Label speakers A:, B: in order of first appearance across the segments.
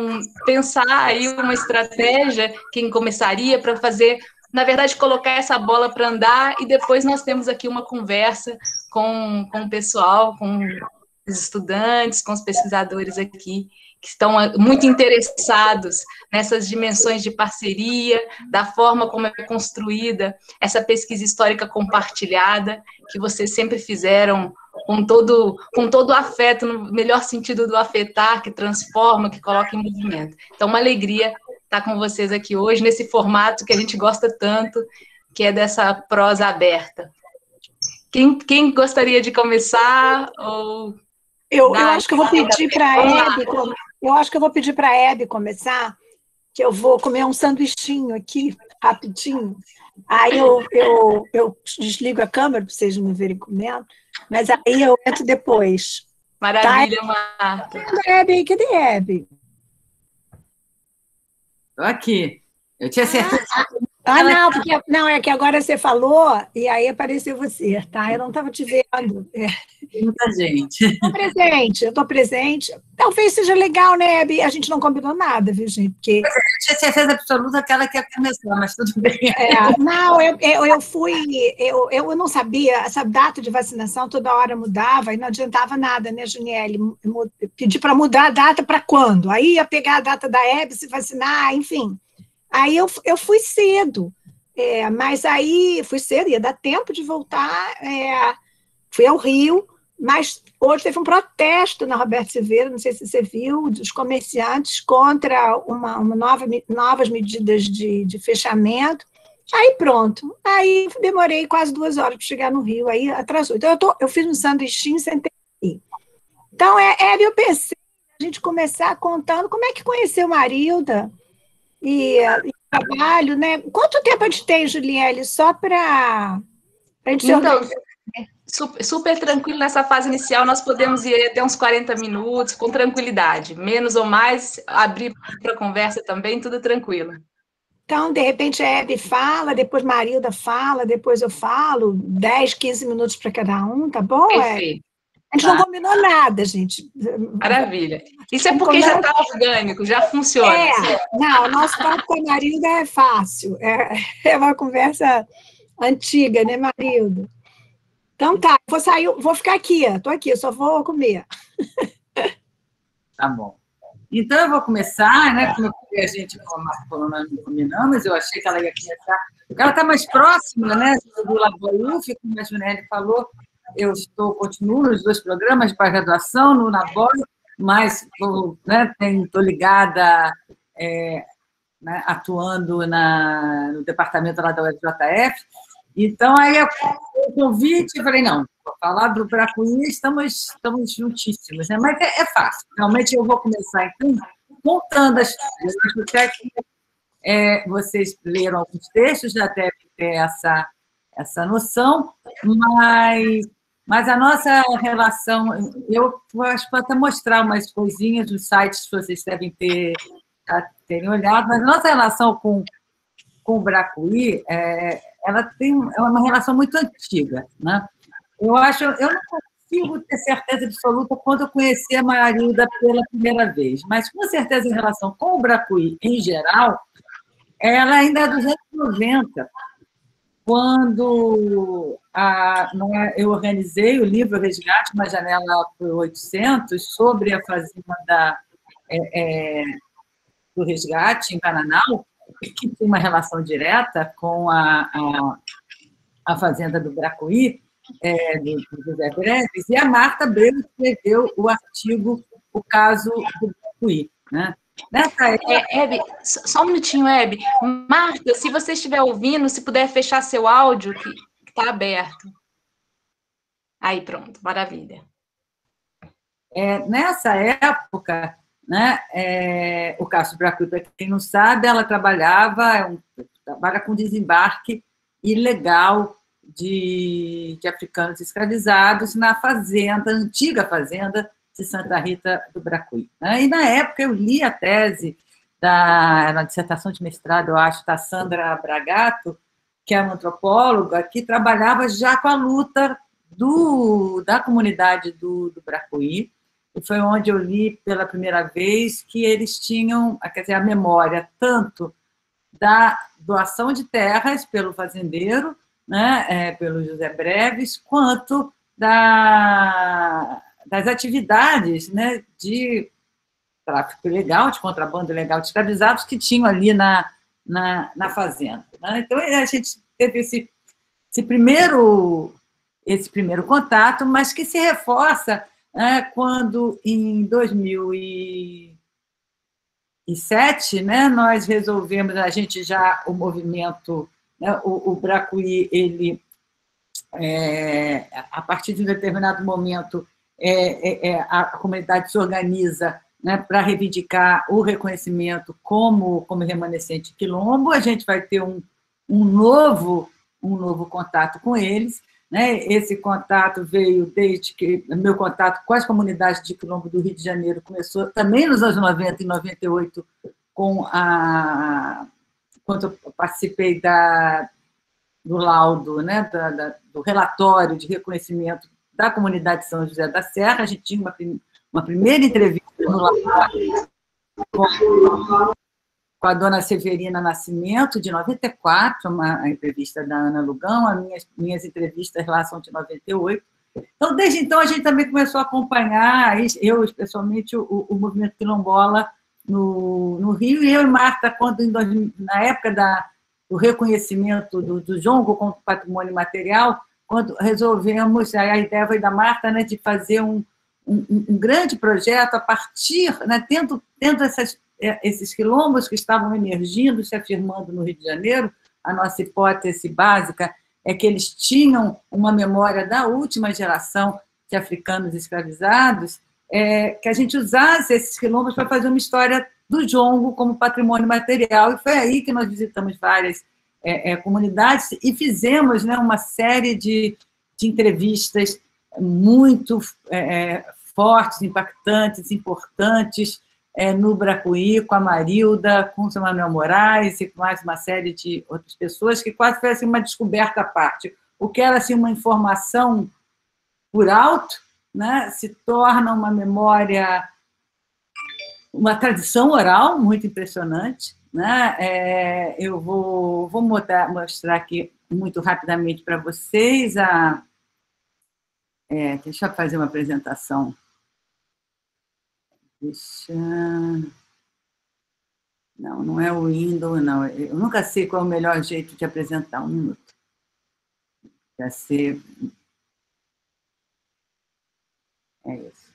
A: Então, pensar aí uma estratégia, quem começaria para fazer, na verdade, colocar essa bola para andar e depois nós temos aqui uma conversa com, com o pessoal, com os estudantes, com os pesquisadores aqui, que estão muito interessados nessas dimensões de parceria, da forma como é construída essa pesquisa histórica compartilhada, que vocês sempre fizeram com todo, com todo o afeto, no melhor sentido do afetar, que transforma, que coloca em movimento. Então, uma alegria estar com vocês aqui hoje, nesse formato que a gente gosta tanto, que é dessa prosa aberta. Quem, quem gostaria de começar? Ou
B: eu, eu acho que eu vou pedir para a Hebe, eu acho que eu vou pedir para a Hebe começar, que eu vou comer um sanduichinho aqui, rapidinho. Aí eu, eu, eu desligo a câmera para vocês me verem comendo, mas aí eu entro depois.
A: Maravilha, tá? Marta.
B: Cadê a Hebe?
C: Estou aqui. Eu tinha certeza.
B: Ah, ah, não, porque não, é que agora você falou e aí apareceu você, tá? Eu não estava te vendo. É.
C: Muita gente.
B: Estou presente, eu estou presente. Talvez seja legal, né, Abby? A gente não combinou nada, viu, gente? Porque...
C: Eu tinha certeza absoluta que ela quer começar, mas tudo bem.
B: É, não, eu, eu, eu fui, eu, eu não sabia, essa data de vacinação toda hora mudava e não adiantava nada, né, Juniele? Pedir para mudar a data para quando? Aí ia pegar a data da Hebe, se vacinar, enfim. Aí eu, eu fui cedo, é, mas aí fui cedo, ia dar tempo de voltar, é, fui ao Rio, mas hoje teve um protesto na Roberto Silveira, não sei se você viu, dos comerciantes contra uma, uma nova, novas medidas de, de fechamento. Aí pronto, aí demorei quase duas horas para chegar no Rio, aí atrasou. Então eu, tô, eu fiz um sanduichinho e sentei. Então, é, é, eu pensei a gente começar contando como é que conheceu Marilda, e, e, trabalho, né? Quanto tempo a gente tem, Juliele, só para a gente
A: Então, super, super tranquilo nessa fase inicial, nós podemos ir até uns 40 minutos, com tranquilidade. Menos ou mais, abrir para conversa também, tudo tranquilo.
B: Então, de repente, a Hebe fala, depois Marilda fala, depois eu falo, 10, 15 minutos para cada um, tá bom?
A: Perfeito.
B: A gente tá. não combinou nada, gente.
A: Maravilha. Isso é porque já está orgânico, já funciona.
B: É, não, o nosso papo com a Marilda é fácil. É, é uma conversa antiga, né, Marilda? Então tá, vou sair, vou ficar aqui, estou aqui, só vou comer.
C: Tá bom. Então eu vou começar, né? Como a gente falou, não combinamos, eu achei que ela ia começar. Ela está mais próxima, né? Do Labouf, como a Junelli falou, eu estou, continuo nos dois programas de pós-graduação, no NABOR, mas estou né, ligada, é, né, atuando na, no departamento lá da UFJF. Então, aí o convite, eu falei, não, vou falar do Bracuí, estamos, estamos juntíssimos, né? mas é, é, fácil. Realmente, eu vou começar, então, contando as coisas. É, vocês leram alguns textos, já devem ter essa, essa noção, mas mas a nossa relação, eu acho que até mostrar umas coisinhas nos sites que vocês devem ter terem olhado, mas a nossa relação com, com o Bracuí, é, ela tem é uma relação muito antiga. Né? Eu acho, eu não consigo ter certeza absoluta quando eu conheci a Marilda pela primeira vez, mas com certeza em relação com o Bracuí em geral, ela ainda é dos anos 90, quando a, é, eu organizei o livro Resgate, uma janela por 800, sobre a fazenda é, é, do resgate em Bananal, que tem uma relação direta com a, a, a fazenda do Bracuí, é, do, do José Breves, e a Marta Breu escreveu o artigo O Caso do Bracuí. Né?
A: Nessa é, Hebe, só um minutinho, Hebe. Marta, se você estiver ouvindo, se puder fechar seu áudio, que está aberto. Aí, pronto, maravilha.
C: É, nessa época, né, é, o Cássio Bracu, para quem não sabe, ela trabalhava, é um, trabalha com desembarque ilegal de, de africanos escravizados na fazenda, antiga fazenda de Santa Rita do Bracuí. Né? E na época eu li a tese da na dissertação de mestrado, eu acho, da Sandra Bragato, que é uma antropóloga, que trabalhava já com a luta do, da comunidade do, do Bracuí, que foi onde eu li pela primeira vez que eles tinham, quer dizer, a memória tanto da doação de terras pelo fazendeiro, né, é, pelo José Breves, quanto da, das atividades né, de tráfico ilegal, de contrabando ilegal de escravizados que tinham ali na, na, na fazenda. Né? Então, a gente teve esse, esse, primeiro, esse primeiro contato, mas que se reforça né, quando, em 2007, né, nós resolvemos, a gente já, o movimento, né, o, o Bracuí, ele, é, a partir de um determinado momento, é, é, é a comunidade se organiza né, para reivindicar o reconhecimento como, como remanescente quilombo, a gente vai ter um, um, novo, um novo contato com eles. Né? Esse contato veio desde que meu contato com as comunidades de quilombo do Rio de Janeiro começou também nos anos 90 e 98, com a, quando eu participei da, do laudo, né, da, da, do relatório de reconhecimento da comunidade de São José da Serra, a gente tinha uma, uma primeira entrevista com, com a dona Severina Nascimento, de 94, uma entrevista da Ana Lugão, as minhas, minhas entrevistas lá são de 98. Então, desde então, a gente também começou a acompanhar, eu especialmente, o, o movimento quilombola no, no Rio, e eu e Marta, quando, na época da, do reconhecimento do, do jongo como patrimônio material, quando resolvemos, a ideia foi da Marta, né, de fazer um, um, um grande projeto a partir, né, tendo, tendo essas, é, esses quilombos que estavam emergindo, se afirmando no Rio de Janeiro, a nossa hipótese básica é que eles tinham uma memória da última geração de africanos escravizados, é, que a gente usasse esses quilombos para fazer uma história do jongo como patrimônio material, e foi aí que nós visitamos várias é, é, comunidades e fizemos né, uma série de, de entrevistas muito é, fortes, impactantes, importantes é, no Bracuí, com a Marilda, com o Samuel Moraes e com mais uma série de outras pessoas, que quase foi assim, uma descoberta à parte. O que era assim, uma informação por alto né, se torna uma memória, uma tradição oral muito impressionante. Né? É, eu vou, vou mostrar, aqui muito rapidamente para vocês a, é, deixa eu fazer uma apresentação. Deixa. Não, não é o Windows, não. Eu nunca sei qual é o melhor jeito de apresentar. Um minuto. Vai ser. É isso.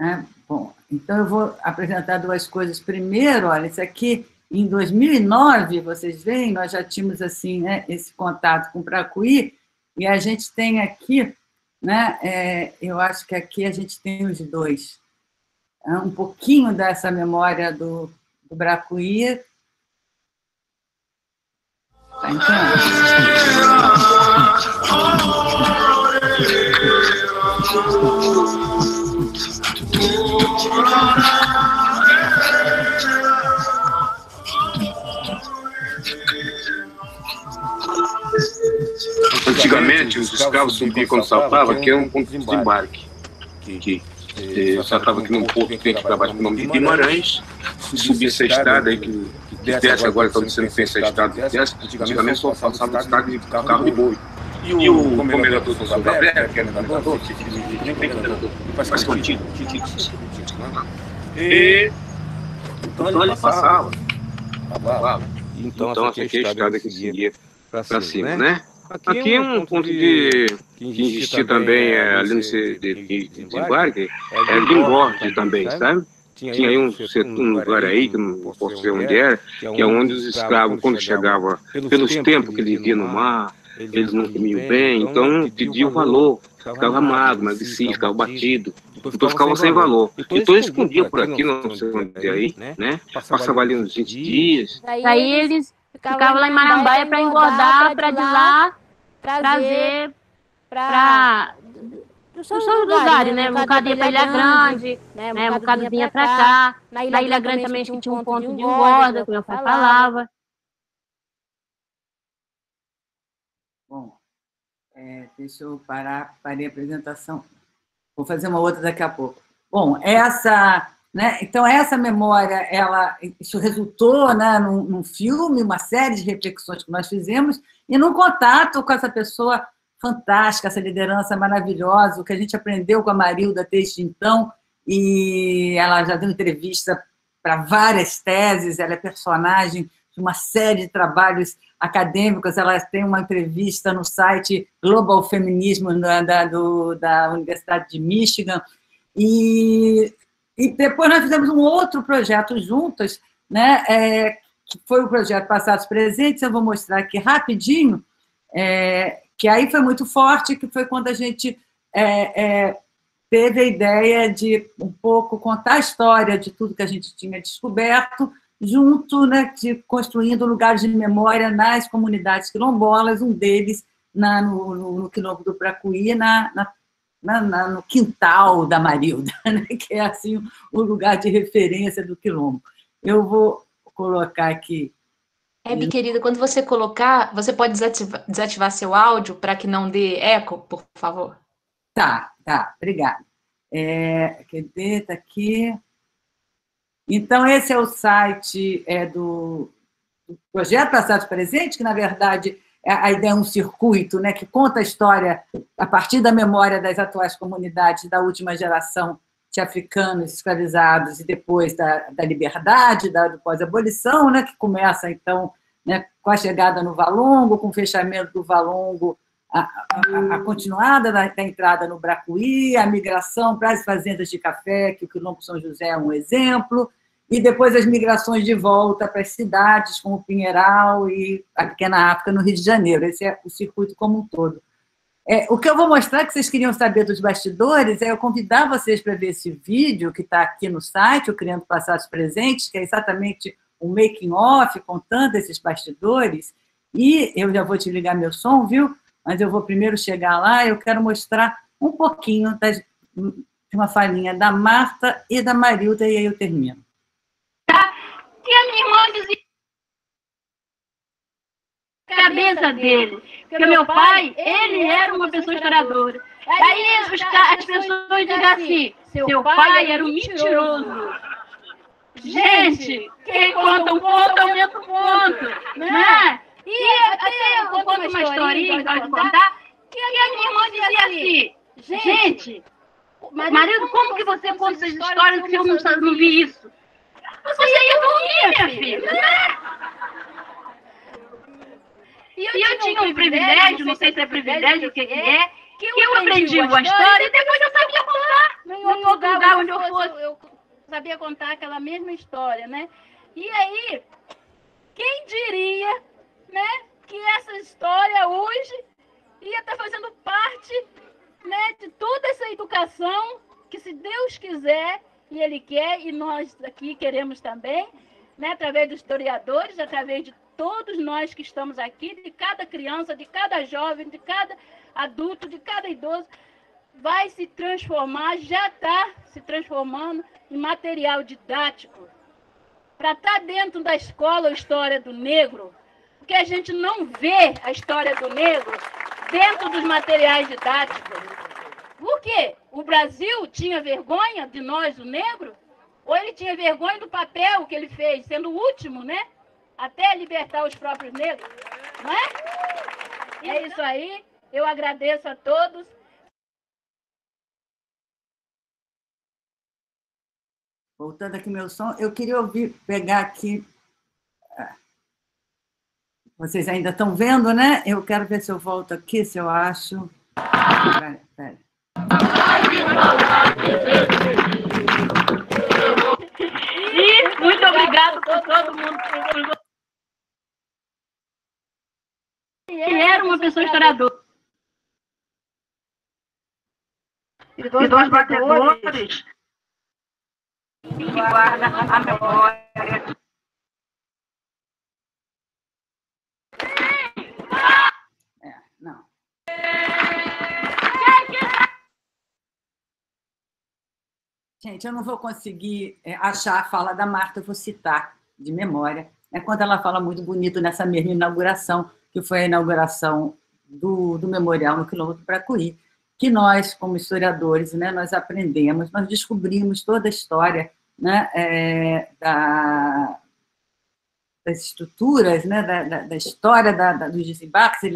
C: É, bom, então eu vou apresentar duas coisas. Primeiro, olha, isso aqui, em 2009, vocês veem, nós já tínhamos assim, né, esse contato com o Pracuí, e a gente tem aqui né? É, eu acho que aqui a gente tem os dois. É um pouquinho dessa memória do, do Bracuí. Tá entendendo?
D: Antigamente, os escravos subiam quando saltava, que era um ponto de desembarque. Que, que saltava aqui num porto que tem aqui para baixo, com o nome de Guimarães, e subia essa estrada aí, que, que desce agora, está sendo feita essa estrada que desce, antigamente só passava estrada de carro de boi. E o comendador do São Gabriel, que era nadador, faz contigo. E então ele passava. Então, então essa aqui é a estrada que seguia para cima, né? Aqui, Aqui é um ponto de, que existia também é, ali no de, de, de desembarque, é de engorde também, sabe? Tinha aí um, um lugar aí, que não posso dizer onde era, que é onde os escravos, quando chegavam, pelos tempos que eles viam no mar, eles não comiam bem, então pediam valor, ficava magro, emagrecido, ficava batido, então ficava sem valor. Então eles escondiam por aqui, não sei onde aí, né? Passava ali uns 20 dias.
E: Aí eles ficavam lá em Marambaia para engordar, para de lá trazer para os seus lugares, né? Um bocado ia para Ilha Grande, né? Um bocado vinha para cá. Na Ilha Grande também tinha um ponto de engorda, como eu falava.
C: Bom, é, deixa eu parar, parei a apresentação. Vou fazer uma outra daqui a pouco. Bom, essa, né, então essa memória, ela, isso resultou né, num, num filme, uma série de reflexões que nós fizemos, e num contato com essa pessoa fantástica, essa liderança maravilhosa, o que a gente aprendeu com a Marilda desde então, e ela já deu entrevista para várias teses, ela é personagem de uma série de trabalhos acadêmicos, ela tem uma entrevista no site Global Feminismo da, da, do, da Universidade de Michigan, e, e depois nós fizemos um outro projeto juntas, né, é, que foi o projeto Passados Presentes, eu vou mostrar aqui rapidinho, é, que aí foi muito forte, que foi quando a gente é, é, teve a ideia de um pouco contar a história de tudo que a gente tinha descoberto, junto, né, de construindo lugares de memória nas comunidades quilombolas, um deles na, no, no, no quilombo do Pracuí, na, na, na, no quintal da Marilda, né, que é assim o lugar de referência do quilombo. Eu vou colocar aqui.
A: Hebe, querida, quando você colocar, você pode desativar, desativar seu áudio para que não dê eco, por favor?
C: Tá, tá, obrigada. É, cadê? Tá aqui. Então, esse é o site é, do, do Projeto Passado Presente, que, na verdade, é, a ideia é um circuito né, que conta a história a partir da memória das atuais comunidades da última geração de africanos escravizados e depois da, da liberdade, da, pós-abolição, né, que começa, então, né, com a chegada no Valongo, com o fechamento do Valongo a, a, a continuada da, da, entrada no Bracuí, a migração para as fazendas de café, que o Quilombo São José é um exemplo, e depois as migrações de volta para as cidades, como Pinheiral e a Pequena África, no Rio de Janeiro. Esse é o circuito como um todo. É, o que eu vou mostrar, que vocês queriam saber dos bastidores, é eu convidar vocês para ver esse vídeo que está aqui no site, o Criando Passados Presentes, que é exatamente um making-off, contando esses bastidores, e eu já vou te ligar meu som, viu? mas eu vou primeiro chegar lá, eu quero mostrar um pouquinho das, de uma falinha da Marta e da Marilda, e aí eu termino.
F: Tá? E a minha irmã dizia cabeça dele. Porque meu pai, ele era uma pessoa historiadora. Aí as, as pessoas dizem assim, seu pai era um mentiroso. Gente, quem conta um ponto aumenta um ponto, né? E até eu conto uma historinha, pode contar, que a minha irmã dizia assim, gente, marido, como que você conta essas histórias se eu não, não vi isso? Você ia dormir, minha filha, né? E eu, eu tinha um privilégio, não sei se é privilégio, o que, que é, que eu aprendi uma história e depois eu sabia contar. Em outro lugar onde eu fosse. Eu sabia contar aquela mesma história, né? E aí, quem diria né, que essa história hoje ia estar fazendo parte né, de toda essa educação que, se Deus quiser, e Ele quer, e nós aqui queremos também, né, através dos historiadores, através de todos nós que estamos aqui, de cada criança, de cada jovem, de cada adulto, de cada idoso, vai se transformar, já está se transformando em material didático. Para estar tá dentro da escola a história do negro, porque a gente não vê a história do negro dentro dos materiais didáticos. Por quê? O Brasil tinha vergonha de nós, o negro? Ou ele tinha vergonha do papel que ele fez, sendo o último, né? Até libertar os próprios negros, não é? É isso aí. Eu agradeço a todos.
C: Voltando aqui meu som, eu queria ouvir, pegar aqui vocês ainda estão vendo, né? Eu quero ver se eu volto aqui, se eu acho. Pera, pera.
F: E muito obrigado por todo mundo. Que era uma pessoa historiadora. E dois batedores. Que guarda a memória.
C: Gente, eu não vou conseguir é, achar a fala da Marta, eu vou citar de memória, é quando ela fala muito bonito nessa mesma inauguração, que foi a inauguração do, do memorial no quilômetro Pracuí, que nós, como historiadores, né, nós aprendemos, nós descobrimos toda a história né, é, da, das estruturas, né, da, da, da história da, da, dos desembarques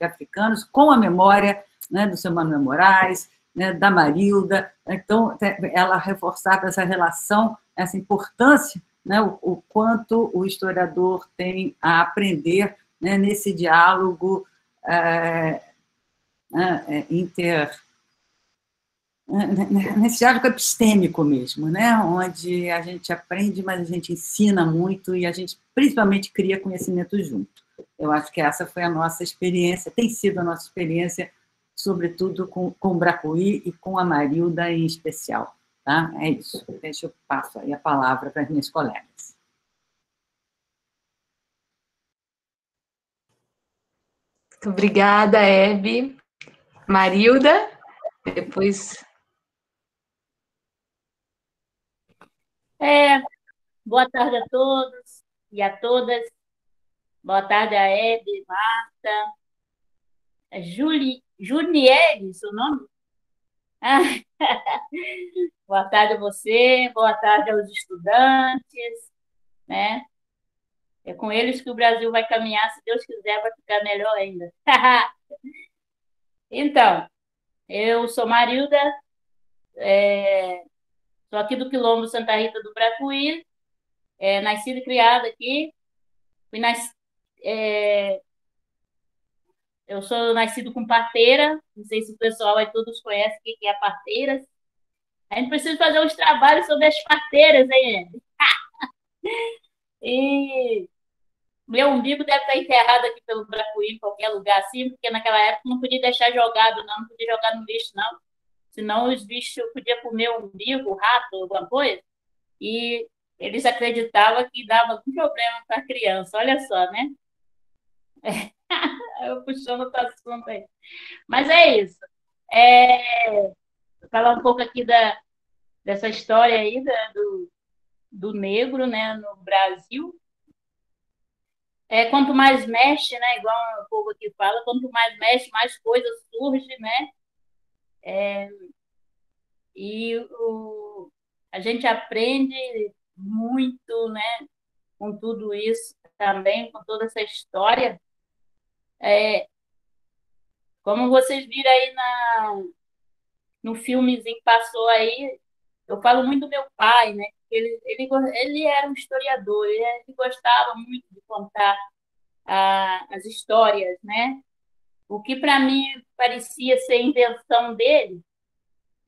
C: africanos com a memória né, do seu Manuel Moraes, né, da Marilda. Então, ela reforçava essa relação, essa importância, né, o, o quanto o historiador tem a aprender né, nesse diálogo é, é, inter nesse diálogo epistêmico mesmo, né? onde a gente aprende, mas a gente ensina muito e a gente principalmente cria conhecimento junto. Eu acho que essa foi a nossa experiência, tem sido a nossa experiência, sobretudo com, com o Bracuí e com a Marilda em especial. Tá? É isso. Deixa eu passo aí a palavra para as minhas colegas.
A: Muito obrigada, Hebe. Marilda, depois
E: É, boa tarde a todos e a todas. Boa tarde a Hebe, Marta, é Juli, Juniele, seu nome? Boa tarde a você, boa tarde aos estudantes, né? É com eles que o Brasil vai caminhar, se Deus quiser, vai ficar melhor ainda. então, eu sou Marilda, é, Sou aqui do Quilombo Santa Rita do Bracuí, é, nascida e criada aqui. Fui nas, é, eu sou nascido com parteira, não sei se o pessoal aí todos conhecem o que é parteira. A gente precisa fazer uns trabalhos sobre as parteiras, hein? e meu umbigo deve estar enterrado aqui pelo Bracuí, em qualquer lugar assim, porque naquela época não podia deixar jogado, não, não podia jogar no lixo, não senão os bichos podiam comer um umbigo, um rato, alguma coisa, e eles acreditavam que dava algum problema para a criança, olha só, né? Eu puxando o assunto aí. Mas é isso. É, falar um pouco aqui da, dessa história aí da, do, do negro né, no Brasil. É, quanto mais mexe, né, igual o povo aqui fala, quanto mais mexe, mais coisas surgem, né? É, e o, a gente aprende muito né, com tudo isso também, com toda essa história. É, como vocês viram aí na, no filmezinho que passou aí, eu falo muito do meu pai, né? Ele, ele, ele era um historiador, ele, gostava muito de contar ah, as histórias, né? O que para mim parecia ser invenção dele,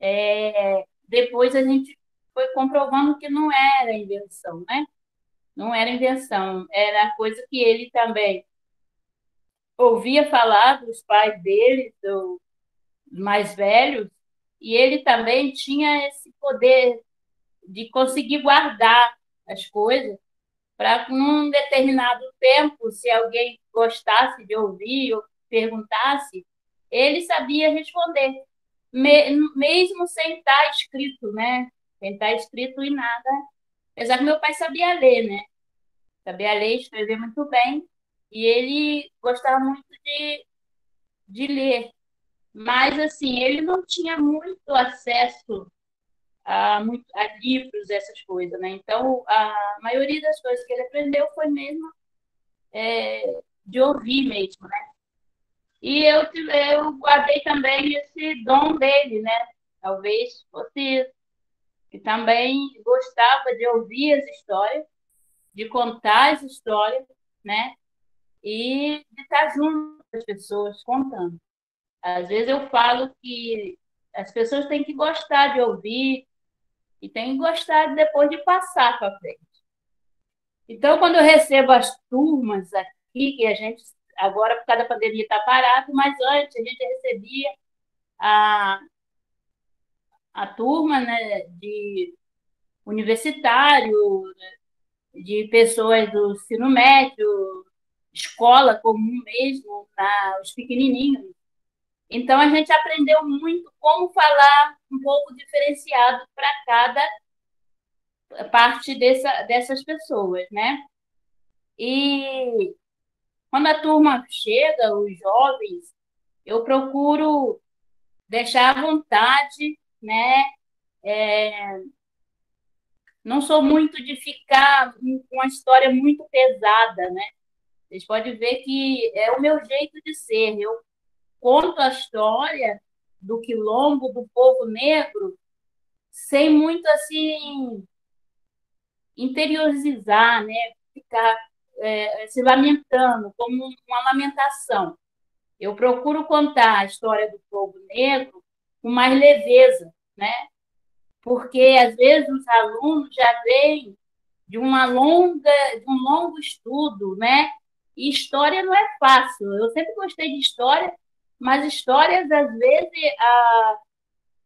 E: é, depois a gente foi comprovando que não era invenção, né? Não era invenção, era coisa que ele também ouvia falar dos pais dele, do, mais velhos, e ele também tinha esse poder de conseguir guardar as coisas para num determinado tempo, se alguém gostasse de ouvir ou perguntasse, ele sabia responder, mesmo sem estar escrito, né? Sem estar escrito em nada. Apesar que meu pai sabia ler, né? Sabia ler, escrever muito bem, e ele gostava muito de, de ler. Mas, assim, ele não tinha muito acesso a, a livros, essas coisas, né? Então, a maioria das coisas que ele aprendeu foi mesmo é, de ouvir mesmo, né? E eu, eu guardei também esse dom dele, né? Talvez fosse isso. Que também gostava de ouvir as histórias, de contar as histórias, né? E de estar junto com as pessoas contando. Às vezes eu falo que as pessoas têm que gostar de ouvir e têm que gostar depois de passar para frente. Então, quando eu recebo as turmas aqui, que a gente agora por causa da pandemia está parado, mas antes a gente recebia a, a turma né, de universitário, de pessoas do ensino médio, escola comum mesmo, tá, os pequenininhos. Então, a gente aprendeu muito como falar um pouco diferenciado para cada parte dessa, dessas pessoas, né? E quando a turma chega, os jovens, eu procuro deixar à vontade, né? É, não sou muito de ficar com uma história muito pesada, né? Vocês podem ver que é o meu jeito de ser. Eu conto a história do quilombo, do povo negro, sem muito assim interiorizar, né? Ficar é, se lamentando como uma lamentação. Eu procuro contar a história do povo negro com mais leveza, né? Porque às vezes os alunos já vêm de uma longa, de um longo estudo, né? E história não é fácil. Eu sempre gostei de história, mas histórias às vezes a,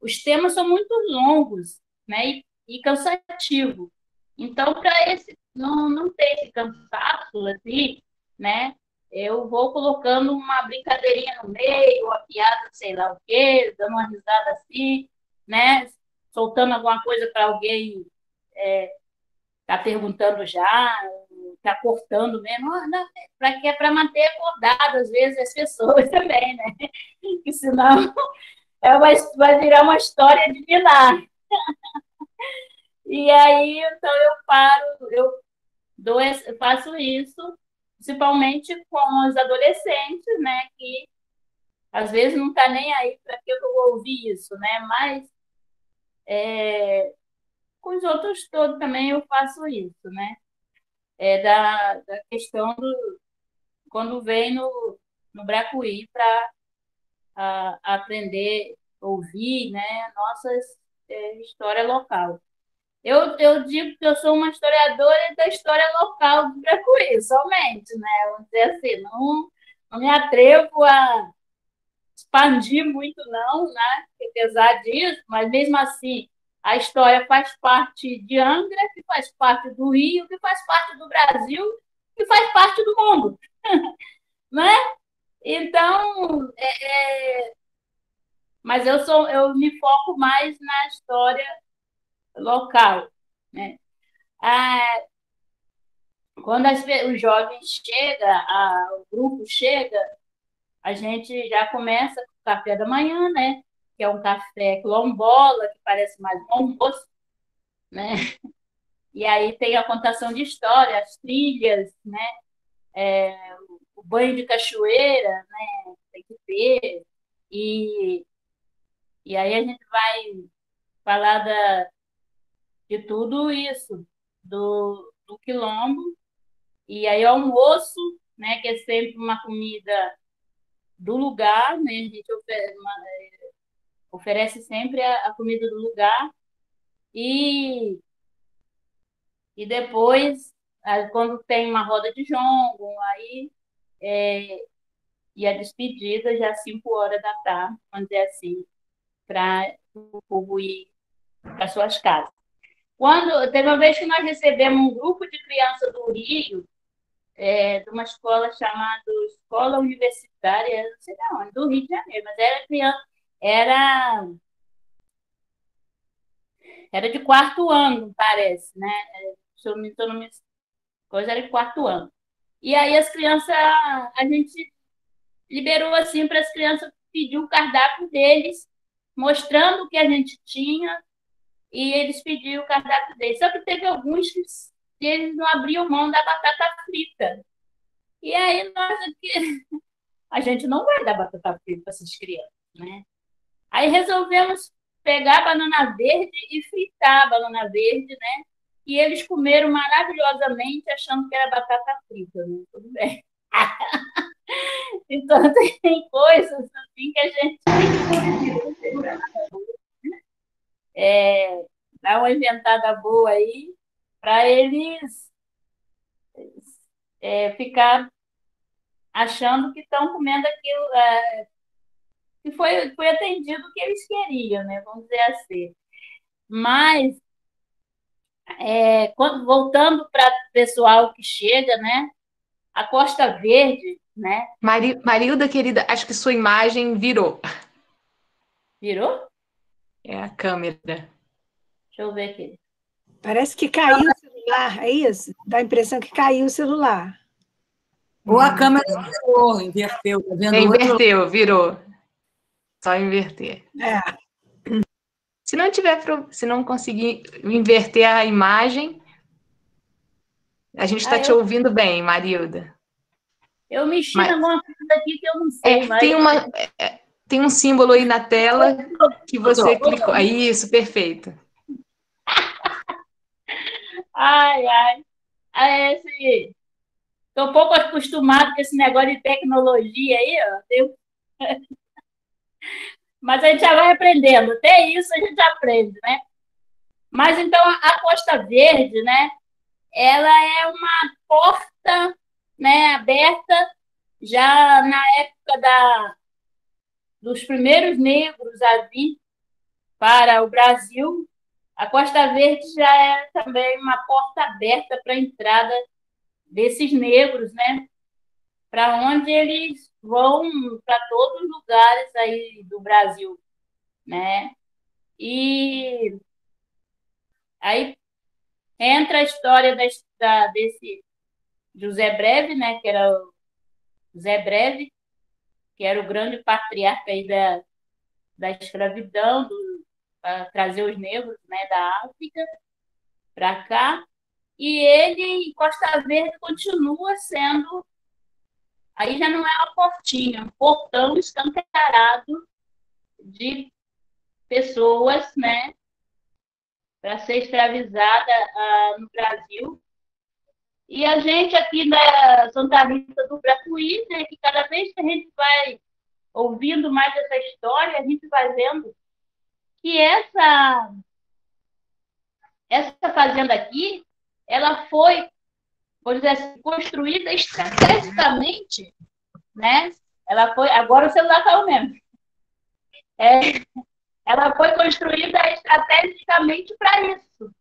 E: os temas são muito longos, né? E, e cansativo. Então, para esse não, não ter esse cansaço assim, né? eu vou colocando uma brincadeirinha no meio, uma piada, sei lá o quê, dando uma risada assim, né? Soltando alguma coisa para alguém é, tá perguntando já, tá cortando mesmo, para que é para manter acordado às vezes as pessoas também, né? Que senão é uma, vai virar uma história de milagre. E aí, então eu paro, eu dou, faço isso principalmente com os adolescentes, né, que às vezes não está nem aí para que eu vou ouvir isso, né, mas é, com os outros todos também eu faço isso, né, é da, da questão do quando vem no, no Bracuí para aprender, ouvir, né, nossas é, história local. Eu, eu digo que eu sou uma historiadora da história local do Bracuí, somente, né? Dizer assim, não, não me atrevo a expandir muito, não, né? Apesar disso, mas mesmo assim, a história faz parte de Angra, que faz parte do Rio, que faz parte do Brasil, que faz parte do mundo, né? Então, é, é... mas eu sou, eu me foco mais na história local. Né? Ah, quando as, os jovens chegam, a, o grupo chega, a gente já começa com o café da manhã, né? Que é um café quilombola, que parece mais um almoço, né? E aí tem a contação de história, as trilhas, né? É, o banho de cachoeira, né? Tem que ter. E, e aí a gente vai falar da, de tudo isso, do, do quilombo. E aí, almoço, né, que é sempre uma comida do lugar, né, a gente oferece, é, oferece sempre a, a, comida do lugar. E, e depois, quando tem uma roda de jongo, aí é, e a despedida já às 5 horas da tarde, vamos dizer assim, para o povo ir para suas casas. Quando teve uma vez que nós recebemos um grupo de crianças do Rio, é, de uma escola chamada Escola Universitária, não sei de onde, do Rio de Janeiro, mas era criança, era era de quarto ano, parece, né? Se eu não me coisa era de quarto ano. E aí as crianças, a gente liberou assim para as crianças pedir o cardápio deles, mostrando o que a gente tinha, e eles pediram o cardápio deles. Só que teve alguns que eles não abriam mão da batata frita. E aí nós aqui, a gente não vai dar batata frita para essas crianças, né? Aí resolvemos pegar a banana verde e fritar a banana verde, né? E eles comeram maravilhosamente, achando que era batata frita, né? Tudo bem. então tem coisas assim que a gente é, dar uma inventada boa aí para eles é, ficar achando que estão comendo aquilo é, que foi, foi atendido o que eles queriam, né? Vamos dizer assim. Mas é, quando, voltando para o pessoal que chega, né? A Costa Verde, né?
A: Mari, Marilda, querida, acho que sua imagem virou.
E: Virou?
A: É a câmera. Deixa
E: eu ver aqui.
B: Parece que caiu o celular, é isso? Dá a impressão que caiu o celular.
C: Ou a câmera virou, inverteu, tá vendo?
A: Inverteu, virou. Só inverter. É. Se não tiver, se não conseguir inverter a imagem, a gente está ah, te eu... ouvindo bem, Marilda.
E: Eu mexi mas... em alguma coisa aqui que eu não sei.
A: É, mas... tem, uma, é, tem um símbolo aí na tela que você clicou. Ah, isso, perfeito.
E: ai, ai. Ah, esse... Estou um pouco acostumado com esse negócio de tecnologia aí, ó. Mas a gente já vai aprendendo. Até isso a gente aprende, né? Mas então a Costa Verde, né? Ela é uma porta, né, aberta já na época da dos primeiros negros a vir para o Brasil. A Costa Verde já é também uma porta aberta para a entrada desses negros, né? Para onde eles vão para todos os lugares aí do Brasil, né? E aí entra a história da, da, desse José Breve, né? Que era o José Breve, que era o grande patriarca aí da, da escravidão, para trazer os negros né, da África para cá. E ele, Costa Verde, continua sendo. Aí já não é uma portinha, um portão escancarado de pessoas, né, para ser escravizada uh, no Brasil. E a gente aqui da Santa Rita do Bracuí, né, que cada vez que a gente vai ouvindo mais essa história, a gente vai vendo que essa essa fazenda aqui ela foi, vou dizer assim, construída estrategicamente, né? Ela foi, agora o celular caiu mesmo. É, ela foi construída estrategicamente para isso,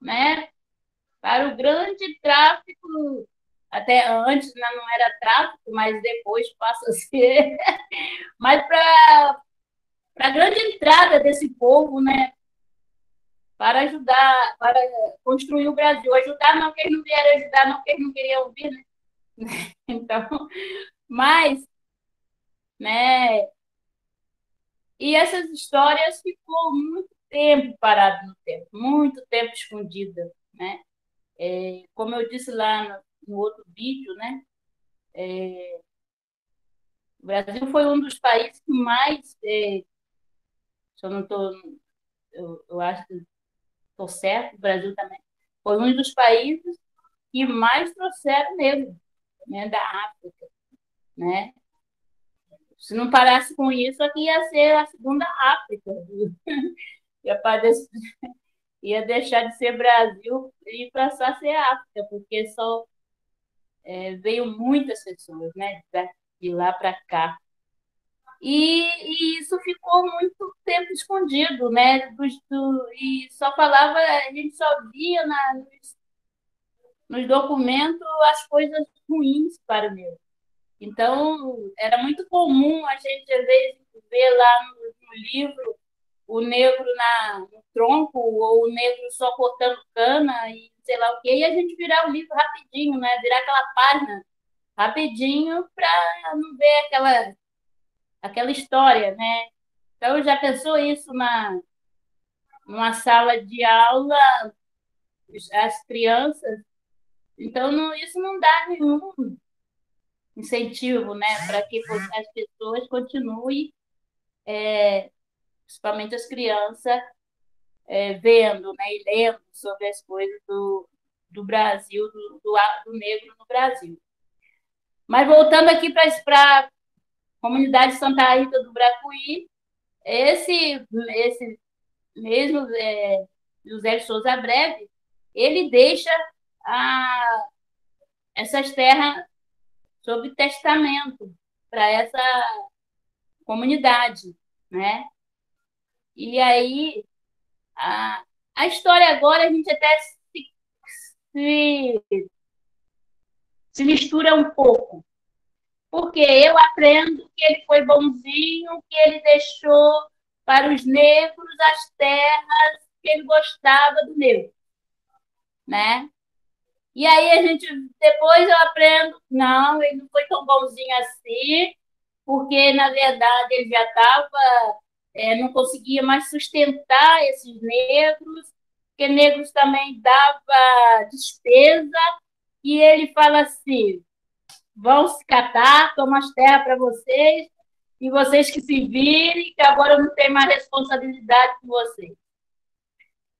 E: né? Para o grande tráfico, até antes não era tráfico, mas depois passa a ser, mas para a grande entrada desse povo, né? Para ajudar, para construir o Brasil. Ajudar não que eles não vieram ajudar, não que eles não queriam ouvir, né? Então, mas, né? E essas histórias ficou muito tempo parado no tempo, muito tempo escondida, né? É, como eu disse lá no, no outro vídeo, né? É, o Brasil foi um dos países que mais, é, se eu não estou, eu, eu acho que estou certo, o Brasil também, foi um dos países que mais trouxeram negros né, da África. Né? Se não parasse com isso, aqui ia ser a segunda África. ia, ia deixar de ser Brasil e passar a ser África, porque só é, veio muitas pessoas né, de lá para cá. E, e, isso ficou muito tempo escondido, né? Do, do, e só falava, a gente só via na, nos, nos documentos as coisas ruins para o negro. Então, era muito comum a gente, às vezes, ver lá no, no livro o negro na, no tronco, ou o negro só cortando cana e sei lá o quê, e a gente virar o livro rapidinho, né? Virar aquela página rapidinho para não ver aquela aquela história, né? Então, já pensou isso na numa sala de aula, as crianças? Então, não, isso não dá nenhum incentivo, né, para que as pessoas continuem, é, principalmente as crianças, é, vendo né, e lendo sobre as coisas do, do Brasil, do, do, do negro no Brasil. Mas voltando aqui para comunidade Santa Rita do Bracuí, esse, esse mesmo é, José de Souza Breve, ele deixa a, essas terras sob testamento para essa comunidade, né? E aí, a, a história agora, a gente até se, se, se mistura um pouco, porque eu aprendo que ele foi bonzinho, que ele deixou para os negros as terras que ele gostava do negro, né? E aí a gente depois eu aprendo, não, ele não foi tão bonzinho assim, porque, na verdade, ele já estava, é, não conseguia mais sustentar esses negros, porque negros também dava despesa, e ele fala assim, vão se catar, toma as terras para vocês, e vocês que se virem, que agora eu não tenho mais responsabilidade com vocês.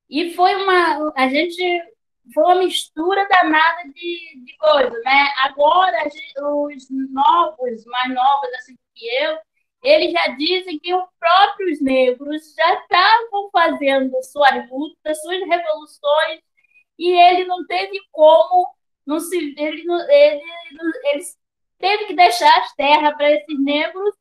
E: E foi uma. A gente. Foi uma mistura danada de, de coisas, né? Agora, os novos, mais novos assim que eu, eles já dizem que os próprios negros já estavam fazendo suas lutas, suas revoluções, e ele não teve como, não se, ele, ele, ele teve que deixar as terras para esses negros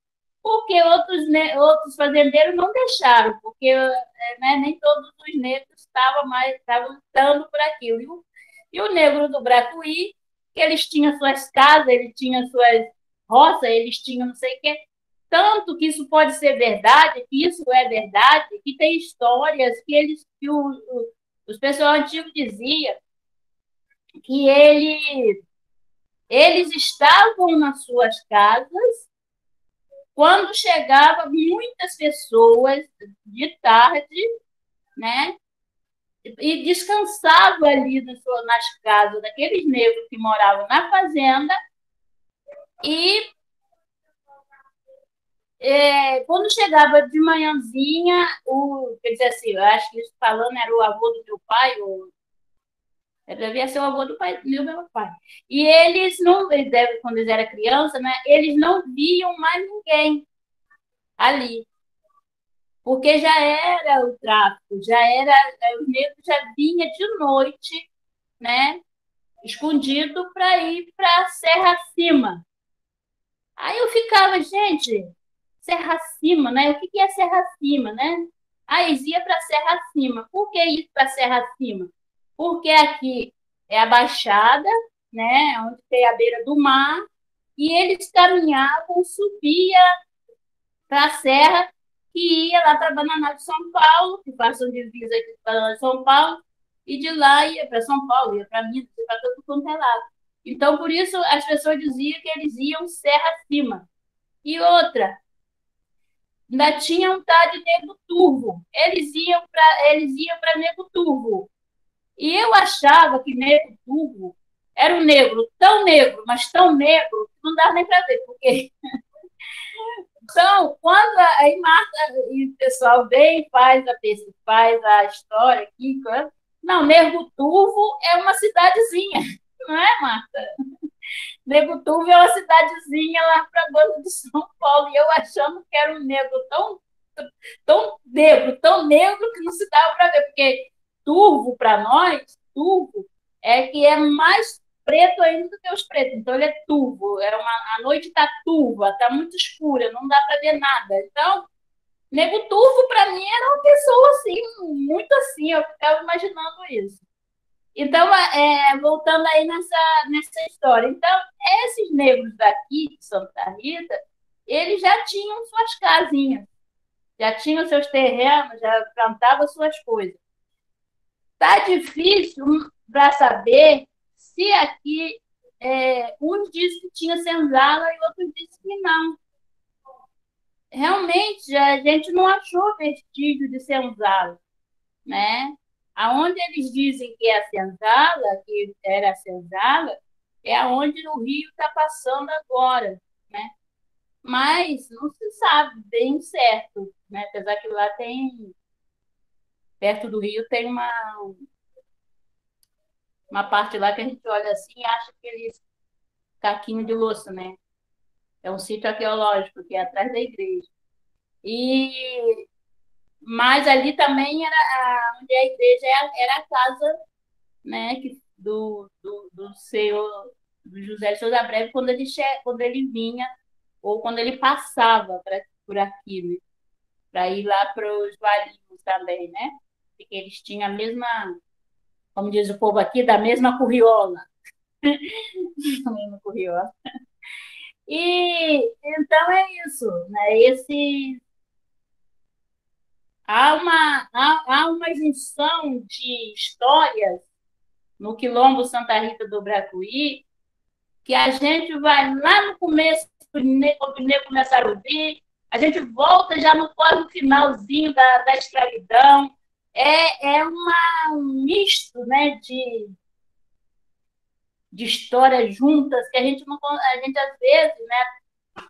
E: porque outros, outros fazendeiros não deixaram, porque é, né, nem todos os negros estavam mais estavam lutando por aquilo. E o, e o negro do Bracuí, que eles tinham suas casas, eles tinham suas roças, eles tinham não sei o quê. Tanto que isso pode ser verdade, que isso é verdade, que tem histórias que eles que o, o, os pessoal antigos diziam que ele, eles estavam nas suas casas quando chegava muitas pessoas de tarde, né? E descansava ali nas casas daqueles negros que moravam na fazenda. E é, quando chegava de manhãzinha, o, quer dizer assim, eu acho que isso falando era o avô do meu pai, ou devia ser o avô do pai, meu, meu pai. E eles não, quando eles eram criança, né, eles não viam mais ninguém ali. Porque já era o tráfico, já era, o negro já vinha de noite, né, escondido para ir para a Serra Acima. Aí eu ficava, gente, Serra Acima, né? O que é Serra Acima, né? Aí eles iam para Serra Acima. Por que ir para Serra Acima? Porque aqui é a Baixada, né, onde tem a beira do mar, e eles caminhavam, subia para a serra que ia lá para Bananá de São Paulo, que passam divisa aqui para São Paulo, e de lá ia para São Paulo, ia para Minas, para todo quanto é lado. Então, por isso, as pessoas diziam que eles iam serra acima. E outra, ainda tinha um tal de Nego Turvo. Eles iam para eles iam para Nego Turvo. E eu achava que negro turvo era um negro tão negro, mas tão negro, que não dava nem para ver, porque. então, quando aí Marta e o pessoal vem faz a faz a história aqui, não, Negro Turvo é uma cidadezinha, não é, Marta? Negro Turvo é uma cidadezinha lá para a de São Paulo, e eu achando que era um negro tão, tão negro, tão negro que não se dava para ver, porque turvo para nós, turvo, é que é mais preto ainda do que os pretos. Então, ele é turvo. É uma, a noite está turva, está muito escura, não dá para ver nada. Então, nego turvo, para mim, era uma pessoa assim, muito assim, eu ficava imaginando isso. Então, é, voltando aí nessa, nessa história. Então, esses negros daqui de Santa Rita, eles já tinham suas casinhas, já tinham seus terrenos, já plantavam suas coisas. Está difícil para saber se aqui é, uns dizem que tinha senzala e outros dizem que não. Realmente, a gente não achou vestígio de senzala, né? Aonde eles dizem que é a senzala, que era a senzala, é aonde o rio está passando agora, né? Mas não se sabe bem certo, né? Apesar que lá tem perto do rio tem uma, uma parte lá que a gente olha assim e acha aqueles caquinho de louça, né? É um sítio arqueológico que é atrás da igreja. E mas ali também era a, onde a igreja era a casa, né, que, do, do, do senhor do José de Souza Breve quando ele che, quando ele vinha ou quando ele passava pra, por aqui, né? Para ir lá para os valinhos também, né? Eles tinham a mesma, como diz o povo aqui, da mesma curriola. a mesma curriola. E então é isso, né? Esse há uma há, há uma junção de histórias no quilombo Santa Rita do Bracuí que a gente vai lá no começo quando negros começaram a vir, a gente volta já no quase finalzinho da, da escravidão. É, é uma, um misto né, de, de histórias juntas que a gente, não, a gente às vezes, né,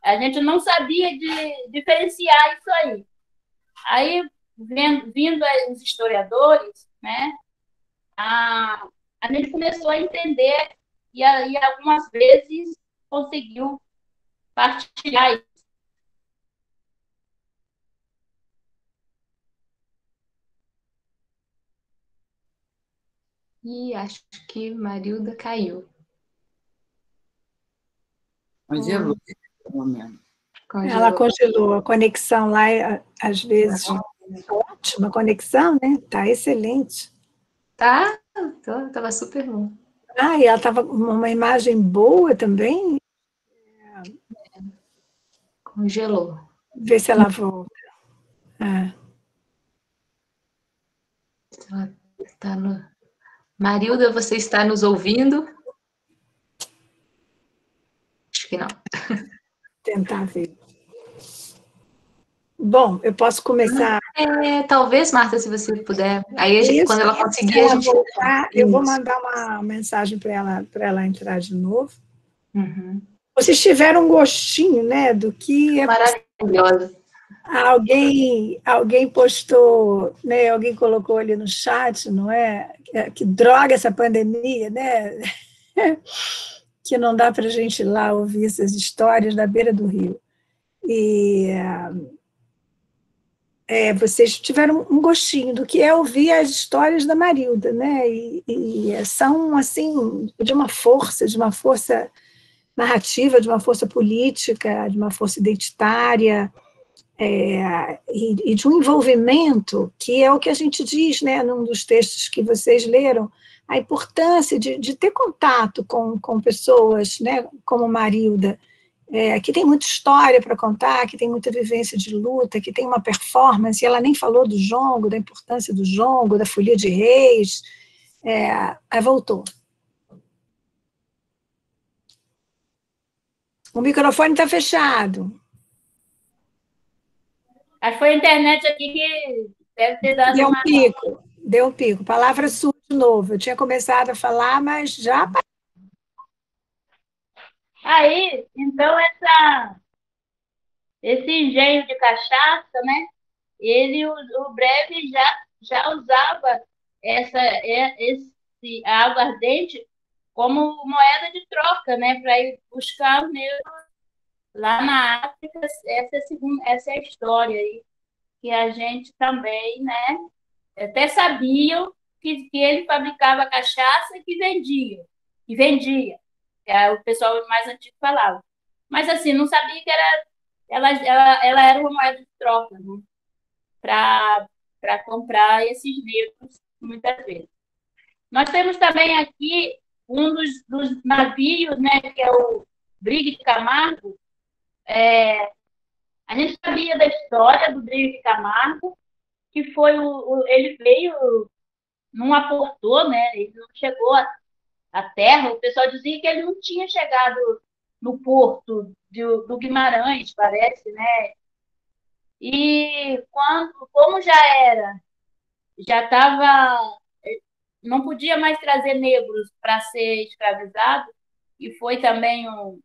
E: a gente não sabia de diferenciar isso aí. Aí, vendo, vindo os historiadores, né, a, a gente começou a entender e, e algumas vezes conseguiu partilhar
A: E acho que Marilda caiu.
C: Congelou, pelo menos.
B: Congelou. Ela congelou. A conexão lá, às vezes, ótima conexão, né? Tá excelente.
A: Tá, tava super bom.
B: Ah, e ela tava com uma imagem boa também.
A: Congelou.
B: Vê se ela volta. É.
A: Ela tá no... Marilda, você está nos ouvindo? Acho que não.
B: Tentar ver. Bom, eu posso começar.
A: É, talvez, Marta, se você puder. Aí, gente, quando ela conseguir, ela a gente.
B: Voltar, eu vou mandar uma mensagem para ela, ela entrar de novo.
A: Uhum.
B: Vocês tiveram um gostinho, né, do que é.
A: Maravilhosa.
B: Alguém, alguém postou, né? Alguém colocou ali no chat, não é? Que droga essa pandemia, né? que não dá para a gente ir lá ouvir essas histórias da beira do rio. E é, vocês tiveram um gostinho do que é ouvir as histórias da Marilda, né? E, e são assim de uma força, de uma força narrativa, de uma força política, de uma força identitária é, e, e, de um envolvimento, que é o que a gente diz né, num dos textos que vocês leram, a importância de, de ter contato com, com pessoas né, como Marilda, é, que tem muita história para contar, que tem muita vivência de luta, que tem uma performance, e ela nem falou do jongo, da importância do jongo, da folia de reis, é, aí voltou. O microfone está fechado.
E: Acho que foi a internet aqui que deve ter dado
B: Deu um pico, deu um pico. Palavra sua de novo. Eu tinha começado a falar, mas já.
E: Aí, então, essa, esse engenho de cachaça, né? Ele, o, o breve já, já usava essa, é, esse água ardente como moeda de troca, né? Para ir buscar mesmo lá na África, essa é, segunda, essa é a história aí, que a gente também, né, até sabia que, que ele fabricava cachaça e que vendia, que vendia, é, o pessoal mais antigo falava. Mas, assim, não sabia que era, ela, ela, ela era uma moeda de troca, né, para comprar esses livros, muitas vezes. Nós temos também aqui um dos, dos navios, né, que é o Brigue de Camargo, é, a gente sabia da história do Drive Camargo, que foi o, o, ele veio, não aportou, né? Ele não chegou à terra. O pessoal dizia que ele não tinha chegado no porto do, Guimarães, parece, né? E quando, como já era, já estava, não podia mais trazer negros para ser escravizado, e foi também um,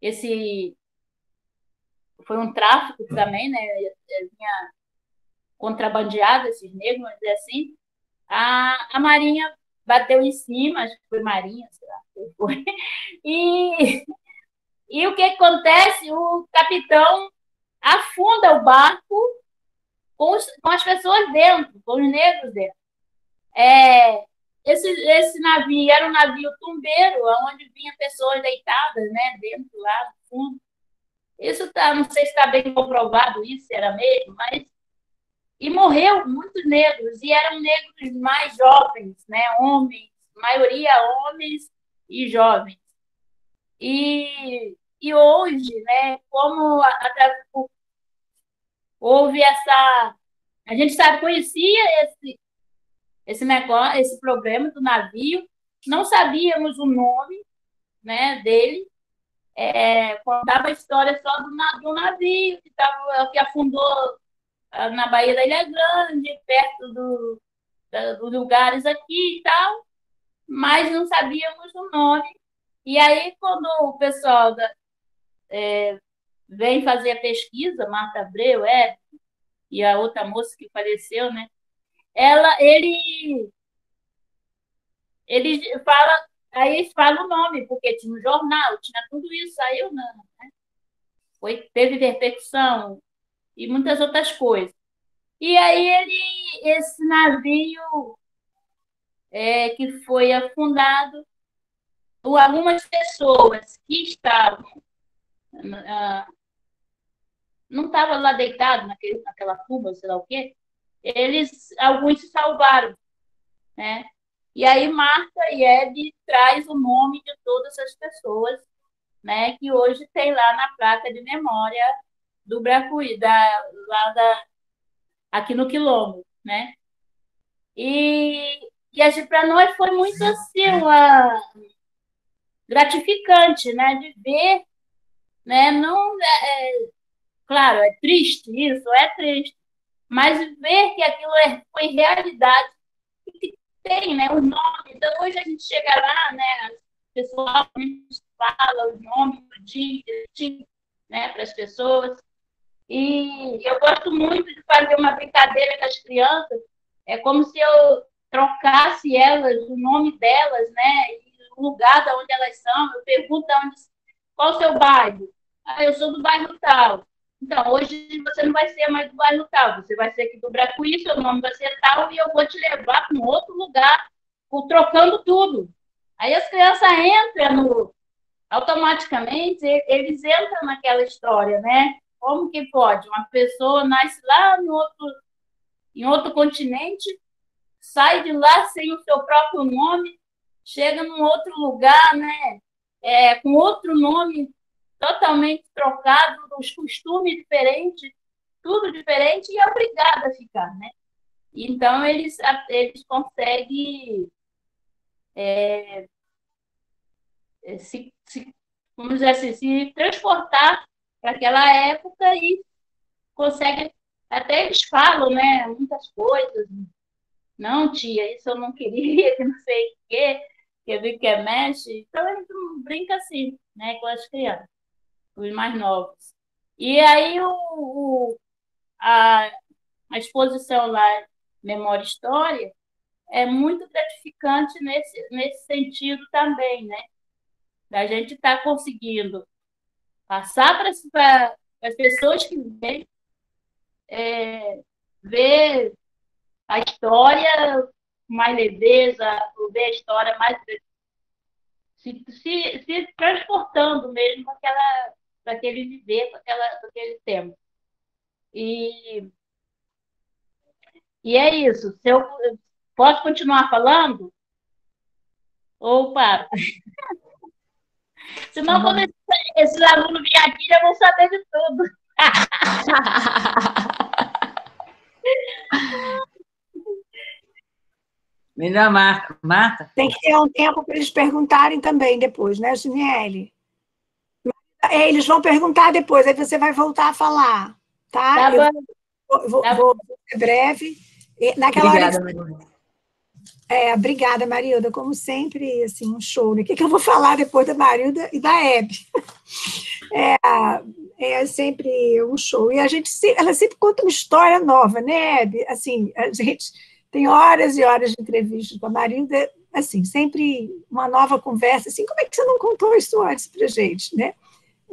E: esse foi um tráfico também, né? Vinha contrabandeado esses negros, vamos dizer assim. A, a Marinha bateu em cima, acho que foi Marinha, sei lá, foi. E, e o que acontece? O capitão afunda o barco com, os, com as pessoas dentro, com os negros dentro. É, esse, esse navio era um navio tumbeiro, onde vinha pessoas deitadas, né, dentro lá no fundo. Isso tá, não sei se está bem comprovado isso, era mesmo, mas e morreu muitos negros e eram negros mais jovens, né, homens, maioria homens e jovens. E, e hoje, né, como até, houve essa, a gente sabe conhecia esse esse negócio, esse problema do navio, não sabíamos o nome, né, dele é, contava a história só do, do navio que, tava, que afundou ah, na Baía da Ilha Grande, perto do, da, dos lugares aqui e tal, mas não sabíamos o nome. E aí, quando o pessoal da, é, vem fazer a pesquisa, Marta Abreu, é, e a outra moça que faleceu, né? Ela, ele, ele fala, aí fala o nome, porque tinha um jornal, tinha tudo isso, saiu não, né? Foi, teve repercussão e muitas outras coisas. E aí ele, esse navio é, que foi afundado, algumas pessoas que estavam uh, não estavam lá deitados naquele, naquela cuba, sei lá o quê, eles, alguns se salvaram, né? E aí Marta e Ed traz o nome de todas as pessoas, né, que hoje tem lá na placa de memória do Bracuí, da, lá da, aqui no Quilombo, né? E, e para nós foi muito assim, uma, gratificante, né, de ver, né, não, é, é claro, é triste isso, é triste, mas ver que aquilo é, foi realidade tem, né, o nome. Então hoje a gente chega lá, né, o pessoal fala os nomes do dia, né, para as pessoas. E eu gosto muito de fazer uma brincadeira com as crianças. É como se eu trocasse elas, o nome delas, né? O lugar de onde elas são. Eu pergunto onde, qual o seu bairro? Ah, eu sou do bairro tal. Então, hoje você não vai ser mais do bairro tal, você vai ser aqui do Bracuí, seu nome vai ser tal, e eu vou te levar para um outro lugar, trocando tudo. Aí as crianças entram no. Automaticamente, eles entram naquela história, né? Como que pode? Uma pessoa nasce lá no outro, em outro continente, sai de lá sem o seu próprio nome, chega num outro lugar, né? É, com outro nome totalmente trocado, os costumes diferentes, tudo diferente, e é obrigado a ficar, né? Então, eles, eles conseguem é, é, se, se, vamos dizer assim, se transportar para aquela época e conseguem, até eles falam, né, muitas coisas. Não, tia, isso eu não queria, que não sei o quê, que eu vi que é mexe. Então, a gente brinca assim, né, com as crianças os mais novos. E aí o, o a, a exposição lá, Memória e História, é muito gratificante nesse, nesse sentido também, né? Da gente estar tá conseguindo passar para as pessoas que vêm é, ver a história mais leveza, ver a história mais se, se, se transportando mesmo aquela para que ele viver com, aquela, com aquele tempo. E, e é isso. Se eu, posso continuar falando? Ou paro? Senão, quando esses, esses alunos vierem aqui, já vão saber de tudo.
C: Melhor Marco. Marta?
B: Tem que ter um tempo para eles perguntarem também depois, né, Juniele? É, eles vão perguntar depois, aí você vai voltar a falar, tá? tá vou, vou, tá vou, ser breve. Naquela obrigada, hora... Marilda. É, obrigada, Marilda. Como sempre, assim, um show. Né? O que, que eu vou falar depois da Marilda e da Hebe? É, é sempre um show. E a gente, ela sempre conta uma história nova, né, Hebe? Assim, a gente tem horas e horas de entrevistas com a Marilda, assim, sempre uma nova conversa, assim, como é que você não contou isso antes para gente, né?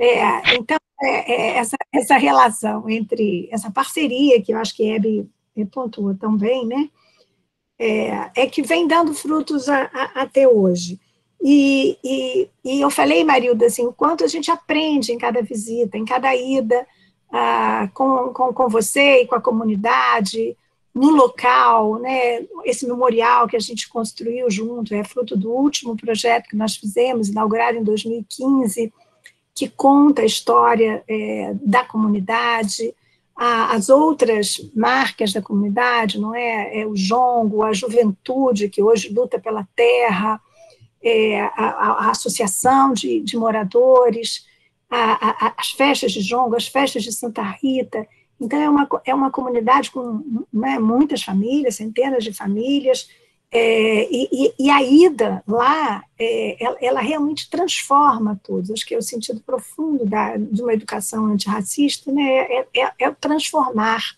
B: É, então, é, é, essa, essa relação entre essa parceria, que eu acho que Hebe pontuou também, né? É, é, que vem dando frutos a, a, até hoje. E, e, e, eu falei, Marilda, assim, o quanto a gente aprende em cada visita, em cada ida ah, com, com, com você e com a comunidade, no local, né? Esse memorial que a gente construiu junto é fruto do último projeto que nós fizemos, inaugurado em 2015, que conta a história é, da comunidade, a, as outras marcas da comunidade, não é? é? O jongo, a juventude que hoje luta pela terra, é, a, a, associação de, de moradores, a, a, as festas de Jongo, as festas de Santa Rita. Então, é uma, é uma comunidade com né, muitas famílias, centenas de famílias, é, e, e, a ida lá, é, ela, ela, realmente transforma tudo. Acho que é o sentido profundo da, de uma educação antirracista, né, é, é, é transformar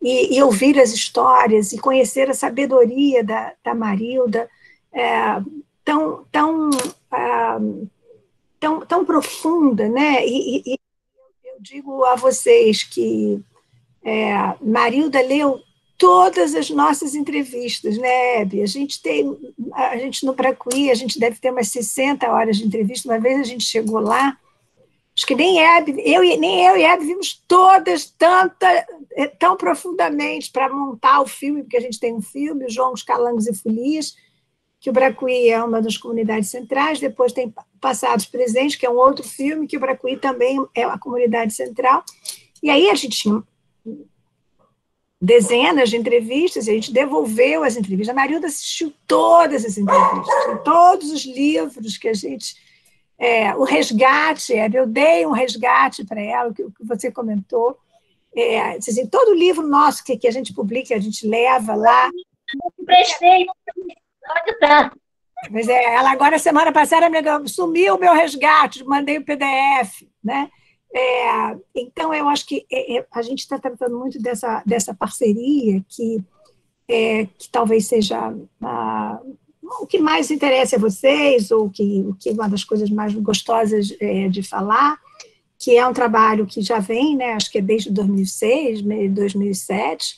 B: e, e, ouvir as histórias e conhecer a sabedoria da, da Marilda, é, tão, tão, ah, tão, tão profunda, né? E, e, eu digo a vocês que é, Marilda leu todas as nossas entrevistas, né, Hebe? A gente tem, a gente no Bracuí, a gente deve ter umas 60 horas de entrevista. Uma vez a gente chegou lá, acho que nem Hebe, eu, nem eu e Hebe vimos todas tanta, é, tão profundamente para montar o filme, porque a gente tem um filme, João os Calangos e Folias, que o Bracuí é uma das comunidades centrais, depois tem Passados Presentes, que é um outro filme, que o Bracuí também é uma comunidade central, e aí a gente tinha dezenas de entrevistas, e a gente devolveu as entrevistas. A Marilda assistiu todas as entrevistas, todos os livros que a gente. É, o resgate, eu dei um resgate para ela, o que, você comentou. É, assim, todo livro nosso que, que a gente publica, a gente leva lá.
G: Emprestei, onde está?
B: Mas é, ela agora, semana passada, me sumiu o meu resgate, mandei o PDF, né? É, então, eu acho que é, é, a gente está tratando muito dessa, dessa parceria que, é, que talvez seja ah, o que mais interessa a vocês, ou que, o que uma das coisas mais gostosas é, de falar, que é um trabalho que já vem, né, acho que é desde 2006, 2007,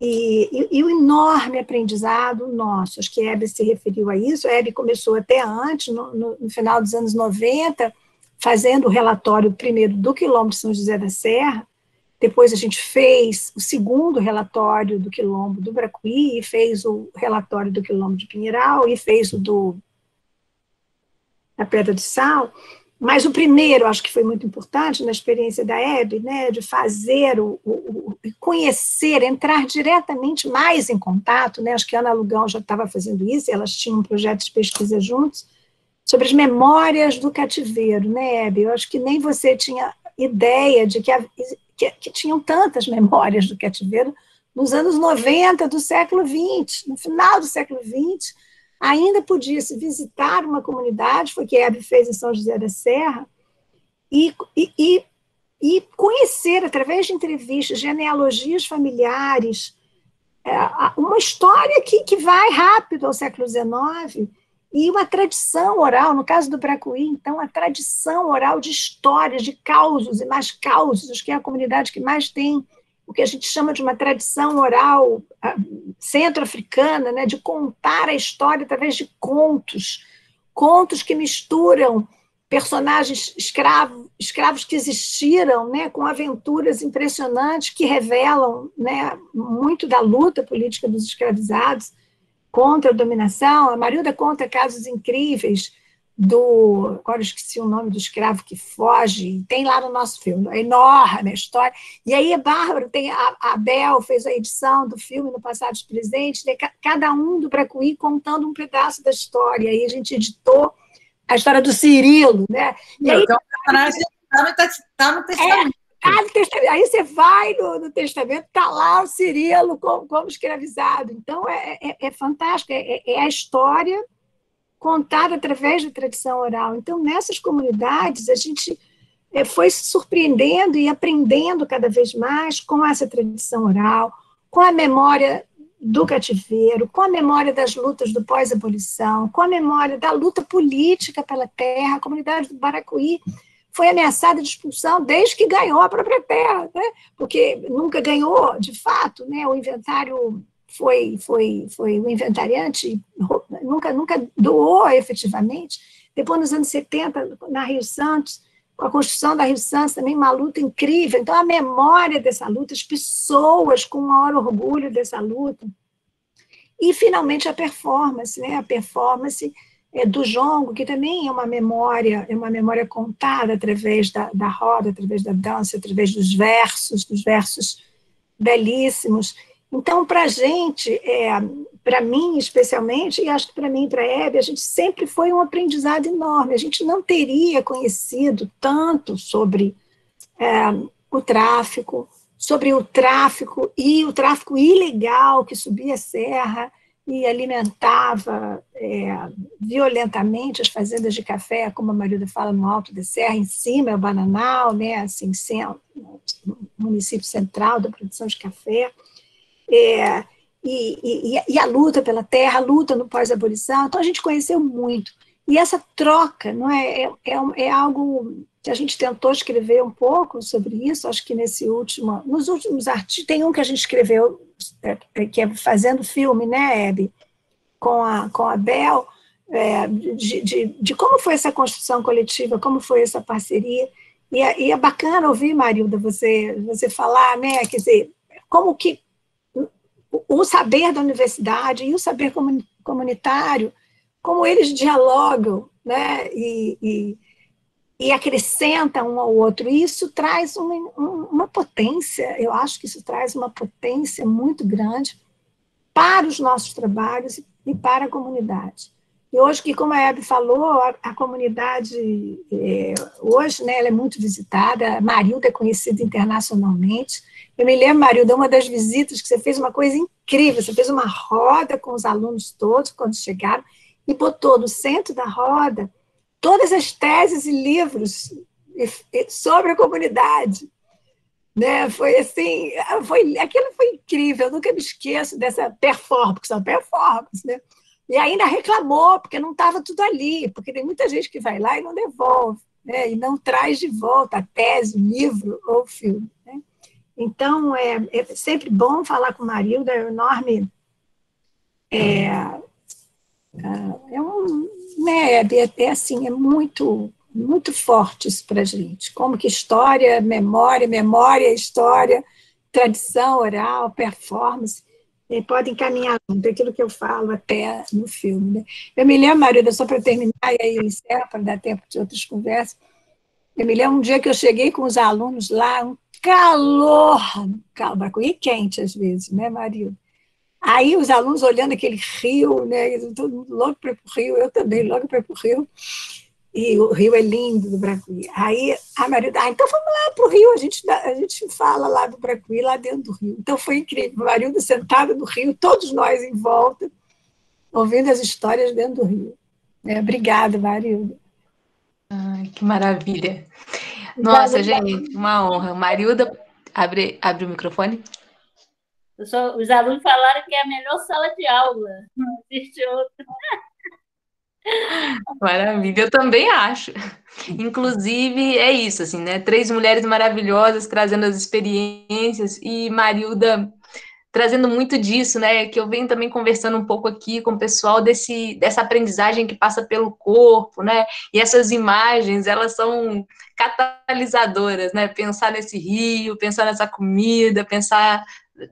B: e, e, e, o enorme aprendizado nosso, acho que a Hebe se referiu a isso, a Hebe começou até antes, no, no, no final dos anos 90, fazendo o relatório primeiro do quilombo de São José da Serra, depois a gente fez o segundo relatório do quilombo do Bracuí, fez o relatório do quilombo de Pinheiral e fez o do da Pedra de Sal, mas o primeiro, acho que foi muito importante na experiência da Hebe, né, de fazer o, o, o, conhecer, entrar diretamente mais em contato, né, acho que a Ana Lugão já estava fazendo isso, elas tinham um projeto de pesquisa juntos, sobre as memórias do cativeiro, né, Hebe? Eu acho que nem você tinha ideia de que, que, que tinham tantas memórias do cativeiro nos anos 90 do século XX, no final do século XX, ainda podia se visitar uma comunidade, foi o que a Hebe fez em São José da Serra, e, e, e conhecer, através de entrevistas, genealogias familiares, é, uma história que, que vai rápido ao século XIX, e uma tradição oral, no caso do Bracuí, então, a tradição oral de histórias, de causos e mais causos, que é a comunidade que mais tem o que a gente chama de uma tradição oral ah, centro-africana, né, de contar a história através de contos, contos que misturam personagens escravos, escravos que existiram, né, com aventuras impressionantes que revelam né, muito da luta política dos escravizados contra a dominação. A Marilda conta casos incríveis do. Agora esqueci o nome do escravo que foge, tem lá no nosso filme, é enorme a história. E aí é bárbaro, tem a, a Bel fez a edição do filme no Passados Presentes, né, cada um do Bracuí contando um pedaço da história. Aí a gente editou a história do Cirilo, né? E aí,
C: então, no, tá no testamento. É,
B: Tá Aí você vai no, no testamento, está lá o Cirilo como, como escravizado. Então, é, é, é fantástico, é, é, a história contada através da tradição oral. Então, nessas comunidades, a gente é, foi se surpreendendo e aprendendo cada vez mais com essa tradição oral, com a memória do cativeiro, com a memória das lutas do pós-abolição, com a memória da luta política pela terra, a comunidade do Baracuí foi ameaçada de expulsão desde que ganhou a própria terra, né? porque nunca ganhou, de fato, né? o inventário foi, foi, foi o inventariante, nunca, nunca doou efetivamente. Depois, nos anos 70, na Rio Santos, com a construção da Rio Santos, também uma luta incrível. Então, a memória dessa luta, as pessoas com o maior orgulho dessa luta. E, finalmente, a performance, né? a performance do jongo, que também é uma memória, é uma memória contada através da, da roda, através da dança, através dos versos, dos versos belíssimos. Então, para a gente, é, para mim, especialmente, e acho que para mim e para a Hebe, a gente sempre foi um aprendizado enorme. A gente não teria conhecido tanto sobre é, o tráfico, sobre o tráfico e o tráfico ilegal que subia a serra e alimentava é, violentamente as fazendas de café, como a Marilda fala, no alto da serra, em cima é o Bananal, né, assim, município central da produção de café. É, e, e, e, a luta pela terra, a luta no pós-abolição. Então, a gente conheceu muito. E essa troca não é, é, é, é, algo que a gente tentou escrever um pouco sobre isso, acho que nesse último, nos últimos artigos, tem um que a gente escreveu, é, é, que é fazendo filme, né, Hebe, com a, com a Bel, é, de, de, de, como foi essa construção coletiva, como foi essa parceria, e é, e é bacana ouvir, Marilda, você, você falar, né, quer dizer, como que o saber da universidade e o saber comunitário, como eles dialogam né, e, e, e acrescentam um ao outro. E isso traz uma, uma potência, eu acho que isso traz uma potência muito grande para os nossos trabalhos e para a comunidade. E hoje, que como a Hebe falou, a, a comunidade, é, hoje, né, ela é muito visitada, a Marilda é conhecida internacionalmente, eu me lembro, Marilda, uma das visitas que você fez uma coisa incrível. Você fez uma roda com os alunos todos quando chegaram e botou no centro da roda todas as teses e livros sobre a comunidade. Né? Foi assim, foi, aquilo foi incrível. Eu nunca me esqueço dessa performance, são performance, né? E ainda reclamou porque não estava tudo ali, porque tem muita gente que vai lá e não devolve, né? E não traz de volta a tese, o livro ou o filme. Né? Então, é, é sempre bom falar com o Marilda, é um enorme. É, é, é um. Né, é, é assim, é muito, muito forte isso para a gente. Como que história, memória, memória, história, tradição oral, performance, e podem caminhar junto, aquilo que eu falo até no filme. Né? Eu me lembro, Marilda, só para terminar, e aí eu encerro para dar tempo de outras conversas. Eu me lembro um dia que eu cheguei com os alunos lá, um calor, calma, e quente às vezes, né, marido? Aí os alunos olhando aquele rio, né, todo mundo logo para o rio, eu também logo para o rio, e o rio é lindo do Bracuí. Aí a marido, ah, então vamos lá para o rio, a gente, a gente fala lá do Bracuí, lá dentro do rio. Então foi incrível, o marido sentado no rio, todos nós em volta, ouvindo as histórias dentro do rio. É, obrigada, Marilda.
A: Ai, que maravilha. Nossa, gente, uma honra. Marilda, abre, abre o microfone.
G: Só, os alunos falaram que é a melhor sala de aula. Não existe outra.
A: Maravilha, eu também acho. Inclusive, é isso, assim, né? Três mulheres maravilhosas trazendo as experiências e Marilda trazendo muito disso, né? Que eu venho também conversando um pouco aqui com o pessoal desse, dessa aprendizagem que passa pelo corpo, né? E essas imagens, elas são catalisadoras, né? Pensar nesse rio, pensar nessa comida, pensar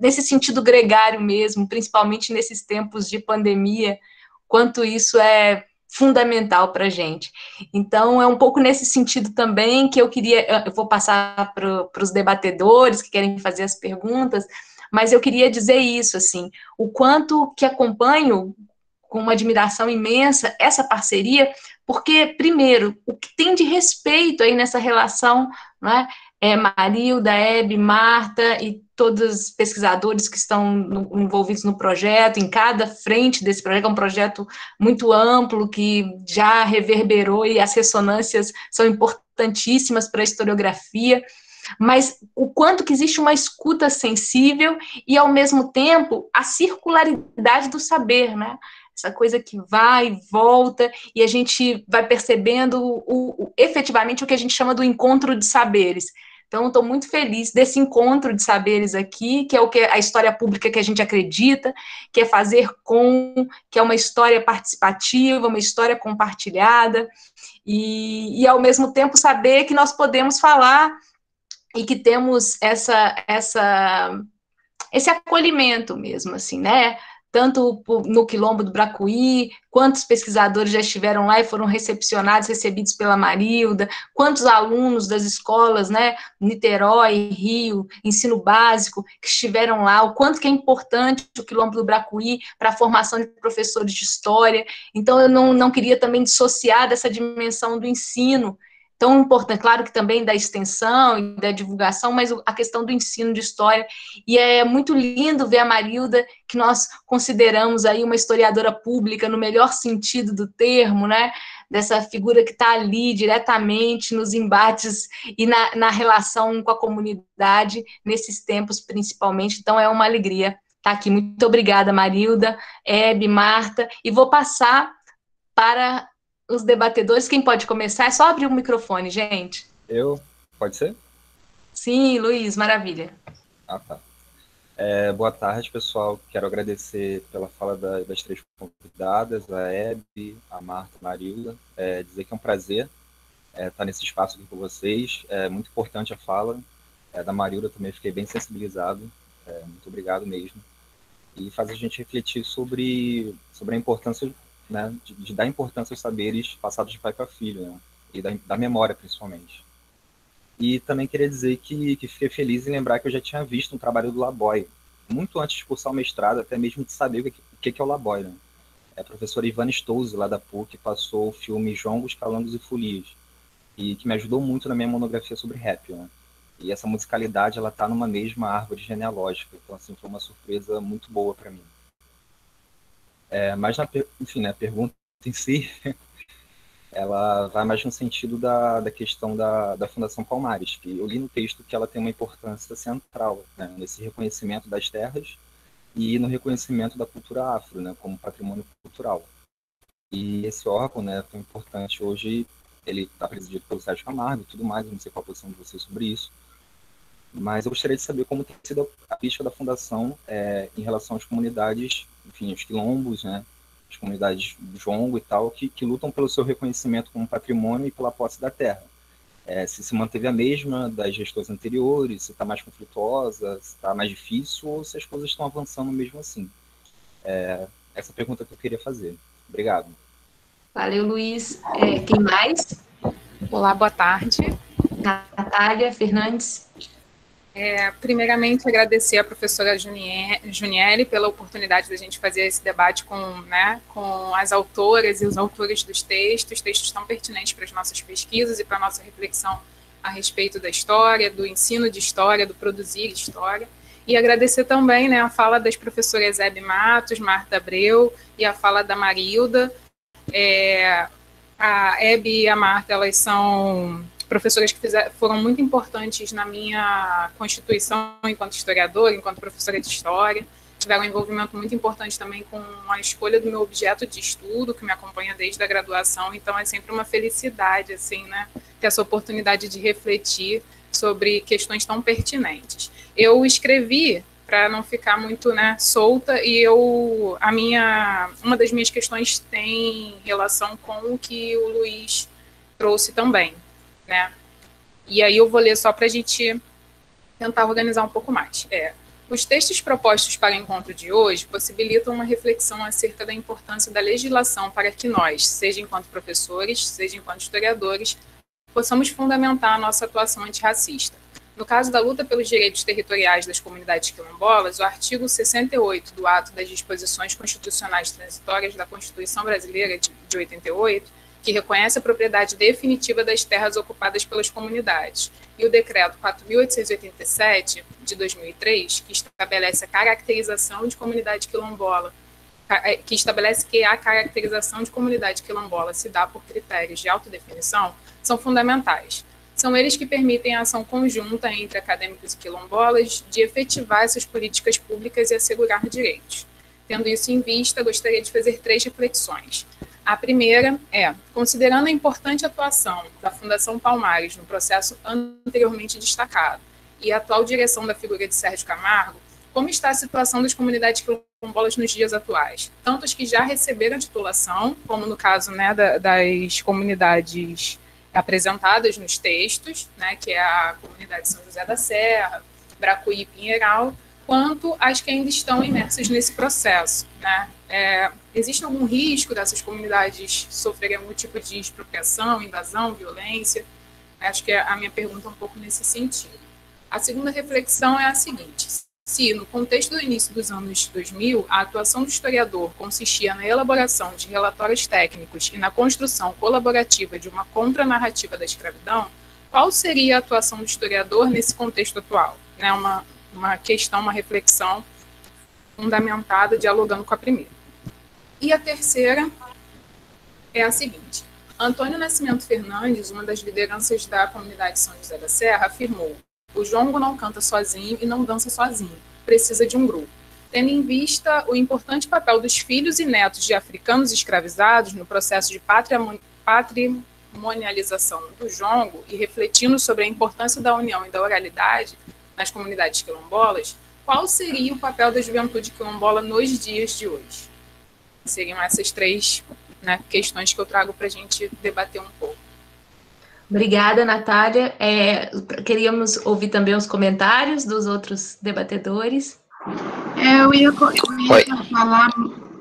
A: nesse sentido gregário mesmo, principalmente nesses tempos de pandemia, quanto isso é fundamental para a gente. Então, é um pouco nesse sentido também que eu queria, eu vou passar para os debatedores que querem fazer as perguntas, mas eu queria dizer isso, assim, o quanto que acompanho com uma admiração imensa essa parceria, porque, primeiro, o que tem de respeito aí nessa relação, né, é Marilda, Hebe, Marta e todos os pesquisadores que estão no, envolvidos no projeto, em cada frente desse projeto, é um projeto muito amplo, que já reverberou e as ressonâncias são importantíssimas para a historiografia, mas o quanto que existe uma escuta sensível e, ao mesmo tempo, a circularidade do saber, né? Essa coisa que vai e volta, e a gente vai percebendo o, o, efetivamente o que a gente chama do encontro de saberes. Então, estou muito feliz desse encontro de saberes aqui, que é o que a história pública que a gente acredita, que é fazer com, que é uma história participativa, uma história compartilhada, e, e ao mesmo tempo saber que nós podemos falar e que temos essa, essa, esse acolhimento mesmo, assim, né? Tanto no Quilombo do Bracuí, quantos pesquisadores já estiveram lá e foram recepcionados, recebidos pela Marilda, quantos alunos das escolas, né, Niterói, Rio, ensino básico, que estiveram lá, o quanto que é importante o Quilombo do Bracuí para a formação de professores de história. Então, eu não, não queria também dissociar dessa dimensão do ensino, tão importante, claro que também da extensão e da divulgação, mas a questão do ensino de história, e é muito lindo ver a Marilda, que nós consideramos aí uma historiadora pública no melhor sentido do termo, né, dessa figura que está ali diretamente nos embates e na, na relação com a comunidade, nesses tempos principalmente, então é uma alegria estar aqui. Muito obrigada, Marilda, Hebe, Marta, e vou passar para os debatedores. Quem pode começar? É só abrir o microfone, gente.
H: Eu? Pode ser?
A: Sim, Luiz, maravilha.
H: Ah, tá. É, boa tarde, pessoal. Quero agradecer pela fala da, das três convidadas, a Hebe, a Marta, a Marilda. É, dizer que é um prazer é, estar nesse espaço aqui com vocês. É muito importante a fala. É, da Marilda também fiquei bem sensibilizado. É, muito obrigado mesmo. E faz a gente refletir sobre, sobre a importância né, de, de, dar importância aos saberes passados de pai para filho, né, e da, da, memória, principalmente. E também queria dizer que, que fiquei feliz em lembrar que eu já tinha visto um trabalho do Laboy, muito antes de cursar o mestrado, até mesmo de saber o que, o que é o Laboy. Né. É a professora Ivana Stouze, lá da PUC, passou o filme Jongos, Calangos e Folias, e que me ajudou muito na minha monografia sobre rap. Né. E essa musicalidade, ela tá numa mesma árvore genealógica, então assim, foi uma surpresa muito boa para mim. É, mas, na, enfim, né, a pergunta em si, ela vai mais no sentido da, da questão da, da Fundação Palmares, que eu li no texto que ela tem uma importância central né, nesse reconhecimento das terras e no reconhecimento da cultura afro, né, como patrimônio cultural. E esse órgão, né, tão importante hoje, ele está presidido pelo Sérgio Camargo e tudo mais, não sei qual a posição de vocês sobre isso, mas eu gostaria de saber como tem sido a política da Fundação é, em relação às comunidades enfim, os quilombos, né, as comunidades do jongo e tal, que, que lutam pelo seu reconhecimento como patrimônio e pela posse da terra. É, se se manteve a mesma das gestões anteriores, se está mais conflituosa, se está mais difícil, ou se as coisas estão avançando mesmo assim. É, essa pergunta que eu queria fazer. Obrigado.
A: Valeu, Luiz. É, quem mais?
I: Olá, boa tarde.
A: Natália Fernandes.
I: É, primeiramente, agradecer à professora Juniele pela oportunidade da gente fazer esse debate com, né, com as autoras e os autores dos textos, textos tão pertinentes para as nossas pesquisas e para a nossa reflexão a respeito da história, do ensino de história, do produzir história. E agradecer também né, a fala das professoras Hebe Matos, Marta Abreu e a fala da Marilda. É, a Hebe e a Marta, elas são professoras que fizer, foram muito importantes na minha constituição enquanto historiadora, enquanto professora de história. Tiveram um envolvimento muito importante também com a escolha do meu objeto de estudo, que me acompanha desde a graduação. Então, é sempre uma felicidade, assim, né, ter essa oportunidade de refletir sobre questões tão pertinentes. Eu escrevi para não ficar muito né, solta e eu a minha uma das minhas questões tem relação com o que o Luiz trouxe também né? E aí eu vou ler só para a gente tentar organizar um pouco mais. É, os textos propostos para o encontro de hoje possibilitam uma reflexão acerca da importância da legislação para que nós, seja enquanto professores, seja enquanto historiadores, possamos fundamentar a nossa atuação antirracista. No caso da luta pelos direitos territoriais das comunidades quilombolas, o artigo 68 do Ato das Disposições Constitucionais Transitórias da Constituição Brasileira de 88 que reconhece a propriedade definitiva das terras ocupadas pelas comunidades, e o Decreto 4.887, de 2003, que estabelece a caracterização de comunidade quilombola, é, que estabelece que a caracterização de comunidade quilombola se dá por critérios de autodefinição, são fundamentais. São eles que permitem a ação conjunta entre acadêmicos e quilombolas de efetivar essas políticas públicas e assegurar direitos. Tendo isso em vista, gostaria de fazer três reflexões. A primeira é, considerando a importante atuação da Fundação Palmares no processo anteriormente destacado e a atual direção da figura de Sérgio Camargo, como está a situação das comunidades quilombolas nos dias atuais? Tanto as que já receberam titulação, como no caso né, da, das comunidades apresentadas nos textos, né, que é a comunidade São José da Serra, Bracuí e Pinheiral, quanto as que ainda estão imersas nesse processo. Né? É, existe algum risco dessas comunidades sofrerem algum tipo de expropriação, invasão, violência? Acho que a minha pergunta é um pouco nesse sentido. A segunda reflexão é a seguinte: se, no contexto do início dos anos 2000, a atuação do historiador consistia na elaboração de relatórios técnicos e na construção colaborativa de uma contranarrativa da escravidão, qual seria a atuação do historiador nesse contexto atual? Né, uma, uma questão, uma reflexão fundamentada, dialogando com a primeira. E a terceira é a seguinte: Antônio Nascimento Fernandes, uma das lideranças da comunidade São José da Serra, afirmou: o jongo não canta sozinho e não dança sozinho, precisa de um grupo. Tendo em vista o importante papel dos filhos e netos de africanos escravizados no processo de patrimonialização do jongo e refletindo sobre a importância da união e da oralidade nas comunidades quilombolas, qual seria o papel da juventude quilombola nos dias de hoje? Seriam essas três né, questões que eu trago para a gente debater um pouco.
A: Obrigada, Natália. É, queríamos ouvir também os comentários dos outros debatedores.
J: É, eu ia, eu ia falar,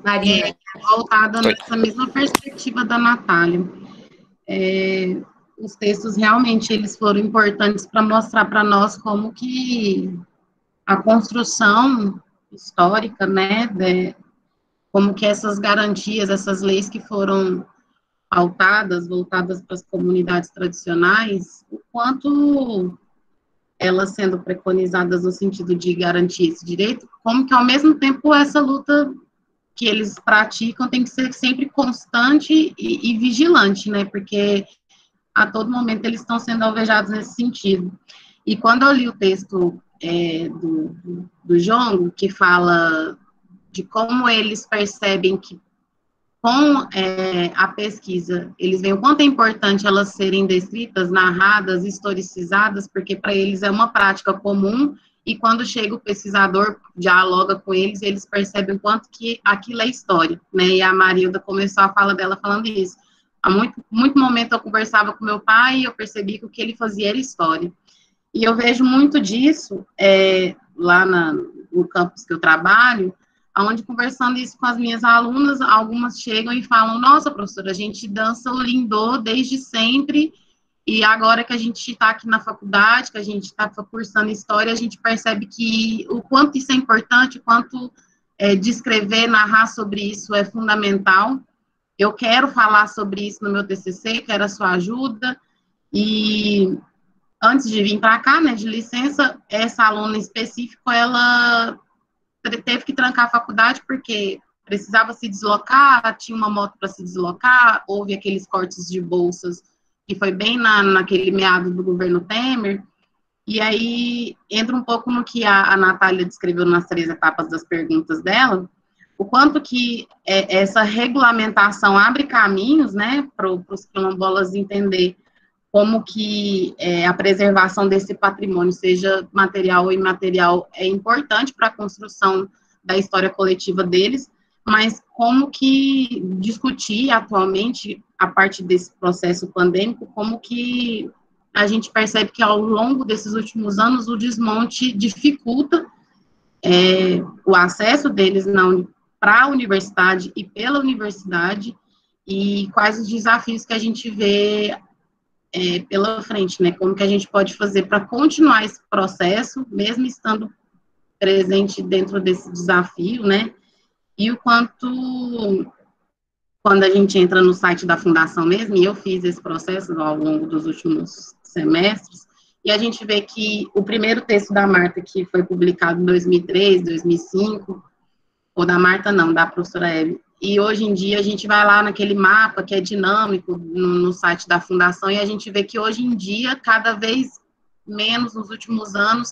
J: Maria, é, voltada nessa mesma perspectiva da Natália. É, os textos realmente eles foram importantes para mostrar para nós como que a construção histórica, né, de, como que essas garantias, essas leis que foram pautadas, voltadas para as comunidades tradicionais, o quanto elas sendo preconizadas no sentido de garantir esse direito, como que ao mesmo tempo essa luta que eles praticam tem que ser sempre constante e, e vigilante, né? Porque a todo momento eles estão sendo alvejados nesse sentido. E quando eu li o texto é, do, do, Jongo, que fala de como eles percebem que com é, a pesquisa, eles veem o quanto é importante elas serem descritas, narradas, historicizadas, porque para eles é uma prática comum, e quando chega o pesquisador, dialoga com eles, eles percebem o quanto que aquilo é história, né, e a Marilda começou a fala dela falando isso. Há muito, muito momento eu conversava com meu pai e eu percebi que o que ele fazia era história. E eu vejo muito disso é, lá na, no campus que eu trabalho, onde conversando isso com as minhas alunas, algumas chegam e falam, nossa, professora, a gente dança o lindô desde sempre, e agora que a gente está aqui na faculdade, que a gente está cursando história, a gente percebe que o quanto isso é importante, o quanto é, descrever, narrar sobre isso é fundamental. Eu quero falar sobre isso no meu TCC, quero a sua ajuda, e antes de vir para cá, né, de licença, essa aluna específica, ela teve que trancar a faculdade porque precisava se deslocar, tinha uma moto para se deslocar, houve aqueles cortes de bolsas, que foi bem na, naquele meado do governo Temer, e aí entra um pouco no que a, a Natália descreveu nas três etapas das perguntas dela, o quanto que é, essa regulamentação abre caminhos, né, para os quilombolas entender como que é, a preservação desse patrimônio, seja material ou imaterial, é importante para a construção da história coletiva deles, mas como que discutir atualmente, a partir desse processo pandêmico, como que a gente percebe que ao longo desses últimos anos o desmonte dificulta é, o acesso deles para a universidade e pela universidade, e quais os desafios que a gente vê é, pela frente, né? Como que a gente pode fazer para continuar esse processo, mesmo estando presente dentro desse desafio, né? E o quanto, quando a gente entra no site da fundação mesmo, e eu fiz esse processo ao longo dos últimos semestres, e a gente vê que o primeiro texto da Marta, que foi publicado em 2003, 2005, ou da Marta não, da professora Eve, e hoje em dia a gente vai lá naquele mapa que é dinâmico no, site da fundação e a gente vê que hoje em dia, cada vez menos nos últimos anos,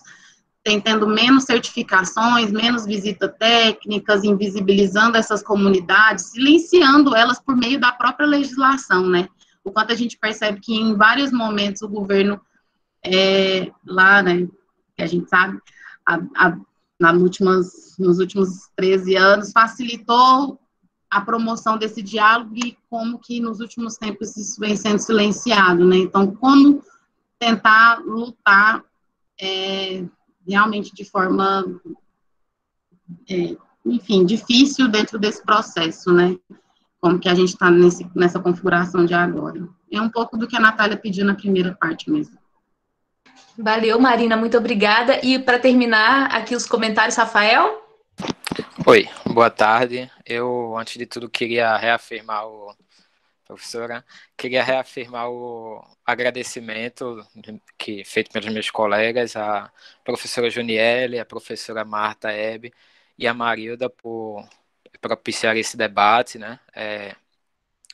J: tem tendo menos certificações, menos visitas técnicas, invisibilizando essas comunidades, silenciando elas por meio da própria legislação, né? O quanto a gente percebe que em vários momentos o governo é, lá, né, que a gente sabe, a, a, últimas, nos últimos 13 anos, facilitou a promoção desse diálogo e como que nos últimos tempos isso vem sendo silenciado, né? Então, como tentar lutar é, realmente de forma é, enfim, difícil dentro desse processo, né? Como que a gente está nessa configuração de agora. É um pouco do que a Natália pediu na primeira parte mesmo.
A: Valeu, Marina, muito obrigada. E para terminar, aqui os comentários, Rafael?
K: Oi, boa tarde. Eu, antes de tudo, queria reafirmar o. Professora, queria reafirmar o agradecimento que feito pelos meus colegas, a professora Juniele, a professora Marta Hebe e a Marilda por propiciar esse debate, né? É,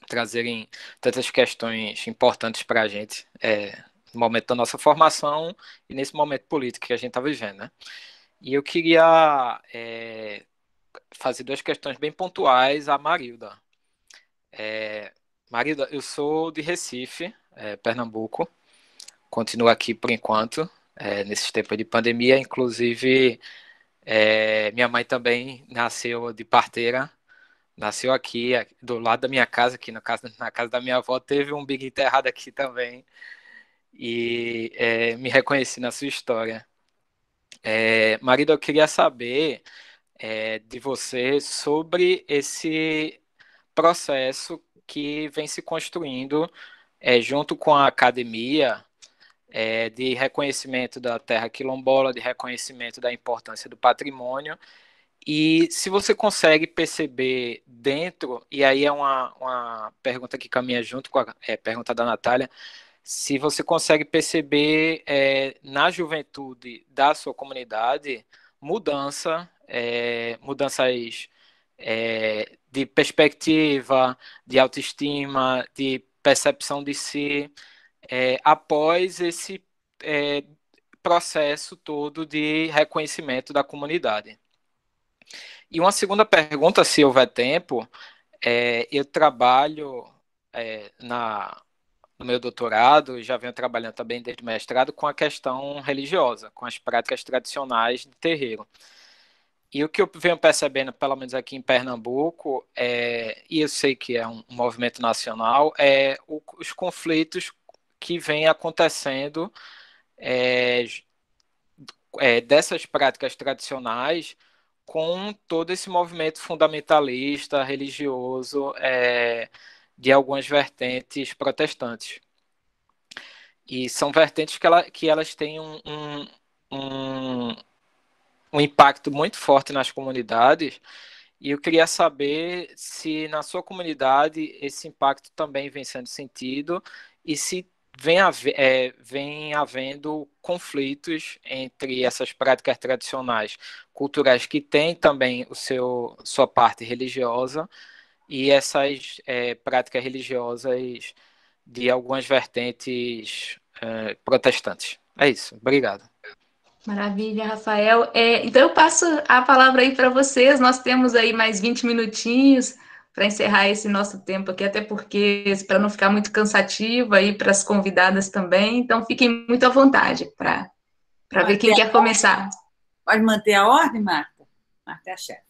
K: trazerem tantas questões importantes para a gente é, no momento da nossa formação e nesse momento político que a gente está vivendo, né? E eu queria é, fazer duas questões bem pontuais à Marilda. É, Marilda, eu sou de Recife, é, Pernambuco, continuo aqui por enquanto, é, nesses tempos de pandemia, inclusive é, minha mãe também nasceu de parteira, nasceu aqui, do lado da minha casa, aqui na casa, na casa da minha avó, teve um big enterrado aqui também, e é, me reconheci na sua história. É, marido, eu queria saber é, de você sobre esse processo que vem se construindo é, junto com a academia é, de reconhecimento da terra quilombola, de reconhecimento da importância do patrimônio. E se você consegue perceber dentro, e aí é uma, uma pergunta que caminha junto com a é, pergunta da Natália, se você consegue perceber é, na juventude da sua comunidade mudança, é, mudanças é, de perspectiva, de autoestima, de percepção de si, é, após esse é, processo todo de reconhecimento da comunidade. E uma segunda pergunta, se houver tempo, é, eu trabalho na no meu doutorado, já venho trabalhando também desde o mestrado com a questão religiosa, com as práticas tradicionais de terreiro. E o que eu venho percebendo, pelo menos aqui em Pernambuco, é, e eu sei que é um, movimento nacional, é o, os conflitos que vêm acontecendo é, é, dessas práticas tradicionais com todo esse movimento fundamentalista, religioso, é, de algumas vertentes protestantes. E são vertentes que, ela, que elas têm um, um, um, um impacto muito forte nas comunidades. E eu queria saber se na sua comunidade esse impacto também vem sendo sentido e se vem, é, vem havendo conflitos entre essas práticas tradicionais culturais que têm também o seu sua parte religiosa e essas é, práticas religiosas de algumas vertentes é, protestantes. É isso. Obrigado.
A: Maravilha, Rafael. É, então eu passo a palavra aí para vocês. Nós temos aí mais 20 minutinhos para encerrar esse nosso tempo aqui, até porque para não ficar muito cansativo aí para as convidadas também. Então fiquem muito à vontade para ver quem quer começar.
C: Pode manter a ordem, Marta? Marta é a chefa.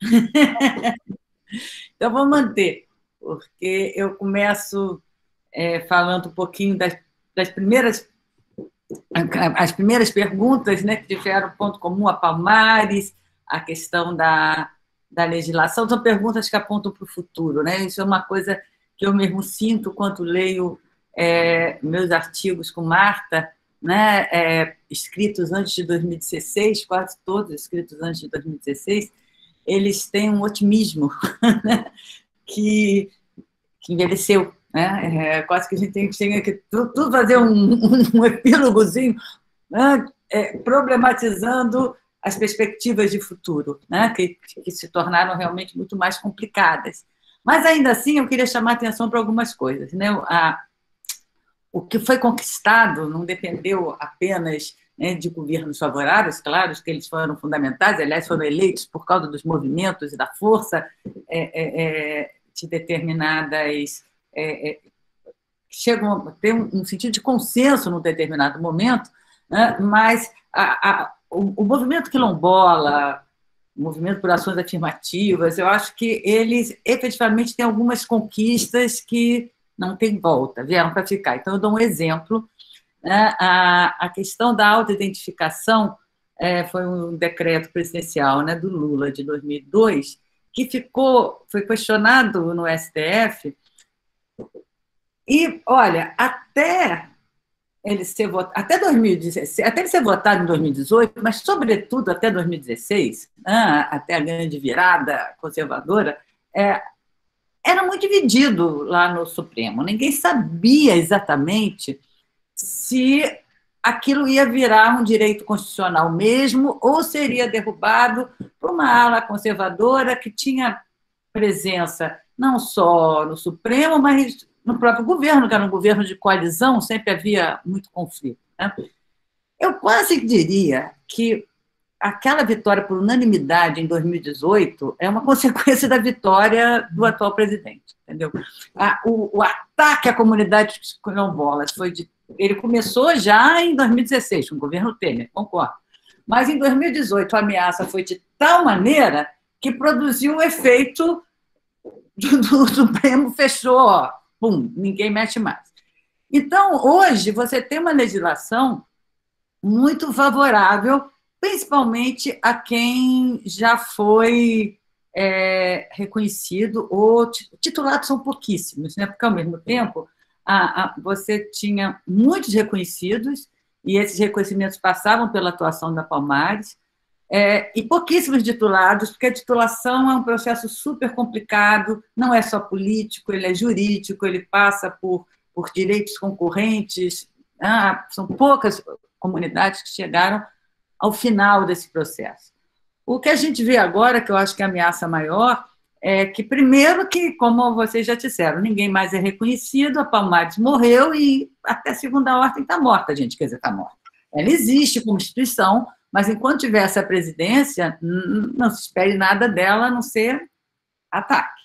C: Então, vou manter, porque eu começo é, falando um pouquinho das, das, primeiras as primeiras perguntas né, que tiveram ponto comum a Palmares, a questão da, da legislação, são perguntas que apontam para o futuro. Né? Isso é uma coisa que eu mesmo sinto quando leio é, meus artigos com Marta, né, é, escritos antes de 2016, quase todos escritos antes de 2016, eles têm um otimismo né? que, que envelheceu. Né? É, quase que a gente tem, tem que tudo, fazer um, um, um epílogozinho né? é, problematizando as perspectivas de futuro, né? que, que se tornaram realmente muito mais complicadas. Mas, ainda assim, eu queria chamar a atenção para algumas coisas. Né? A, o que foi conquistado não dependeu apenas né, de governos favoráveis, claro, que eles foram fundamentais, aliás, foram eleitos por causa dos movimentos e da força é, é, é de determinadas. É, é, chegam a ter um, sentido de consenso num determinado momento, né, mas a, a, o, o movimento quilombola, o movimento por ações afirmativas, eu acho que eles efetivamente têm algumas conquistas que não têm volta, vieram para ficar. Então, eu dou um exemplo né, a, a questão da autoidentificação é, foi um decreto presidencial né, do Lula de 2002, que ficou, foi questionado no STF. E, olha, até ele ser votado, até 2016, até ele ser votado em 2018, mas sobretudo até 2016, né, até a grande virada conservadora, é, era muito dividido lá no Supremo. Ninguém sabia exatamente se aquilo ia virar um direito constitucional mesmo ou seria derrubado por uma ala conservadora que tinha presença não só no Supremo, mas no próprio governo, que era um governo de coalizão, sempre havia muito conflito. Né? Eu quase diria que aquela vitória por unanimidade em 2018 é uma consequência da vitória do atual presidente, entendeu? O, o ataque à comunidade quilombolas foi de, ele começou já em 2016 com o governo Temer, concordo. Mas em 2018 a ameaça foi de tal maneira que produziu o efeito do Supremo fechou, pum, ninguém mexe mais. Então, hoje, você tem uma legislação muito favorável, principalmente a quem já foi é, reconhecido, ou titulados são pouquíssimos, né? porque, ao mesmo tempo, a, a, você tinha muitos reconhecidos, e esses reconhecimentos passavam pela atuação da Palmares, é, e pouquíssimos titulados, porque a titulação é um processo super complicado, não é só político, ele é jurídico, ele passa por, por direitos concorrentes, ah, são poucas comunidades que chegaram ao final desse processo. O que a gente vê agora, que eu acho que é a ameaça maior, é que, primeiro, que, como vocês já disseram, ninguém mais é reconhecido, a Palmares morreu e até a segunda ordem está morta, gente, quer dizer, está morta. Ela existe como instituição, mas enquanto tiver essa presidência, não se espere nada dela a não ser ataque.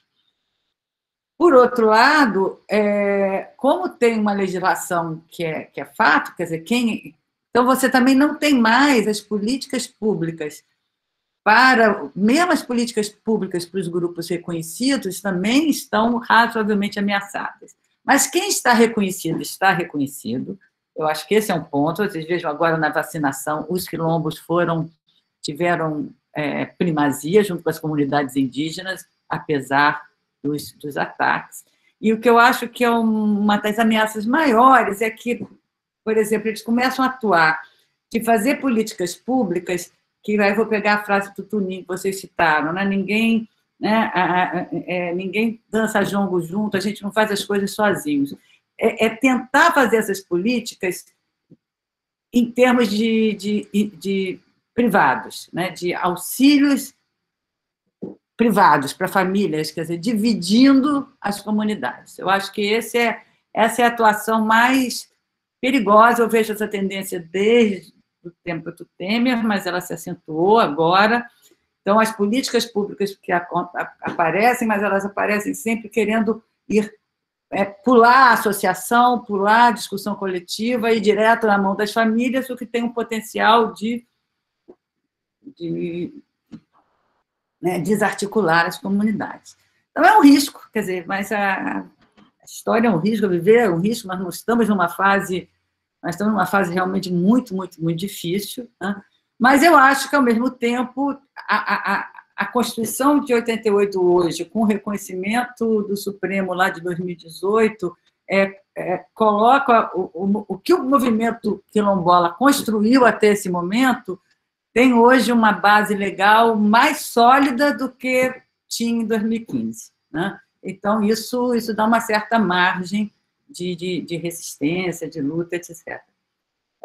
C: Por outro lado, é, como tem uma legislação que é, que é fato, quer dizer, quem. Então, você também não tem mais as políticas públicas para. Mesmo as políticas públicas para os grupos reconhecidos também estão razoavelmente ameaçadas. Mas quem está reconhecido, está reconhecido. Eu acho que esse é um ponto. Vocês vejam agora na vacinação, os quilombos foram tiveram é, primazia junto com as comunidades indígenas, apesar dos, dos ataques. E o que eu acho que é uma das ameaças maiores é que, por exemplo, eles começam a atuar de fazer políticas públicas, que aí vou pegar a frase do Tuninho que vocês citaram, né? ninguém, né? É, ninguém dança jongo junto, a gente não faz as coisas sozinhos é, é tentar fazer essas políticas em termos de, de, de privados, né, de auxílios privados para famílias, quer dizer, dividindo as comunidades. Eu acho que esse é, essa é a atuação mais perigosa. Eu vejo essa tendência desde o tempo do Temer, mas ela se acentuou agora. Então, as políticas públicas que aparecem, mas elas aparecem sempre querendo ir é, pular a associação, pular a discussão coletiva e ir direto na mão das famílias, o que tem um potencial de, de né, desarticular as comunidades. Então, é um risco, quer dizer, mas a, a história é um risco, viver é um risco, nós não estamos numa fase, nós estamos numa fase realmente muito, muito, muito difícil, né? mas eu acho que, ao mesmo tempo, a, a, a Constituição de 88 hoje, com o reconhecimento do Supremo lá de 2018, é, é, coloca o, o, o, que o movimento quilombola construiu até esse momento, tem hoje uma base legal mais sólida do que tinha em 2015. Né? Então, isso, isso dá uma certa margem de, de, de resistência, de luta, etc.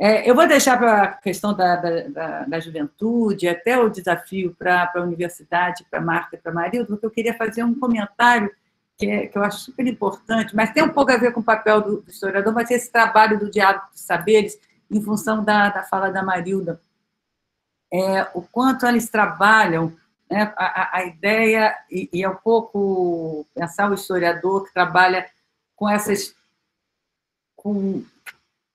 C: É, eu vou deixar para a questão da, da, da, da, juventude, até o desafio para a universidade, para Marta e para Marilda, porque eu queria fazer um comentário que, é, que, eu acho super importante, mas tem um pouco a ver com o papel do, do historiador, mas esse trabalho do diálogo dos saberes, em função da, da fala da Marilda, é, o quanto eles trabalham né, a, a, ideia, e, e é um pouco pensar o historiador que trabalha com essas. Com,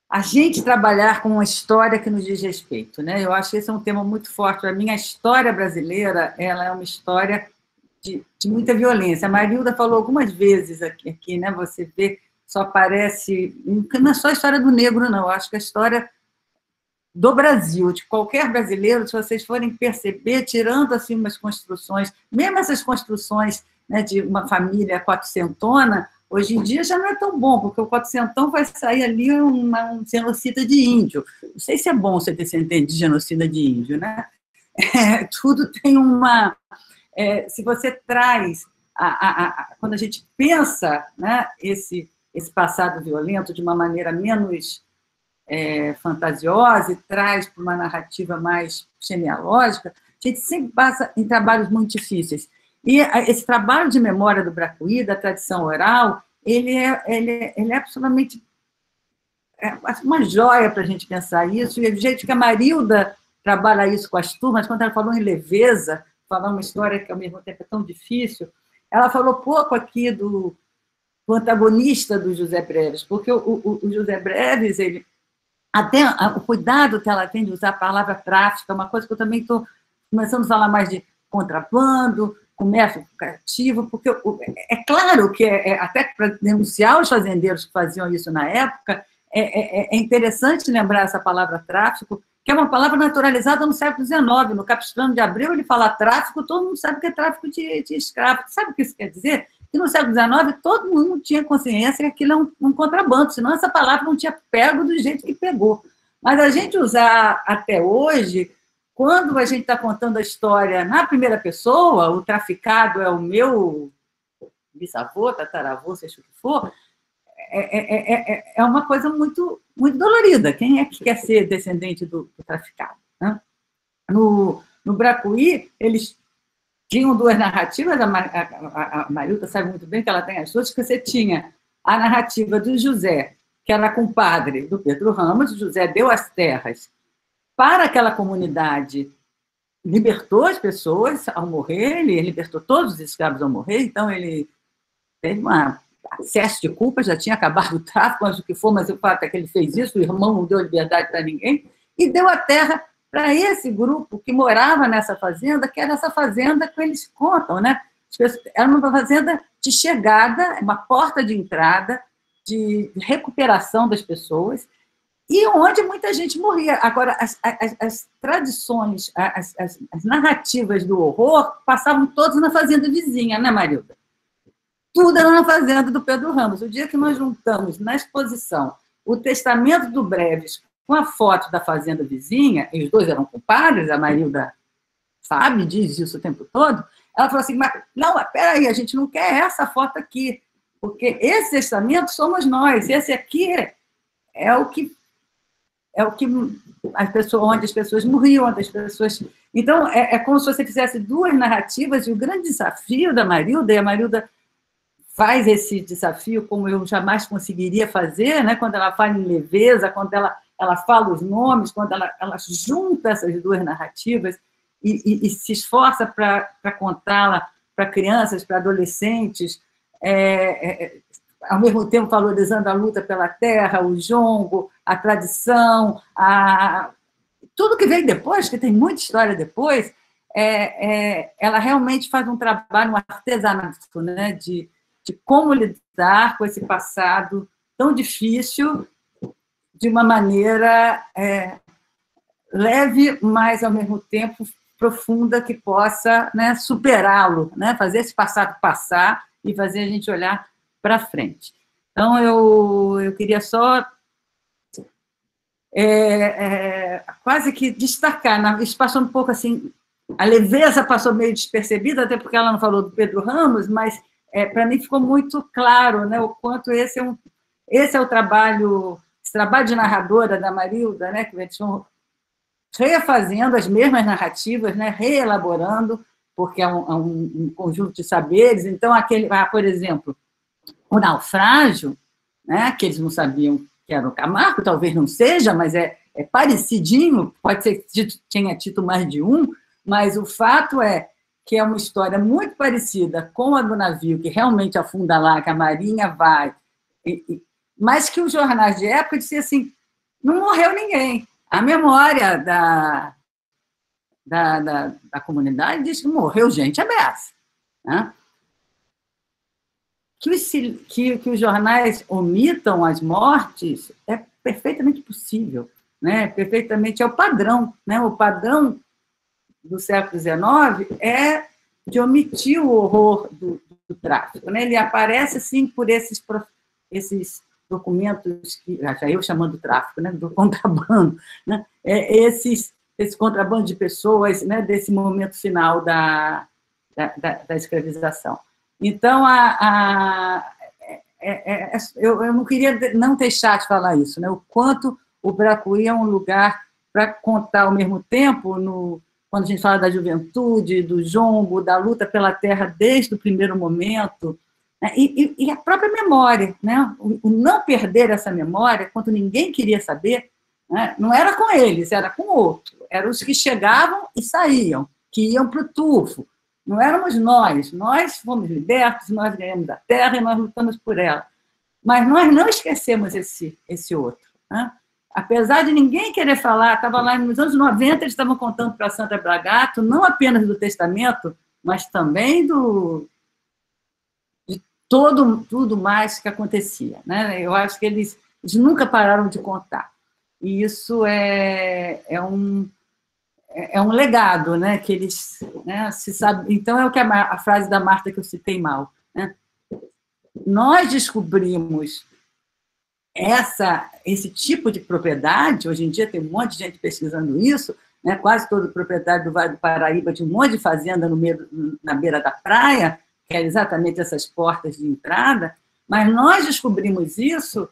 C: a gente trabalhar com uma história que nos diz respeito, né? Eu acho que esse é um tema muito forte. A história brasileira, ela é uma história de, de muita violência. A Marilda falou algumas vezes aqui, aqui, né? Você vê, só aparece, não é só a história do negro, não. Eu acho que a história do Brasil, de qualquer brasileiro, se vocês forem perceber, tirando assim umas construções, mesmo essas construções né, de uma família quatrocentona, hoje em dia já não é tão bom, porque o quatrocentão vai sair ali uma, um genocida de índio. Não sei se é bom ser descendente de genocida de índio, né? É, tudo tem uma... É, se você traz, a, a, a, quando a gente pensa né, esse, esse passado violento de uma maneira menos é, fantasiosa e traz para uma narrativa mais genealógica, a gente sempre passa em trabalhos muito difíceis. E esse trabalho de memória do Bracuí, da tradição oral, ele é, ele é, ele é absolutamente é uma joia para a gente pensar isso, e o jeito que a Marilda trabalha isso com as turmas, quando ela falou em leveza, falar uma história que ao mesmo tempo é tão difícil, ela falou pouco aqui do, do antagonista do José Breves, porque o, o, o José Breves, ele, até o cuidado que ela tem de usar a palavra tráfico, é uma coisa que eu também estou começando a falar mais de contrabando, comércio lucrativo, porque é claro que, é, é até para denunciar os fazendeiros que faziam isso na época, é, é, é, interessante lembrar essa palavra tráfico, que é uma palavra naturalizada no século XIX. No Capistrano de Abreu, ele fala tráfico, todo mundo sabe que é tráfico de, de escravos. Sabe o que isso quer dizer? que no século XIX todo mundo tinha consciência que aquilo é um, um contrabando, senão essa palavra não tinha pego do jeito que pegou. Mas a gente usar até hoje, quando a gente está contando a história na primeira pessoa, o traficado é o meu bisavô, tataravô, seja o que for, é, é, é, é uma coisa muito, muito dolorida. Quem é que quer ser descendente do, do traficado? Né? No, no Bracuí, eles tinham duas narrativas, a, a, a Marilda sabe muito bem que ela tem as suas, que você tinha a narrativa do José, que era compadre do Pedro Ramos, o José deu as terras para aquela comunidade, libertou as pessoas ao morrer, ele libertou todos os escravos ao morrer, então ele teve um excesso de culpa, já tinha acabado o tráfico, mas o que for, mas o fato é que ele fez isso, o irmão não deu liberdade para ninguém, e deu a terra para esse grupo que morava nessa fazenda, que era essa fazenda que eles contam, né? Era uma fazenda de chegada, uma porta de entrada, de recuperação das pessoas, e onde muita gente morria. Agora, as, as, as tradições, as, as, narrativas do horror passavam todas na fazenda vizinha, né, Marilda? Tudo era na fazenda do Pedro Ramos. O dia que nós juntamos na exposição o testamento do Breves com a foto da fazenda vizinha, e os dois eram compadres, a Marilda sabe, diz isso o tempo todo, ela falou assim, mas, não, peraí, a gente não quer essa foto aqui, porque esse testamento somos nós, esse aqui é o que é o que as pessoas, onde as pessoas morriam, onde as pessoas. Então, é, é como se você fizesse duas narrativas, e o grande desafio da Marilda, e a Marilda faz esse desafio como eu jamais conseguiria fazer, né? quando ela fala em leveza, quando ela ela fala os nomes, quando ela, ela junta essas duas narrativas e, e, e se esforça para contá-la para crianças, para adolescentes, é, é, ao mesmo tempo valorizando a luta pela terra, o jongo, a tradição, a, tudo que vem depois, que tem muita história depois, é, é, ela realmente faz um trabalho, um artesanato, né, de, de como lidar com esse passado tão difícil de uma maneira é, leve, mas ao mesmo tempo profunda que possa né, superá-lo, né, fazer esse passado passar e fazer a gente olhar para frente. Então, eu, eu queria só é, é, quase que destacar, na, isso passou um pouco assim, a leveza passou meio despercebida, até porque ela não falou do Pedro Ramos, mas é, para mim ficou muito claro né, o quanto esse é, um, esse é o trabalho trabalho de narradora da Marilda, né, que vão refazendo as mesmas narrativas, né, reelaborando, porque é um, é um conjunto de saberes. Então, aquele, ah, por exemplo, o naufrágio, né, que eles não sabiam que era o Camargo, talvez não seja, mas é, é parecidinho, pode ser que tenha título mais de um, mas o fato é que é uma história muito parecida com a do navio, que realmente afunda lá, que a Marinha vai e, mas que os jornais de época diziam assim: não morreu ninguém. A memória da, da, da, da comunidade diz que morreu gente beça. Né? Que, os, que, que os jornais omitam as mortes é perfeitamente possível. né, perfeitamente, é o padrão. Né? O padrão do século XIX é de omitir o horror do, do tráfico. Né? Ele aparece, sim, por esses, esses documentos, que, já eu chamando tráfico, né, do contrabando, né? É, esses, esse contrabando de pessoas, né, desse momento final da, da, da, da escravização. Então, a, a é, é, é, eu, eu, não queria não deixar de falar isso, né, o quanto o Bracuí é um lugar para contar ao mesmo tempo, no, quando a gente fala da juventude, do jongo, da luta pela terra desde o primeiro momento, né? E, e, e, a própria memória, né? O, o, não perder essa memória, quando ninguém queria saber, né? não era com eles, era com outro. Eram os que chegavam e saíam, que iam para o tufo. Não éramos nós. Nós fomos libertos, nós ganhamos a terra e nós lutamos por ela. Mas nós não esquecemos esse, esse outro. Né? Apesar de ninguém querer falar, estava lá nos anos 90, eles estavam contando para Santa Bragato, não apenas do testamento, mas também do, todo, tudo mais que acontecia. Né? Eu acho que eles, eles nunca pararam de contar. E isso é, é, um, é um legado né? que eles né? se sabe. Então, é o que a, a frase da Marta que eu citei mal. Né? Nós descobrimos essa, esse tipo de propriedade, hoje em dia tem um monte de gente pesquisando isso, né? quase todo proprietário do Vale do Paraíba de um monte de fazenda no meio, na beira da praia, que é exatamente essas portas de entrada, mas nós descobrimos isso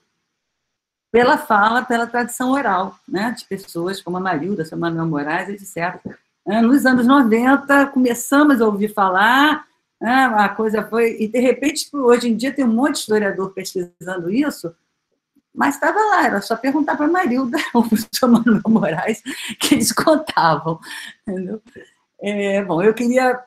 C: pela fala, pela tradição oral, né, de pessoas como a Marilda, a Manuel Moraes, etc. É, nos anos 90, começamos a ouvir falar, né, a coisa foi. E, de repente, hoje em dia, tem um monte de historiador pesquisando isso, mas estava lá, era só perguntar para a Marilda ou para o Manuel Moraes, que eles contavam. É, bom, eu queria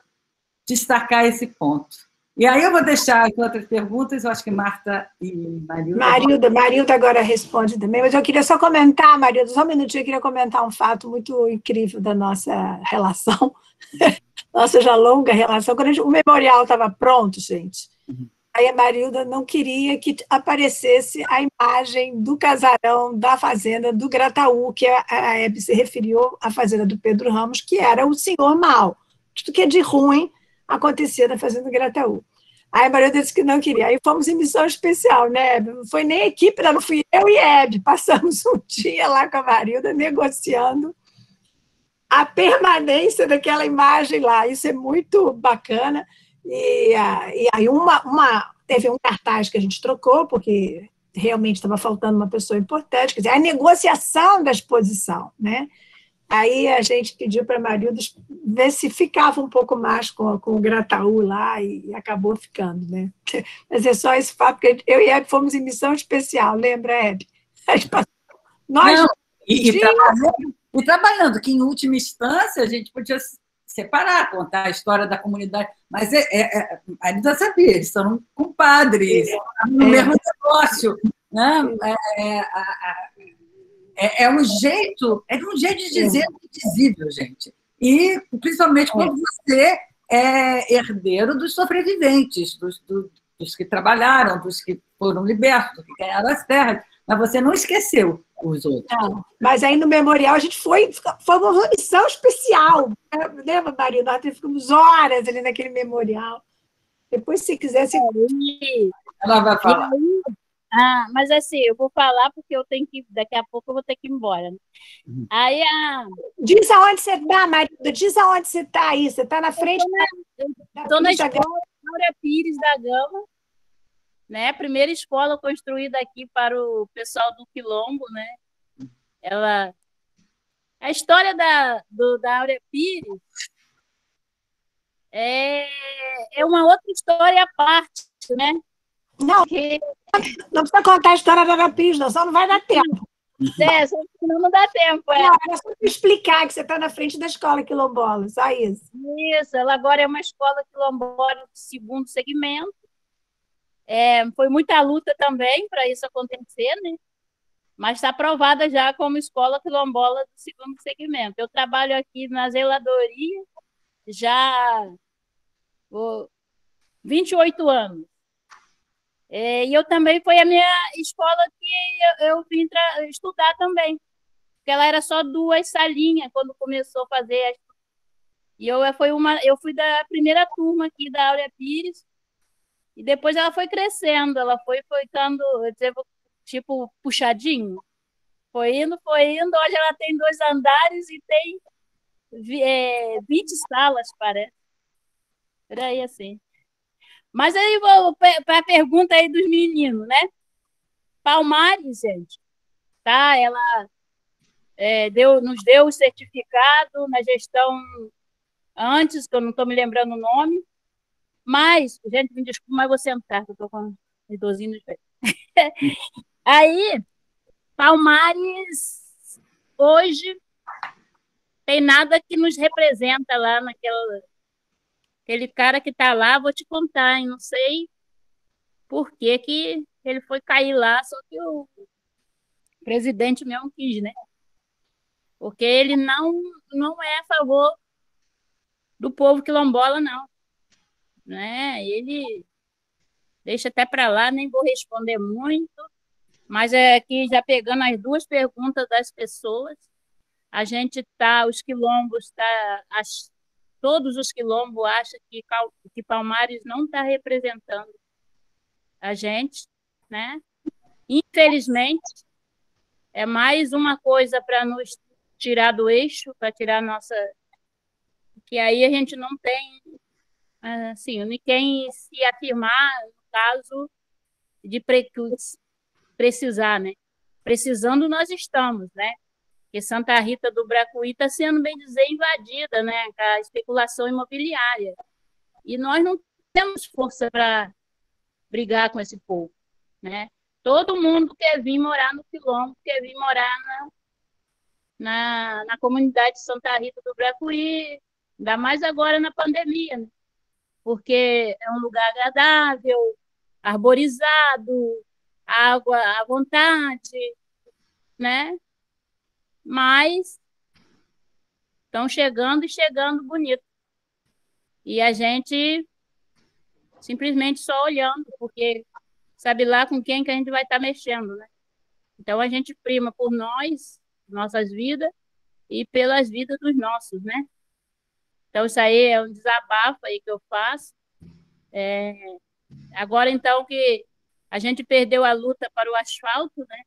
C: destacar esse ponto. E aí eu vou deixar as outras perguntas, eu acho que Marta e Marilda...
B: Marilda, Marilda agora responde também, mas eu queria só comentar, Marilda, só um minutinho, eu queria comentar um fato muito incrível da nossa relação, nossa já longa relação, quando gente, o memorial estava pronto, gente, uhum. aí a Marilda não queria que aparecesse a imagem do casarão da fazenda do Grataú, que a, a Hebe se referiu à fazenda do Pedro Ramos, que era o senhor mal, tudo que é de ruim acontecia na Fazenda Grataú. Aí a Maria disse que não queria. Aí fomos em missão especial, né? Não foi nem equipe, não fui eu e Hebe. Passamos um dia lá com a Marilda negociando a permanência daquela imagem lá. Isso é muito bacana. E, e aí uma, uma, teve um cartaz que a gente trocou, porque realmente estava faltando uma pessoa importante. Quer dizer, a negociação da exposição, né? Aí a gente pediu para a Marilda ver se ficava um pouco mais com, com o Grataú lá e, acabou ficando, né? Mas é só esse fato, porque eu e a Hebe fomos em missão especial, lembra, Hebe?
C: Nós. Não, e, e, trabalhando, e trabalhando, que em última instância a gente podia separar, contar a história da comunidade, mas é, é, é, a sabia, eles são compadres, é, no mesmo negócio. Né? É, é a, a, é, é um jeito, é um jeito de dizer o indizível, gente. E principalmente quando você é herdeiro dos sobreviventes, dos, dos, dos que trabalharam, dos que foram libertos, que ganharam as terras, mas você não esqueceu os outros. Não,
B: mas aí no memorial a gente foi, foi uma missão especial. Lembra, Maria? Nós ficamos horas ali naquele memorial. Depois, se quiser, se...
C: Ela vai falar.
G: Ah, mas assim, eu vou falar porque eu tenho que, daqui a pouco eu vou ter que ir embora. Uhum. Aí a.
B: Diz aonde você está, Marilda, diz aonde você está aí. Você está na frente.
G: Estou na, escola Laura Pires da Gama, né? Primeira escola construída aqui para o pessoal do Quilombo, né? Ela. A história da, do, da Áurea Pires é, é uma outra história à parte, né?
B: Não, não precisa contar a história da não, só não vai dar tempo.
G: É, senão não dá tempo. É.
B: Não, é só explicar que você está na frente da escola quilombola, só isso.
G: Isso, ela agora é uma escola quilombola de segundo segmento. É, foi muita luta também para isso acontecer, né? Mas está aprovada já como escola quilombola do segundo segmento. Eu trabalho aqui na zeladoria já oh, 28 anos. É, e eu também foi a minha escola que eu, eu vim estudar também.
E: porque ela era só duas salinhas quando começou a fazer as e eu foi uma, eu fui da primeira turma aqui da Áurea Pires, e depois ela foi crescendo, ela foi ficando, tipo, puxadinho. Foi indo, foi indo. Hoje ela tem dois andares e tem é, 20 salas, parece. Por aí, assim. Mas aí, para a pergunta aí dos meninos, né? Palmares, gente, tá? Ela é, deu, nos deu o certificado na gestão antes, que eu não estou me lembrando o nome. Mas, gente, me desculpa, mas vou sentar, que eu estou com idosinho nos pés. Aí, Palmares, hoje, tem nada que nos representa lá naquela. Aquele cara que está lá, vou te contar, hein? não sei por que, que ele foi cair lá, só que o presidente mesmo quis, né? Porque ele não, não é a favor do povo quilombola, não. Né? Ele deixa até para lá, nem vou responder muito, mas é que já pegando as duas perguntas das pessoas, a gente tá, os quilombos tá, todos os quilombos acham que, que Palmares não está representando a gente, né? Infelizmente, é mais uma coisa para nos tirar do eixo, para tirar nossa que aí a gente não tem, assim, quem se afirmar, no caso de precisar, né? Precisando nós estamos, né? Que Santa Rita do Bracuí está sendo, bem dizer, invadida, né? Com a especulação imobiliária. E nós não temos força para brigar com esse povo, né? Todo mundo quer vir morar no Quilombo, quer vir morar na, na, na comunidade de Santa Rita do Bracuí, Ainda mais agora na pandemia, né? porque é um lugar agradável, arborizado, água à vontade, né? Mas estão chegando e chegando bonito. E a gente simplesmente só olhando, porque sabe lá com quem que a gente vai estar tá mexendo, né? Então a gente prima por nós, nossas vidas, e pelas vidas dos nossos, né? Então, isso aí é um desabafo aí que eu faço. É, agora, então, que a gente perdeu a luta para o asfalto, né?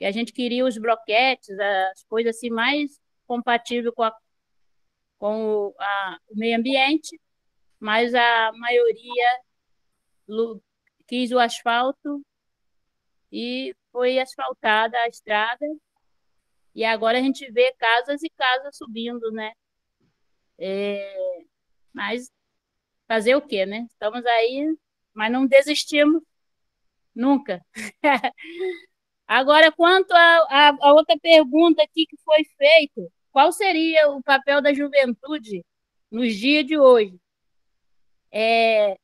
E: Que a gente queria os broquetes, as coisas assim mais compatíveis com, a, com o, a, o meio ambiente, mas a maioria quis o asfalto e foi asfaltada a estrada. E agora a gente vê casas e casas subindo, né? É, mas fazer o quê, né? Estamos aí, mas não desistimos nunca. Agora, quanto à outra pergunta aqui que foi feita, qual seria o papel da juventude nos dias de hoje? É,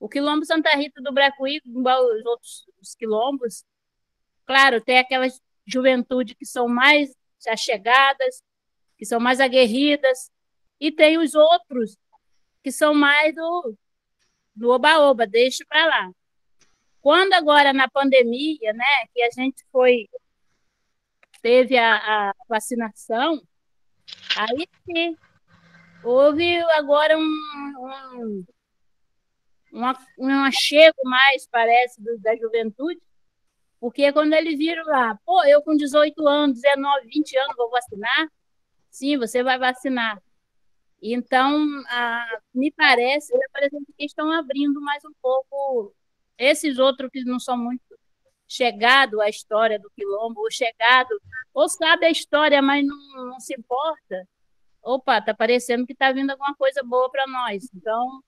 E: o Quilombo Santa Rita do Bracuí, igual os outros os quilombos, claro, tem aquelas juventude que são mais achegadas, que são mais aguerridas, e tem os outros que são mais do, oba-oba, deixa para lá. Quando agora na pandemia, né, que a gente foi teve a, a vacinação, aí sim, houve agora um, um, um, um achego mais, parece, do, da juventude, porque quando eles viram lá, pô, eu com 18 anos, 19, 20 anos vou vacinar, sim, você vai vacinar. Então, me parece, que estão abrindo mais um pouco esses outros que não são muito chegados à história do quilombo, ou chegado, ou sabe a história, mas não, não se importa. Opa, está parecendo que está vindo alguma coisa boa para nós. Então,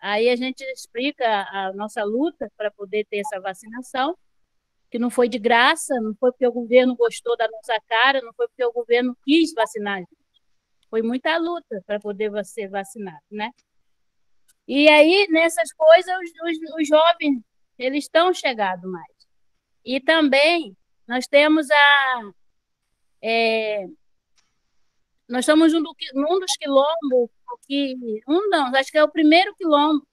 E: aí a gente explica a nossa luta para poder ter essa vacinação, que não foi de graça, não foi porque o governo gostou da nossa cara, não foi porque o governo quis vacinar foi muita luta para poder ser vacinado, né? E aí, nessas coisas, os, os, os jovens, eles estão chegando mais. E também, nós temos a... É, nós somos um, do, um dos quilombos que... Um não, acho que é o primeiro quilombo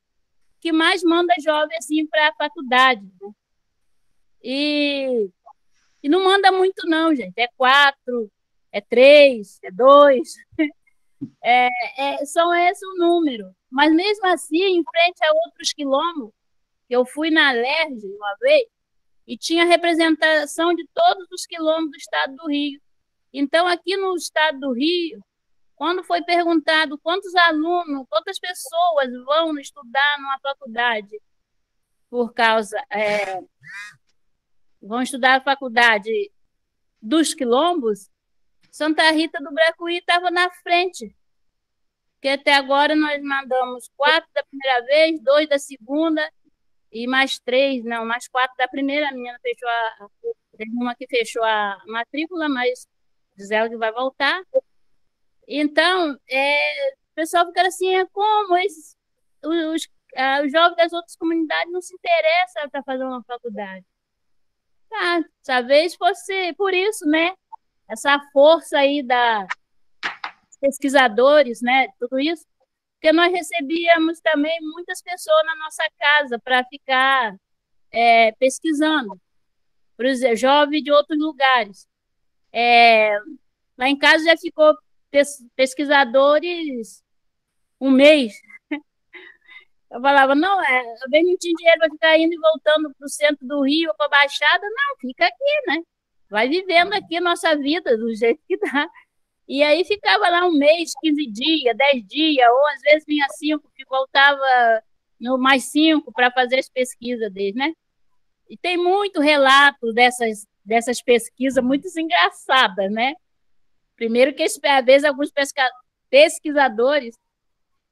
E: que mais manda jovens assim, para a faculdade. Né? E E não manda muito, não, gente. É quatro, é três, é dois. É, é, são esse o número. Mas mesmo assim, em frente a outros quilombos, eu fui na LERJ uma vez, e tinha representação de todos os quilombos do estado do Rio. Então, aqui no estado do Rio, quando foi perguntado quantos alunos, quantas pessoas vão estudar numa faculdade por causa. É, vão estudar a faculdade dos quilombos, Santa Rita do Bracuí estava na frente. Porque até agora nós mandamos quatro da primeira vez, dois da segunda e mais três, não, mais quatro da primeira. Menina fechou a. Teve uma que fechou a matrícula, mas diz ela que vai voltar. Então, é, o pessoal fica assim, é como esses, os, os jovens das outras comunidades não se interessam para fazer uma faculdade. Tá, talvez fosse por isso, né? Essa força aí da pesquisadores, né? Tudo isso, porque nós recebíamos também muitas pessoas na nossa casa para ficar é, pesquisando, por exemplo, jovens de outros lugares. É, lá em casa já ficou pesquisadores um mês. Eu falava, não, é, eu bem não tinha dinheiro para ficar indo e voltando para o centro do Rio, para a Baixada, não, fica aqui, né? Vai vivendo aqui a nossa vida do jeito que dá. E aí ficava lá um mês, 15 dias, 10 dias, ou às vezes vinha cinco, que voltava no mais cinco para fazer as pesquisas deles, né? E tem muito relato dessas, dessas pesquisas muito engraçadas, né? Primeiro que, às vezes, alguns pesquisadores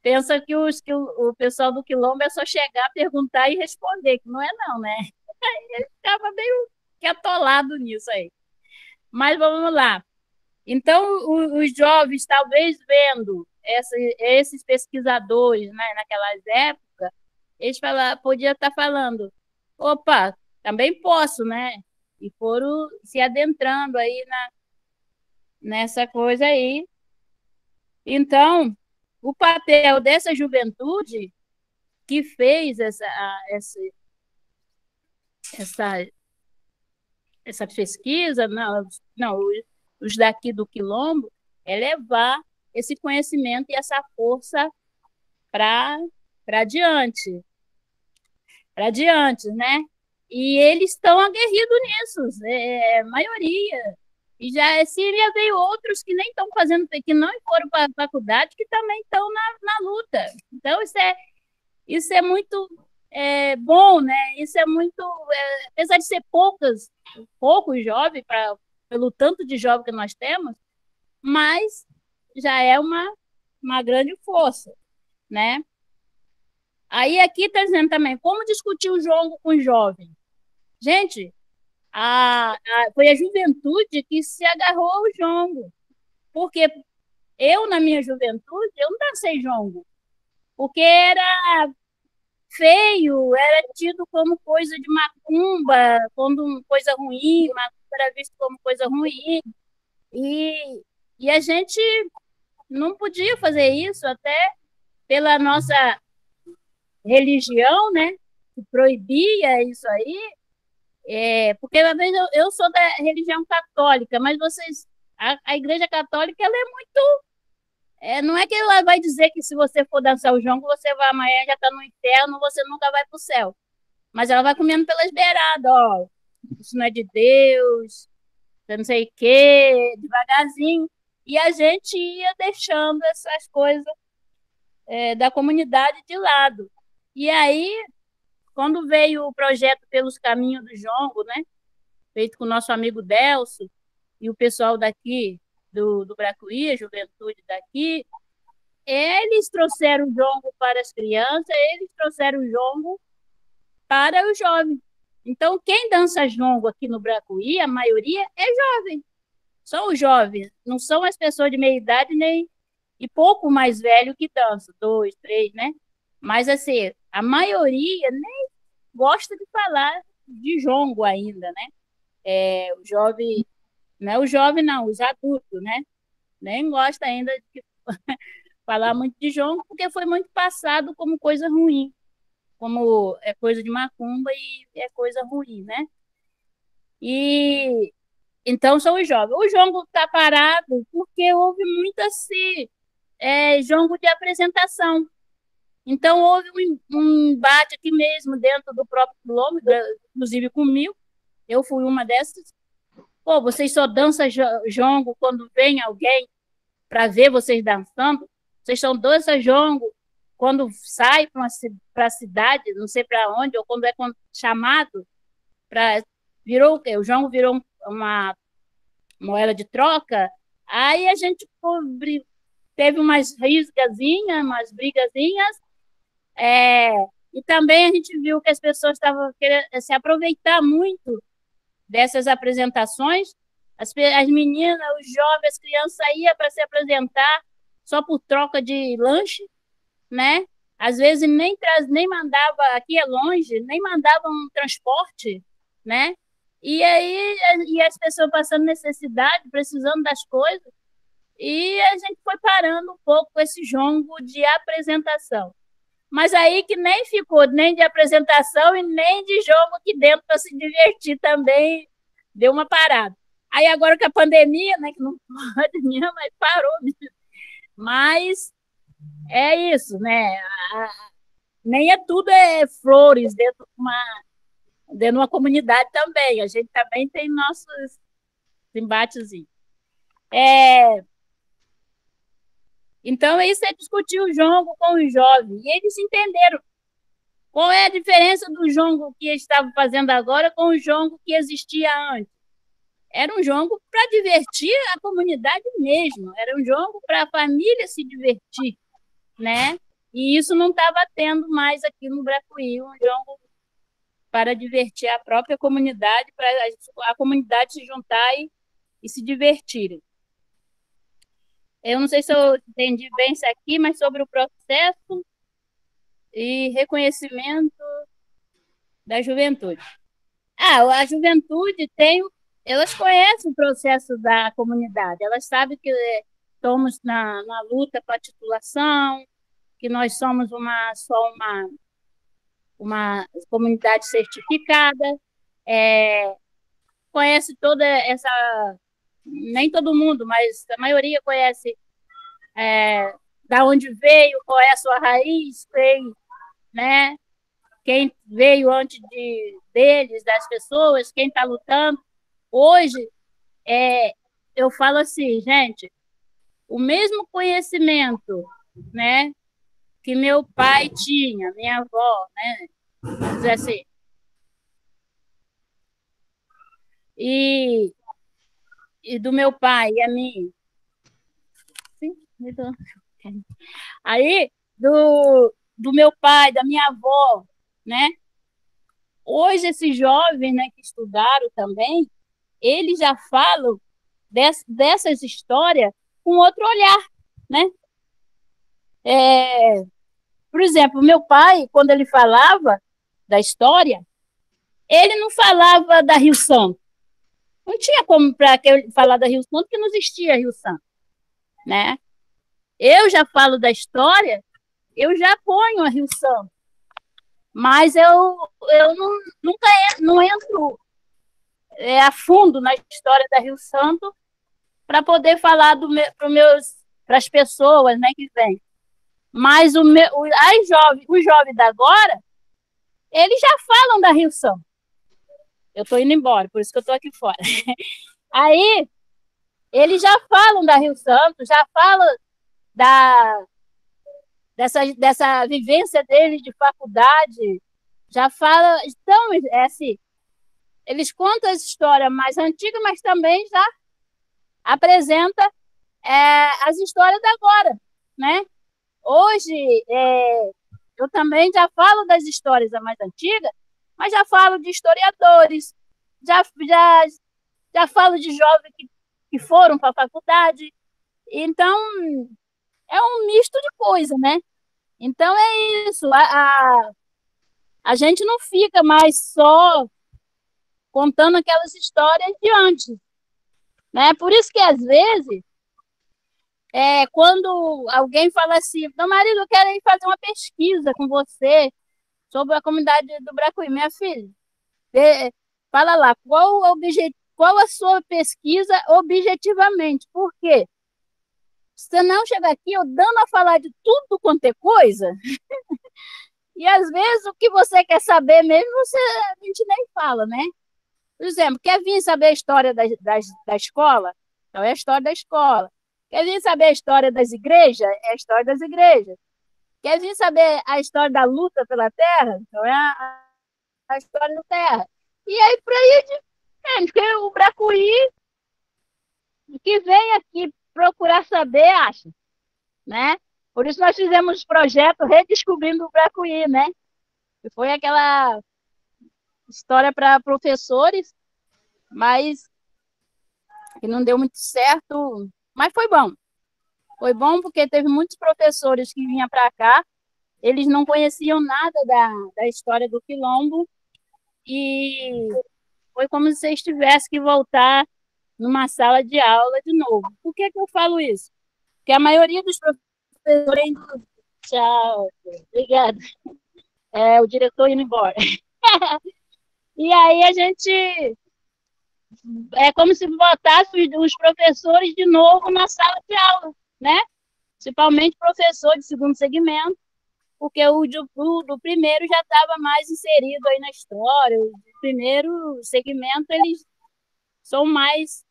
E: pensam que, os, que o, o pessoal do quilombo é só chegar, perguntar e responder, que não é não, né? Aí ele ficava meio que atolado nisso aí. Mas vamos lá. Então, os jovens, talvez vendo essa, esses pesquisadores né, naquelas épocas, eles fala, podiam estar falando, opa, também posso, né? E foram se adentrando aí na, nessa coisa aí. Então, o papel dessa juventude que fez essa, essa, essa, essa pesquisa, não, não, os daqui do Quilombo, é levar esse conhecimento e essa força para diante. Para diante, né? E eles estão aguerridos nisso, é, é, maioria. E já Síria veio outros que nem estão fazendo, que não foram para a faculdade, que também estão na, na luta. Então, isso é, isso é muito é, bom, né? Isso é muito. É, apesar de ser poucas, poucos jovens para pelo tanto de jovens que nós temos, mas já é uma, uma grande força, né? Aí aqui está dizendo também, como discutir o jogo com os jovens? Gente, a, a, foi a juventude que se agarrou ao jongo. Porque eu, na minha juventude, eu não dancei jongo. Porque era feio, era tido como coisa de macumba, como coisa ruim, macumba era visto como coisa ruim. E, e a gente não podia fazer isso até pela nossa religião, né? Que proibia isso aí. É, porque às vezes eu, eu sou da religião católica, mas vocês a, a igreja católica ela é muito é, não é que ela vai dizer que se você for dançar o jongo, você vai amanhã já está no inferno, você nunca vai para o céu. Mas ela vai comendo pelas beiradas, ó isso não é de Deus, não sei o quê, devagarzinho. E a gente ia deixando essas coisas é, da comunidade de lado. E aí, quando veio o projeto Pelos Caminhos do Jongo, né, feito com o nosso amigo Delso e o pessoal daqui do, do Bracuí, a juventude daqui, eles trouxeram o jongo para as crianças, eles trouxeram o jongo para os jovens. Então, quem dança jongo aqui no Bracuí, a maioria é jovem. São os jovens, não são as pessoas de meia idade nem e pouco mais velho que dançam, dois, três, né? Mas assim, a maioria nem gosta de falar de jongo ainda, né? É, o jovem, não é o jovem não, os adultos, né? Nem gosta ainda de falar muito de jongo porque foi muito passado como coisa ruim como é coisa de macumba e é coisa ruim, né? E, Então, são os jovens. O jongo está parado porque houve muito assim, é, jongo de apresentação. Então, houve um, um embate aqui mesmo, dentro do próprio quilômetro, inclusive comigo. Eu fui uma dessas. Pô, vocês só dançam jongo quando vem alguém para ver vocês dançando? Vocês só dançam jongo quando sai para a cidade, não sei para onde, ou quando é chamado para. Virou o quê? O jongo virou uma moeda de troca. Aí a gente teve umas risgazinhas, umas brigazinhas, é, e também a gente viu que as pessoas estavam querendo se aproveitar muito dessas apresentações. As, as meninas, os jovens, as crianças iam para se apresentar só por troca de lanche, né? Às vezes nem traz, nem mandava, aqui é longe, nem mandava um transporte, né? E aí e as pessoas passando necessidade, precisando das coisas, e a gente foi parando um pouco esse jongo de apresentação. Mas aí que nem ficou nem de apresentação e nem de jogo aqui dentro para se divertir também, deu uma parada. Aí agora com a pandemia, né, que não pode mesmo, mas parou. Mas é isso, né? nem é tudo é flores dentro de uma de uma comunidade também. A gente também tem nossos embates. É, então, isso é discutir o jongo com os jovens. E eles entenderam qual é a diferença do jongo que estavam fazendo agora com o jongo que existia antes. Era um jongo para divertir a comunidade mesmo, era um jongo para a família se divertir, né? E isso não estava tendo mais aqui no Bracuí, um jongo para divertir a própria comunidade, para a comunidade se juntar e, e se divertirem. Eu não sei se eu entendi bem isso aqui, mas sobre o processo e reconhecimento da juventude. Ah, a juventude tem, elas conhecem o processo da comunidade, elas sabem que estamos na, na luta para a titulação, que nós somos uma só uma uma comunidade certificada, é, conhece toda essa nem todo mundo, mas a maioria conhece é, da onde veio, qual é a sua raiz, quem, né? Quem veio antes de, deles, das pessoas, quem está lutando. Hoje, é, eu falo assim, gente, o mesmo conhecimento, né, que meu pai tinha, minha avó, né, assim. E e do meu pai e a mim. Aí, do, do meu pai, da minha avó, né? Hoje, esses jovens né, que estudaram também, eles já falam dess, dessas histórias com outro olhar, né? É, por exemplo, meu pai, quando ele falava da história, ele não falava da Rio Santo, não tinha como para falar da Rio Santo, porque não existia Rio Santo, né? Eu já falo da história, eu já ponho a Rio Santo, mas eu, eu não, nunca entro, não entro é, a fundo na história da Rio Santo para poder falar do para meus para as pessoas, né, que vêm. Mas o meu, as jovens, os jovens da agora, eles já falam da Rio Santo. Eu estou indo embora, por isso que eu estou aqui fora. Aí, eles já falam da Rio Santos, já falam da, dessa, dessa vivência deles de faculdade, já falam. Então, é assim, eles contam as histórias mais antigas, mas também já apresenta é, as histórias da agora, né? Hoje, é, eu também já falo das histórias mais antigas, mas já falo de historiadores, já, já, já falo de jovens que, que foram para a faculdade. Então, é um misto de coisa, né? Então, é isso. A, a, a gente não fica mais só contando aquelas histórias de antes. Né? Por isso que, às vezes, é, quando alguém fala assim, meu marido, eu quero ir fazer uma pesquisa com você sobre a comunidade do Bracuí. Minha filha, fala lá, qual o objetivo, qual a sua pesquisa objetivamente. Por quê? Você não chega aqui eu dando a falar de tudo quanto é coisa, e às vezes o que você quer saber mesmo, você, a gente nem fala, né? Por exemplo, quer vir saber a história da, da, da escola? Então é a história da escola. Quer vir saber a história das igrejas? É a história das igrejas. Quer vir saber a história da luta pela terra? Então é a, a história da terra. E aí, por aí, é, porque o Bracuí, que vem aqui procurar saber, acha, né? Por isso nós fizemos o projeto Redescobrindo o Bracuí, né? Que foi aquela história para professores, mas que não deu muito certo, mas foi bom. Foi bom porque teve muitos professores que vinham para cá, eles não conheciam nada da, da história do quilombo e foi como se eles tivessem que voltar numa sala de aula de novo. Por que, que eu falo isso? Porque a maioria dos professores. Tchau, obrigada. É, o diretor indo embora. e aí a gente. É como se botasse os professores de novo na sala de aula, né? Principalmente professor de segundo segmento, porque o do, do primeiro já estava mais inserido aí na história. O primeiro segmento, eles são mais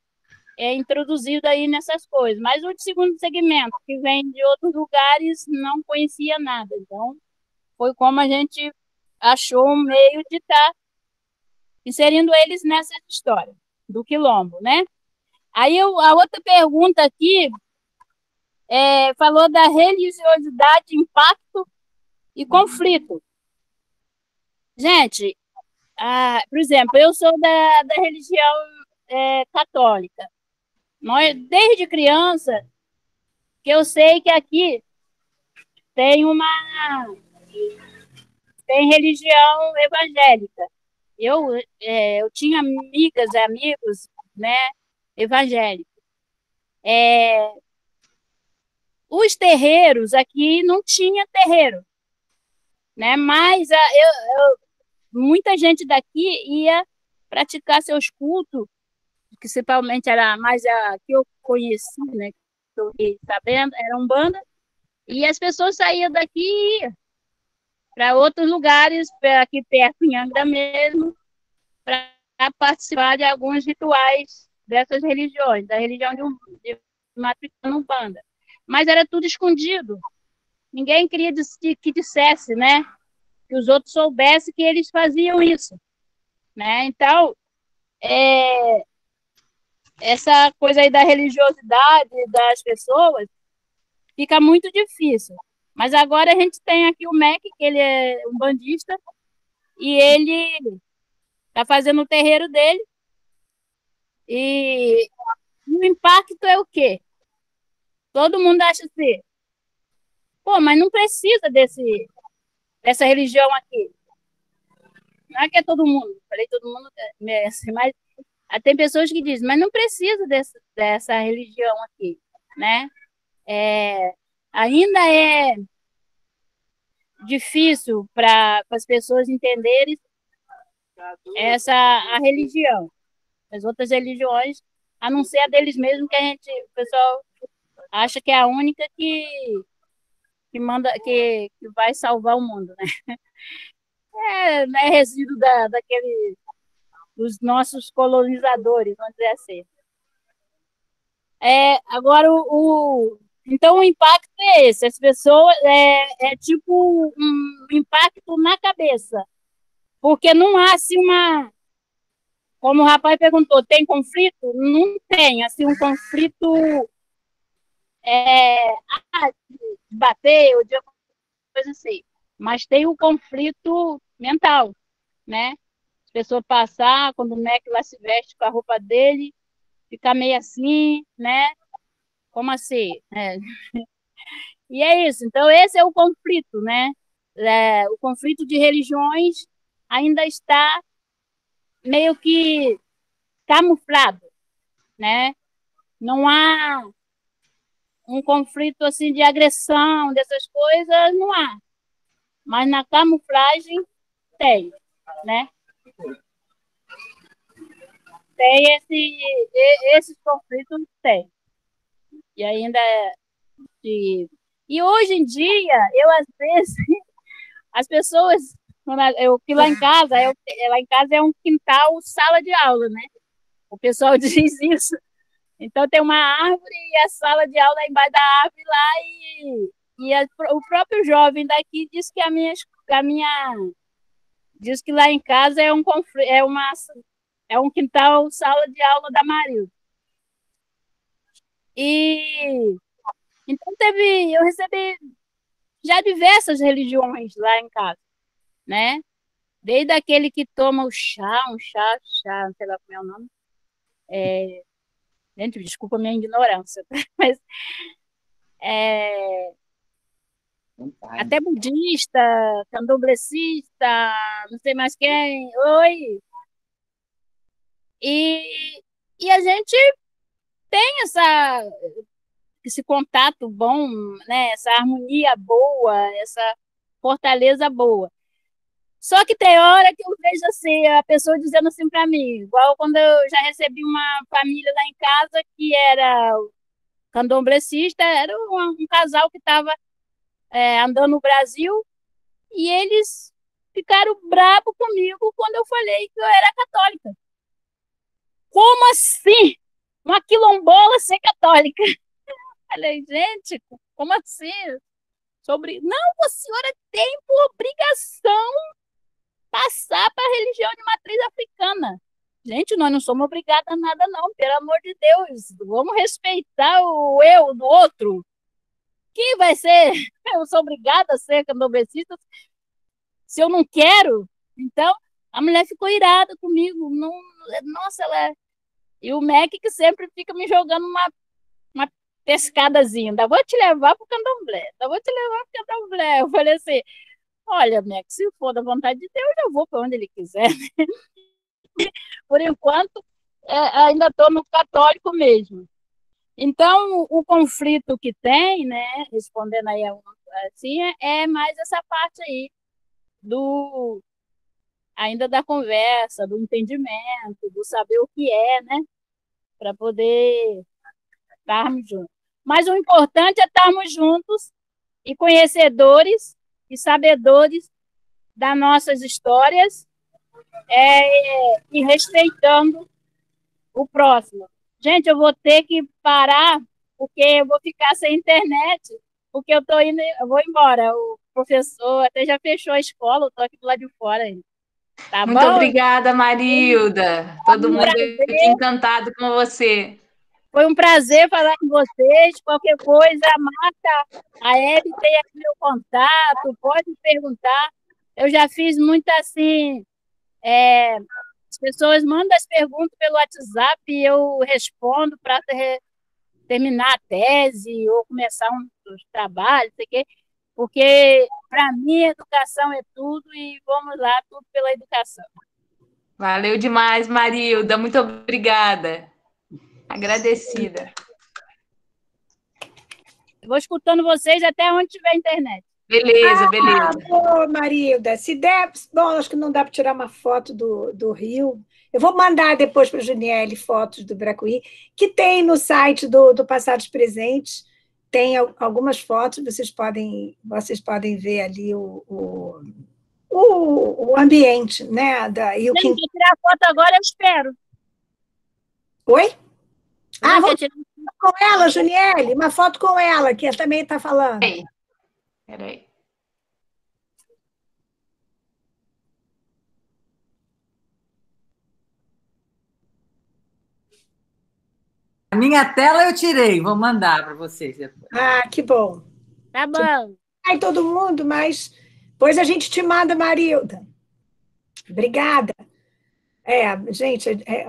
E: é, introduzido aí nessas coisas. Mas o segundo segmento, que vem de outros lugares, não conhecia nada. Então, foi como a gente achou um meio de estar tá inserindo eles nessa história do quilombo, né? Aí eu, a outra pergunta aqui é, falou da religiosidade, impacto e conflito. Gente, ah, por exemplo, eu sou da, da religião é, católica. Nós, desde criança, que eu sei que aqui tem uma tem religião evangélica. Eu, é, eu tinha amigas e amigos, né, evangélicos. É, os terreiros aqui não tinha terreiro, né? Mas a, eu, eu, muita gente daqui ia praticar seus cultos principalmente era mais a que eu conheci, né? Que eu fiquei sabendo, era um banda, e as pessoas saíam daqui para outros lugares, aqui perto em Angra mesmo, para participar de alguns rituais dessas religiões, da religião de, um, de Matricano Banda. Mas era tudo escondido. Ninguém queria que dissesse, né? Que os outros soubessem que eles faziam isso. Né? Então, é, essa coisa aí da religiosidade das pessoas fica muito difícil. Mas agora a gente tem aqui o Mac, que ele é um bandista, e ele está fazendo o terreiro dele. E o impacto é o quê? Todo mundo acha assim, pô, mas não precisa desse, dessa religião aqui. Não é que é todo mundo, falei todo mundo, mas ah, tem pessoas que dizem, mas não precisa dessa, dessa religião aqui, né? É, ainda é difícil para as pessoas entenderem essa a religião, as outras religiões, a não ser a deles mesmos que a gente, o pessoal acha que é a única que que manda que, que vai salvar o mundo, né? É, é resíduo da, daquele dos nossos colonizadores, vamos dizer assim. É, agora, o, o, então, o impacto é esse. As pessoas, é, é tipo um impacto na cabeça. Porque não há, assim, uma... Como o rapaz perguntou, tem conflito? Não tem, assim, um conflito é, ah, de bater ou de coisa assim. Mas tem o conflito mental, né? pessoa passar, quando o Mac lá se veste com a roupa dele, ficar meio assim, né? Como assim? É. E é isso. Então, esse é o conflito, né? É, o conflito de religiões ainda está meio que camuflado, né? Não há um conflito assim de agressão, dessas coisas, não há. Mas na camuflagem tem, né? tem esse, esses conflitos, tem. E ainda. De, e hoje em dia, eu às vezes, as pessoas, eu que lá em casa, eu, lá em casa é um quintal, sala de aula, né? O pessoal diz isso. Então tem uma árvore e a sala de aula é embaixo da árvore lá e, e a, o próprio jovem daqui diz que a minha, a minha diz que lá em casa é um é uma é um quintal sala de aula da Marilda. E então teve, eu recebi já diversas religiões lá em casa, né? Desde aquele que toma o chá, um chá, chá, não sei lá como é o nome. É, gente, desculpa a minha ignorância, mas é, até budista, candomblessista, não sei mais quem. Oi! E, e a gente tem essa, esse contato bom, né? essa harmonia boa, essa fortaleza boa. Só que tem hora que eu vejo assim, a pessoa dizendo assim para mim, igual quando eu já recebi uma família lá em casa que era candomblessista, era um, um casal que estava é, andando no Brasil e eles ficaram brabo comigo quando eu falei que eu era católica. Como assim? Uma quilombola ser católica? Falei, gente, como assim? Sobre. Não, a senhora tem por obrigação passar para a religião de matriz africana. Gente, nós não somos obrigados a nada, não, pelo amor de Deus. Vamos respeitar o eu do outro. Quem vai ser? Eu sou obrigada a ser candomblessista se eu não quero. Então, a mulher ficou irada comigo. Não, nossa, ela é... E o Mac que sempre fica me jogando uma, uma pescadazinha. Ainda vou te levar para o candomblé. Ainda vou te levar para o candomblé. Eu falei assim, olha, Mac, se for da vontade de Deus, eu vou para onde ele quiser. Por enquanto, é, ainda estou no católico mesmo. Então, o conflito que tem, né, respondendo aí assim, é mais essa parte aí do ainda da conversa, do entendimento, do saber o que é, né, para poder estarmos juntos. Mas o importante é estarmos juntos e conhecedores e sabedores das nossas histórias é, e respeitando o próximo. Gente, eu vou ter que parar, porque eu vou ficar sem internet, porque eu tô indo, eu vou embora. O professor até já fechou a escola, eu tô aqui do lado de fora ainda.
A: Tá Muito bom? obrigada, Marilda. Todo um mundo aqui encantado com você.
E: Foi um prazer falar com vocês. Qualquer coisa, a Marta, a Hebe tem aqui meu contato, pode perguntar. Eu já fiz muito assim, é, as pessoas mandam as perguntas pelo WhatsApp e eu respondo para terminar a tese ou começar um trabalho, sei quê, porque para mim educação é tudo e vamos lá, tudo pela educação.
A: Valeu demais, Marilda, muito obrigada. Agradecida.
E: vou escutando vocês até onde tiver internet.
A: Beleza, ah, beleza.
B: Boa, Marilda. Se der, bom, acho que não dá para tirar uma foto do, do Rio. Eu vou mandar depois para a Juniele fotos do Bracuí, que tem no site do, do Passados Presentes. Tem algumas fotos, vocês podem, vocês podem ver ali o, o, o, o ambiente, né? Da,
E: e o que... tirar foto agora, eu espero.
B: Oi? Ah, vou tirar com ela, Juniele, uma foto com ela, que também está falando. Ei.
A: Peraí.
C: A minha tela eu tirei, vou mandar para vocês depois.
B: Ah, que bom.
E: Tá bom.
B: Ai, todo mundo, mas depois a gente te manda, Marilda. Obrigada. É, gente, é,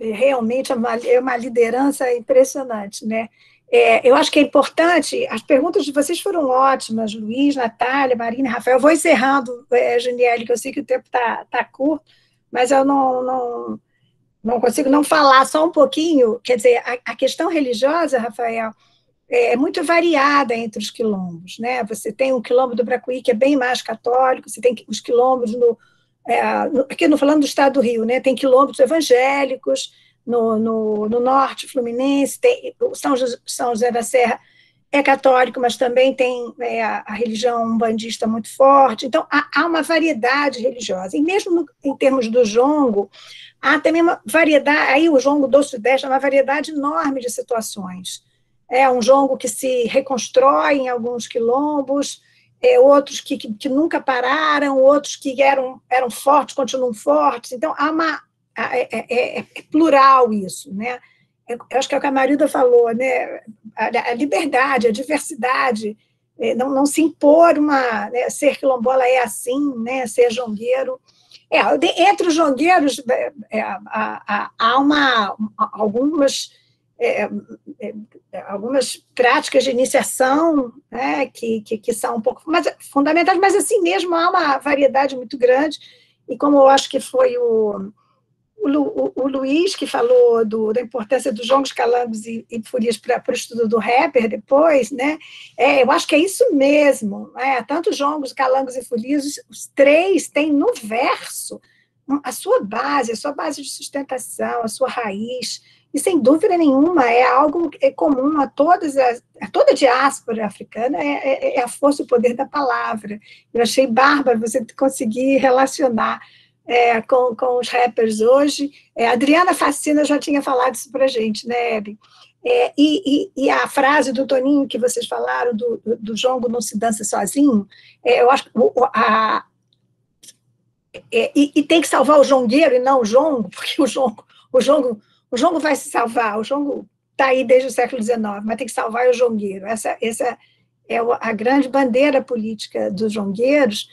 B: é, realmente é uma, é uma liderança impressionante, né? É, eu acho que é importante, as perguntas de vocês foram ótimas, Luiz, Natália, Marina, Rafael. Eu vou encerrando, é, Janiele, que eu sei que o tempo está tá curto, mas eu não, não, não consigo não falar só um pouquinho. Quer dizer, a, a questão religiosa, Rafael, é, é muito variada entre os quilombos. Né? Você tem um quilombo do Bracuí que é bem mais católico, você tem os quilombos no, é, aqui não falando do estado do Rio, né? Tem quilombos evangélicos no, no, no norte fluminense, tem São José, São José da Serra é católico, mas também tem é, a, a, religião bandista muito forte. Então, há, há uma variedade religiosa. E mesmo no, em termos do jongo, há também uma variedade, aí o jongo do Sudeste é uma variedade enorme de situações. É um jongo que se reconstrói em alguns quilombos, é, outros que, que, que, nunca pararam, outros que eram, eram fortes, continuam fortes. Então, há uma, é, é, é, é plural isso, né? Eu acho que é o que a Marida falou, né? A, a liberdade, a diversidade, é, não, não se impor uma. Né? Ser quilombola é assim, né? Ser jongueiro. É, entre os jongueiros é, há, há uma, algumas é, é, algumas práticas de iniciação né, que, que, que, são um pouco mais fundamentais, mas assim mesmo há uma variedade muito grande, e como eu acho que foi o, o, o, o Luiz que falou do, da importância dos jogos calambos e, e furias para o estudo do rapper depois, né, é, eu acho que é isso mesmo, né, tanto jogos, calangos e furias, os, os três têm no verso a sua base, a sua base de sustentação, a sua raiz, e sem dúvida nenhuma é algo é comum a todas as, a toda a diáspora africana é, é, é, a força e o poder da palavra. Eu achei bárbaro você conseguir relacionar é, com, com os rappers hoje. É, a Adriana Facina já tinha falado isso para a gente, né, Hebe? É, e, e, e, a frase do Toninho que vocês falaram, do, do, jongo não se dança sozinho, é, eu acho a, é, e, e, tem que salvar o jongueiro e não o jongo, porque o jongo, o jongo o jongo vai se salvar, o jongo está aí desde o século XIX, mas tem que salvar o jongueiro. Essa, essa é a grande bandeira política dos jongueiros,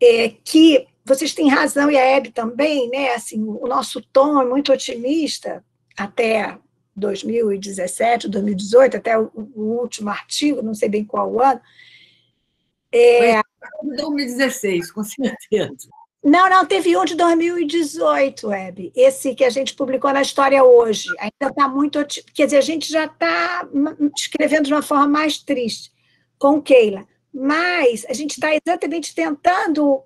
B: é, que vocês têm razão, e a Hebe também, né? Assim, o nosso tom é muito otimista até 2017, 2018, até o, o último artigo, não sei bem qual ano.
C: É, 2016, com certeza.
B: Não, não, teve um de 2018, Web. Esse que a gente publicou na História hoje. Ainda está muito. Quer dizer, a gente já está escrevendo de uma forma mais triste com Keila. Mas a gente está exatamente tentando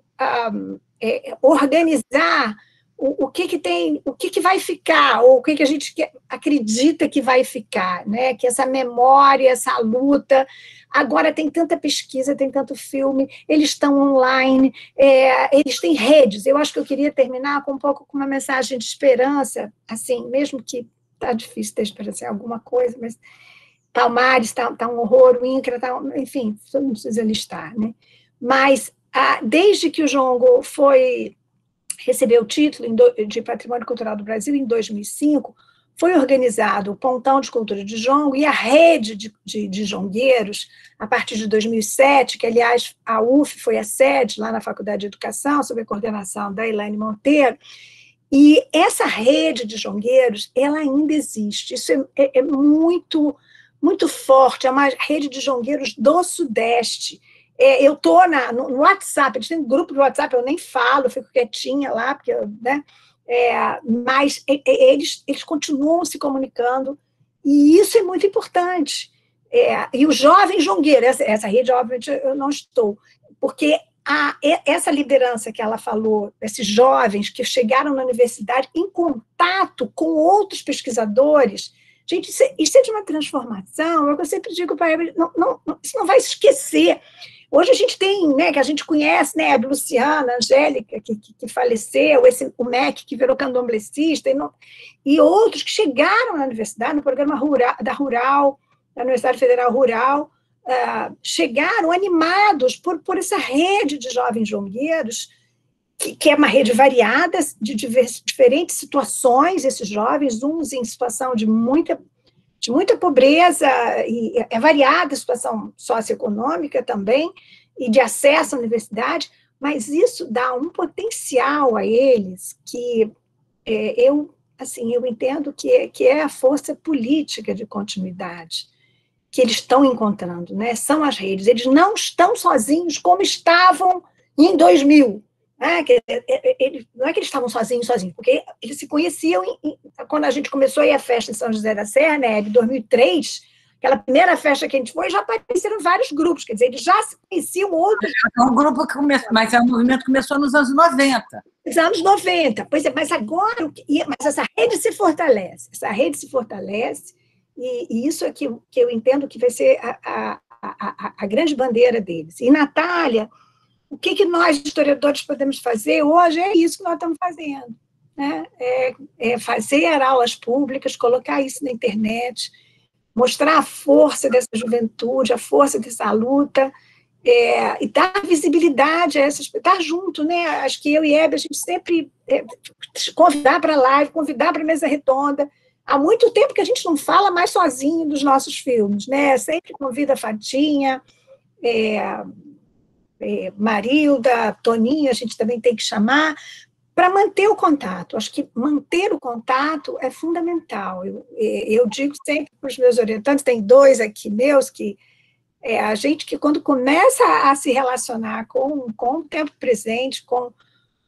B: um, é, organizar o, o, que, que tem, o que, que vai ficar, ou o que, que a gente acredita que vai ficar, né? Que essa memória, essa luta Agora tem tanta pesquisa, tem tanto filme, eles estão online, é, eles têm redes. Eu acho que eu queria terminar com um pouco com uma mensagem de esperança, assim, mesmo que está difícil ter esperança em alguma coisa, mas Palmares está tá um horror, o INCRA está, enfim, não precisa listar, né? Mas ah, desde que o Jongo foi recebeu o título de Patrimônio Cultural do Brasil em 2005, foi organizado o Pontão de Cultura de Jongo e a rede de, de, de jongueiros, a partir de 2007, que, aliás, a UF foi a sede lá na Faculdade de Educação, sob a coordenação da Elaine Monteiro, e essa rede de jongueiros, ela ainda existe. Isso é, é, é muito, muito forte. É uma rede de jongueiros do Sudeste. É, eu estou no, no WhatsApp, eles têm um grupo de WhatsApp, eu nem falo, fico quietinha lá, porque, né? é, mas eles, eles continuam se comunicando, e isso é muito importante. É, e o jovem jongueiro, essa, essa rede, obviamente, eu não estou, porque a, essa liderança que ela falou, esses jovens que chegaram na universidade em contato com outros pesquisadores, gente, isso é, isso é de uma transformação, é o que eu sempre digo para eles, não, não, isso não vai esquecer. Hoje a gente tem, né, que a gente conhece, né, a Luciana, a Angélica, que, que, que, faleceu, esse, o MEC, que virou candomblessista, e, não, e outros que chegaram na universidade, no programa rural, da Rural, da Universidade Federal Rural, uh, chegaram animados por, por essa rede de jovens jongueiros, que, que é uma rede variada, de diversos, diferentes situações, esses jovens, uns em situação de muita de muita pobreza, e é variada a situação socioeconômica também, e de acesso à universidade, mas isso dá um potencial a eles que é, eu, assim, eu entendo que, é, que é a força política de continuidade que eles estão encontrando, né? São as redes. Eles não estão sozinhos como estavam em 2000, né? Ele, não é que eles estavam sozinhos, sozinhos, porque eles se conheciam em, em, quando a gente começou a ir à festa em São José da Serra, né, de 2003, aquela primeira festa que a gente foi, já apareceram vários grupos, quer dizer, eles já se conheciam outros.
C: É um grupo que começou, mas é um movimento que começou nos anos 90.
B: Nos anos 90, pois é, mas agora, mas essa rede se fortalece, essa rede se fortalece, e, e isso é que, que eu entendo que vai ser a, a, a, a grande bandeira deles. E Natália, o que, que nós, historiadores, podemos fazer hoje é isso que nós estamos fazendo. Né? É, é fazer aulas públicas, colocar isso na internet, mostrar a força dessa juventude, a força dessa luta, é, e dar visibilidade a essas estar junto, né? Acho que eu e Hebe, a gente sempre é, convidar para live, convidar para mesa redonda. Há muito tempo que a gente não fala mais sozinho dos nossos filmes, né? Sempre convida a Fatinha, é, é, Marilda, Toninho, a gente também tem que chamar, para manter o contato. Acho que manter o contato é fundamental. Eu, é, eu digo sempre para os meus orientantes, tem dois aqui meus, que é a gente que quando começa a se relacionar com, com o tempo presente, com,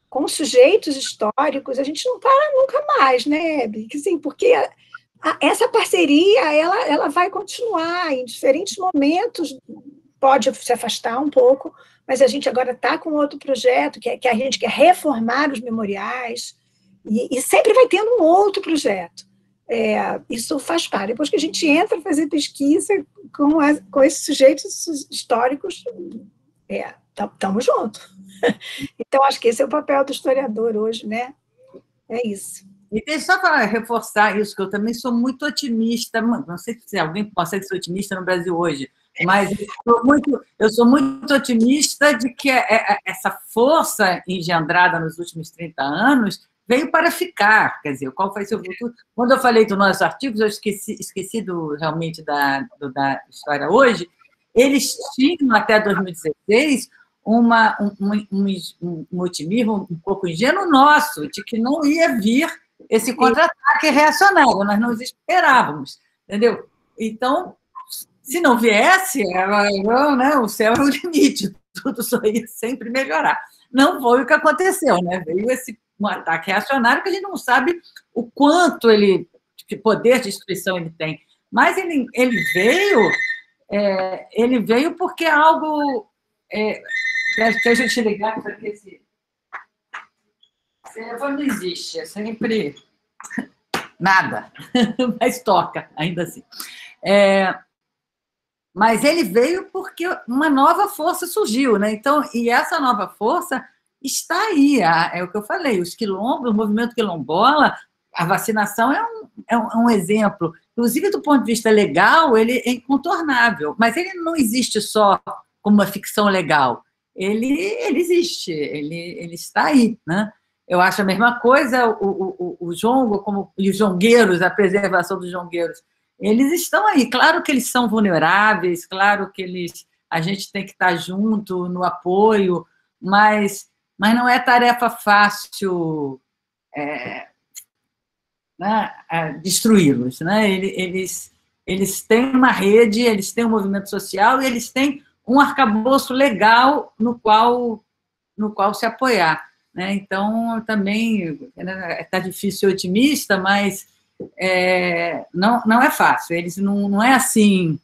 B: com sujeitos históricos, a gente não para nunca mais, né, Assim, porque a, a, essa parceria, ela, ela vai continuar em diferentes momentos, pode se afastar um pouco, mas a gente agora está com outro projeto, que, é, que a gente quer reformar os memoriais, e, e sempre vai tendo um outro projeto. É, isso faz parte. Depois que a gente entra a fazer pesquisa com, com esses sujeitos históricos, estamos é, juntos. Então, acho que esse é o papel do historiador hoje, né? É isso.
C: E deixa só para reforçar isso, que eu também sou muito otimista, não sei se alguém consegue ser otimista no Brasil hoje, mas eu sou muito, eu sou muito otimista de que é, é, essa força engendrada nos últimos 30 anos veio para ficar. Quer dizer, qual foi seu futuro? Quando eu falei dos nossos artigos, eu esqueci, esqueci do, realmente da, do, da história hoje. Eles tinham, até 2016, uma, um, um, um, otimismo um pouco ingênuo nosso, de que não ia vir esse contra-ataque reacionário, nós não esperávamos, entendeu? Então, se não viesse, era, né, o céu é o limite, tudo só ia sempre melhorar. Não foi o que aconteceu, né? Veio esse um ataque reacionário que a gente não sabe o quanto ele, poder de destruição ele tem. Mas ele, ele veio, é, ele veio porque é algo. É, deixa eu te ligar para que esse. Não existe, é sempre nada, mas toca, ainda assim. É, mas ele veio porque uma nova força surgiu, né? Então, e essa nova força está aí, é o que eu falei, os quilombos, o movimento quilombola, a vacinação é um, é um, é um exemplo. Inclusive, do ponto de vista legal, ele é incontornável, mas ele não existe só como uma ficção legal. Ele, ele existe, ele, ele está aí, né? Eu acho a mesma coisa o, o, o jongo, como e os jongueiros, a preservação dos jongueiros eles estão aí. Claro que eles são vulneráveis, claro que eles a gente tem que estar junto no apoio, mas, mas não é tarefa fácil é, né, é, destruí-los. Né? Eles, eles têm uma rede, eles têm um movimento social e eles têm um arcabouço legal no qual, no qual se apoiar. Né? Então, também está né, difícil ser otimista, mas é, não, não é fácil. Eles não, não é assim.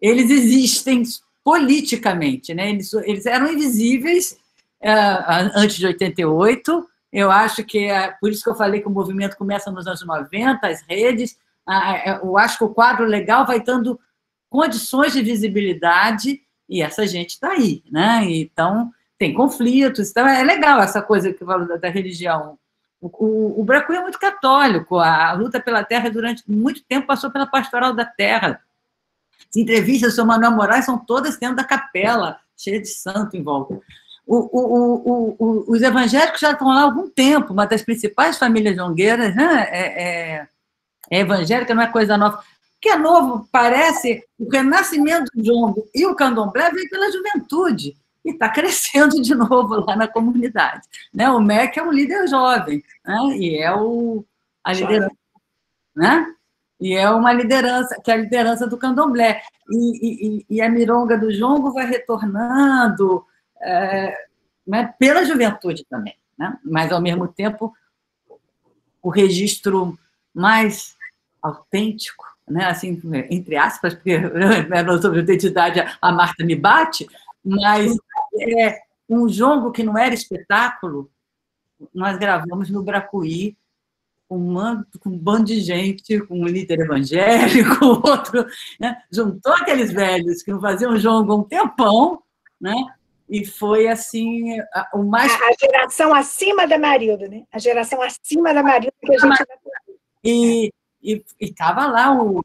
C: Eles existem politicamente, né? Eles, eles eram invisíveis uh, antes de 88. Eu acho que é por isso que eu falei que o movimento começa nos anos 90, as redes. Uh, eu acho que o quadro legal vai dando condições de visibilidade e essa gente está aí, né? Então tem conflitos, então é legal essa coisa que da religião o, o, Bracuí é muito católico, a, luta pela terra durante muito tempo passou pela pastoral da terra. As entrevistas sobre Manuel Moraes são todas dentro da capela, cheia de santo em volta. O, o, os evangélicos já estão lá há algum tempo, uma das principais famílias jongueiras né, é, é, é evangélica, não é coisa nova. O que é novo parece o renascimento do jongo e o candomblé veio pela juventude e está crescendo de novo lá na comunidade. Né? O MEC é um líder jovem, né? e é o, a liderança, né? E é uma liderança, que é a liderança do candomblé. E, e, e a mironga do jongo vai retornando é, né, pela juventude também. Né? Mas, ao mesmo tempo, o registro mais autêntico né, assim, entre aspas, porque né, sobre identidade a Marta me bate, mas é, um jogo que não era espetáculo, nós gravamos no Bracuí, com um, com um bando de gente, com um líder evangélico, outro, né? juntou aqueles velhos que não faziam jogo há um tempão, né? e foi assim o mais.
B: A, a geração acima da Marilda, né? A geração acima da Marilda que a gente.
C: E estava lá o,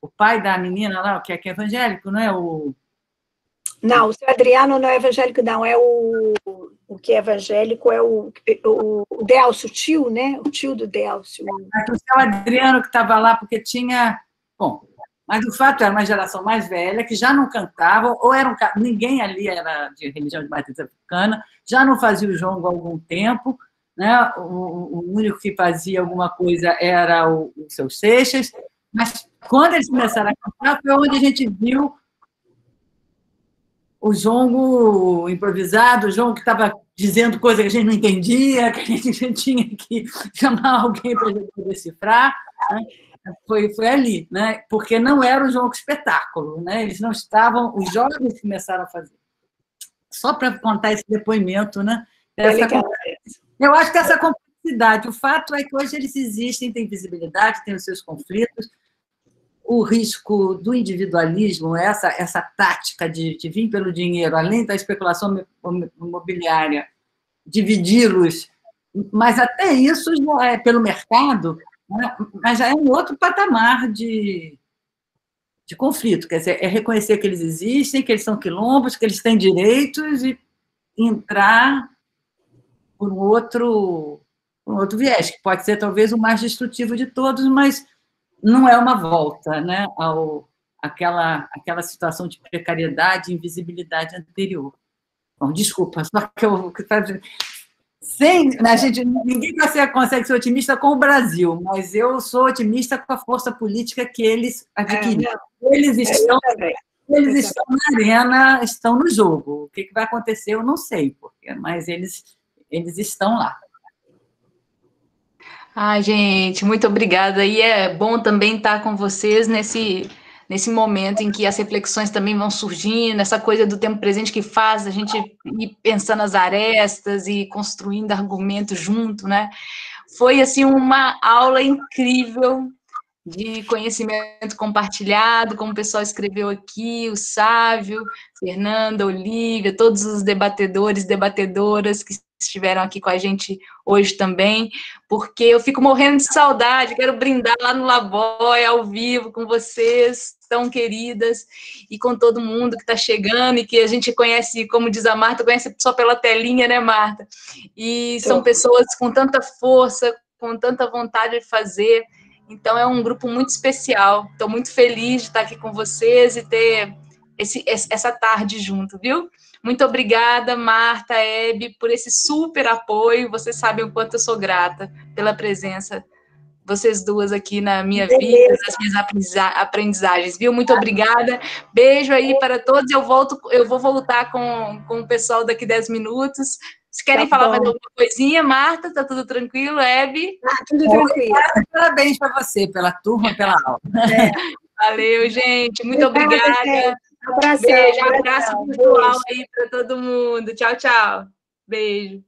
C: o pai da menina lá, que é, que é evangélico, não é? O,
B: não, o seu Adriano não é evangélico, não. É o, o que é evangélico, é o, o, o Delcio, o tio, né? O tio do Delcio.
C: O seu Adriano que estava lá porque tinha. Bom, mas o fato era uma geração mais velha que já não cantava, ou era um, ninguém ali era de religião de matriz africana, já não fazia o jongo há algum tempo, né? O, o, único que fazia alguma coisa era o, o seu Seixas, mas quando eles começaram a cantar foi onde a gente viu o jongo improvisado, o jongo que estava dizendo coisa que a gente não entendia, que a gente tinha que chamar alguém para decifrar. Né? Foi, foi ali, né? porque não era o jongo espetáculo, né? eles não estavam, os jovens começaram a fazer. Só para contar esse depoimento, né? Dessa eu acho que essa complexidade, o fato é que hoje eles existem, têm visibilidade, têm os seus conflitos, o risco do individualismo, essa, essa tática de, de vir pelo dinheiro, além da especulação imobiliária, dividi-los, mas até isso já é pelo mercado, né? mas já é um outro patamar de, de conflito. Quer dizer, é reconhecer que eles existem, que eles são quilombos, que eles têm direitos e entrar por um outro, um outro viés, que pode ser talvez o mais destrutivo de todos, mas não é uma volta né, ao, àquela, àquela situação de precariedade e invisibilidade anterior. Bom, desculpa, só que eu. Sem, a gente, ninguém consegue ser otimista com o Brasil, mas eu sou otimista com a força política que eles adquiriram. É, eles estão, eles estão na arena, estão no jogo. O que, que vai acontecer, eu não sei, porque, mas eles, eles estão lá.
A: Ai, gente, muito obrigada. E é bom também estar com vocês nesse, nesse momento em que as reflexões também vão surgindo, essa coisa do tempo presente que faz a gente ir pensando as arestas e construindo argumentos junto, né? Foi, assim, uma aula incrível de conhecimento compartilhado, como o pessoal escreveu aqui, o Sávio, Fernanda, Olivia, todos os debatedores, debatedoras que estiveram aqui com a gente hoje também, porque eu fico morrendo de saudade, quero brindar lá no Laboy, ao vivo, com vocês, tão queridas, e com todo mundo que está chegando e que a gente conhece, como diz a Marta, conhece só pela telinha, né, Marta? E são pessoas com tanta força, com tanta vontade de fazer, então é um grupo muito especial. Estou muito feliz de estar aqui com vocês e ter esse, essa tarde junto, viu? Muito obrigada, Marta, Hebe, por esse super apoio. Vocês sabem o quanto eu sou grata pela presença vocês duas aqui na minha Beleza. vida, nas minhas aprendizagens, viu? Muito obrigada. Beijo aí para todos. Eu volto, eu vou voltar com, com o pessoal daqui 10 minutos. Se querem tá falar mais alguma coisinha, Marta, tá tudo tranquilo? Hebe?
B: Ah, tudo tranquilo.
C: Parabéns para você pela turma, pela aula. É.
A: Valeu, gente. Muito obrigada. Abraço. Beijo, abraço virtual aí para todo mundo. Tchau, tchau. Beijo.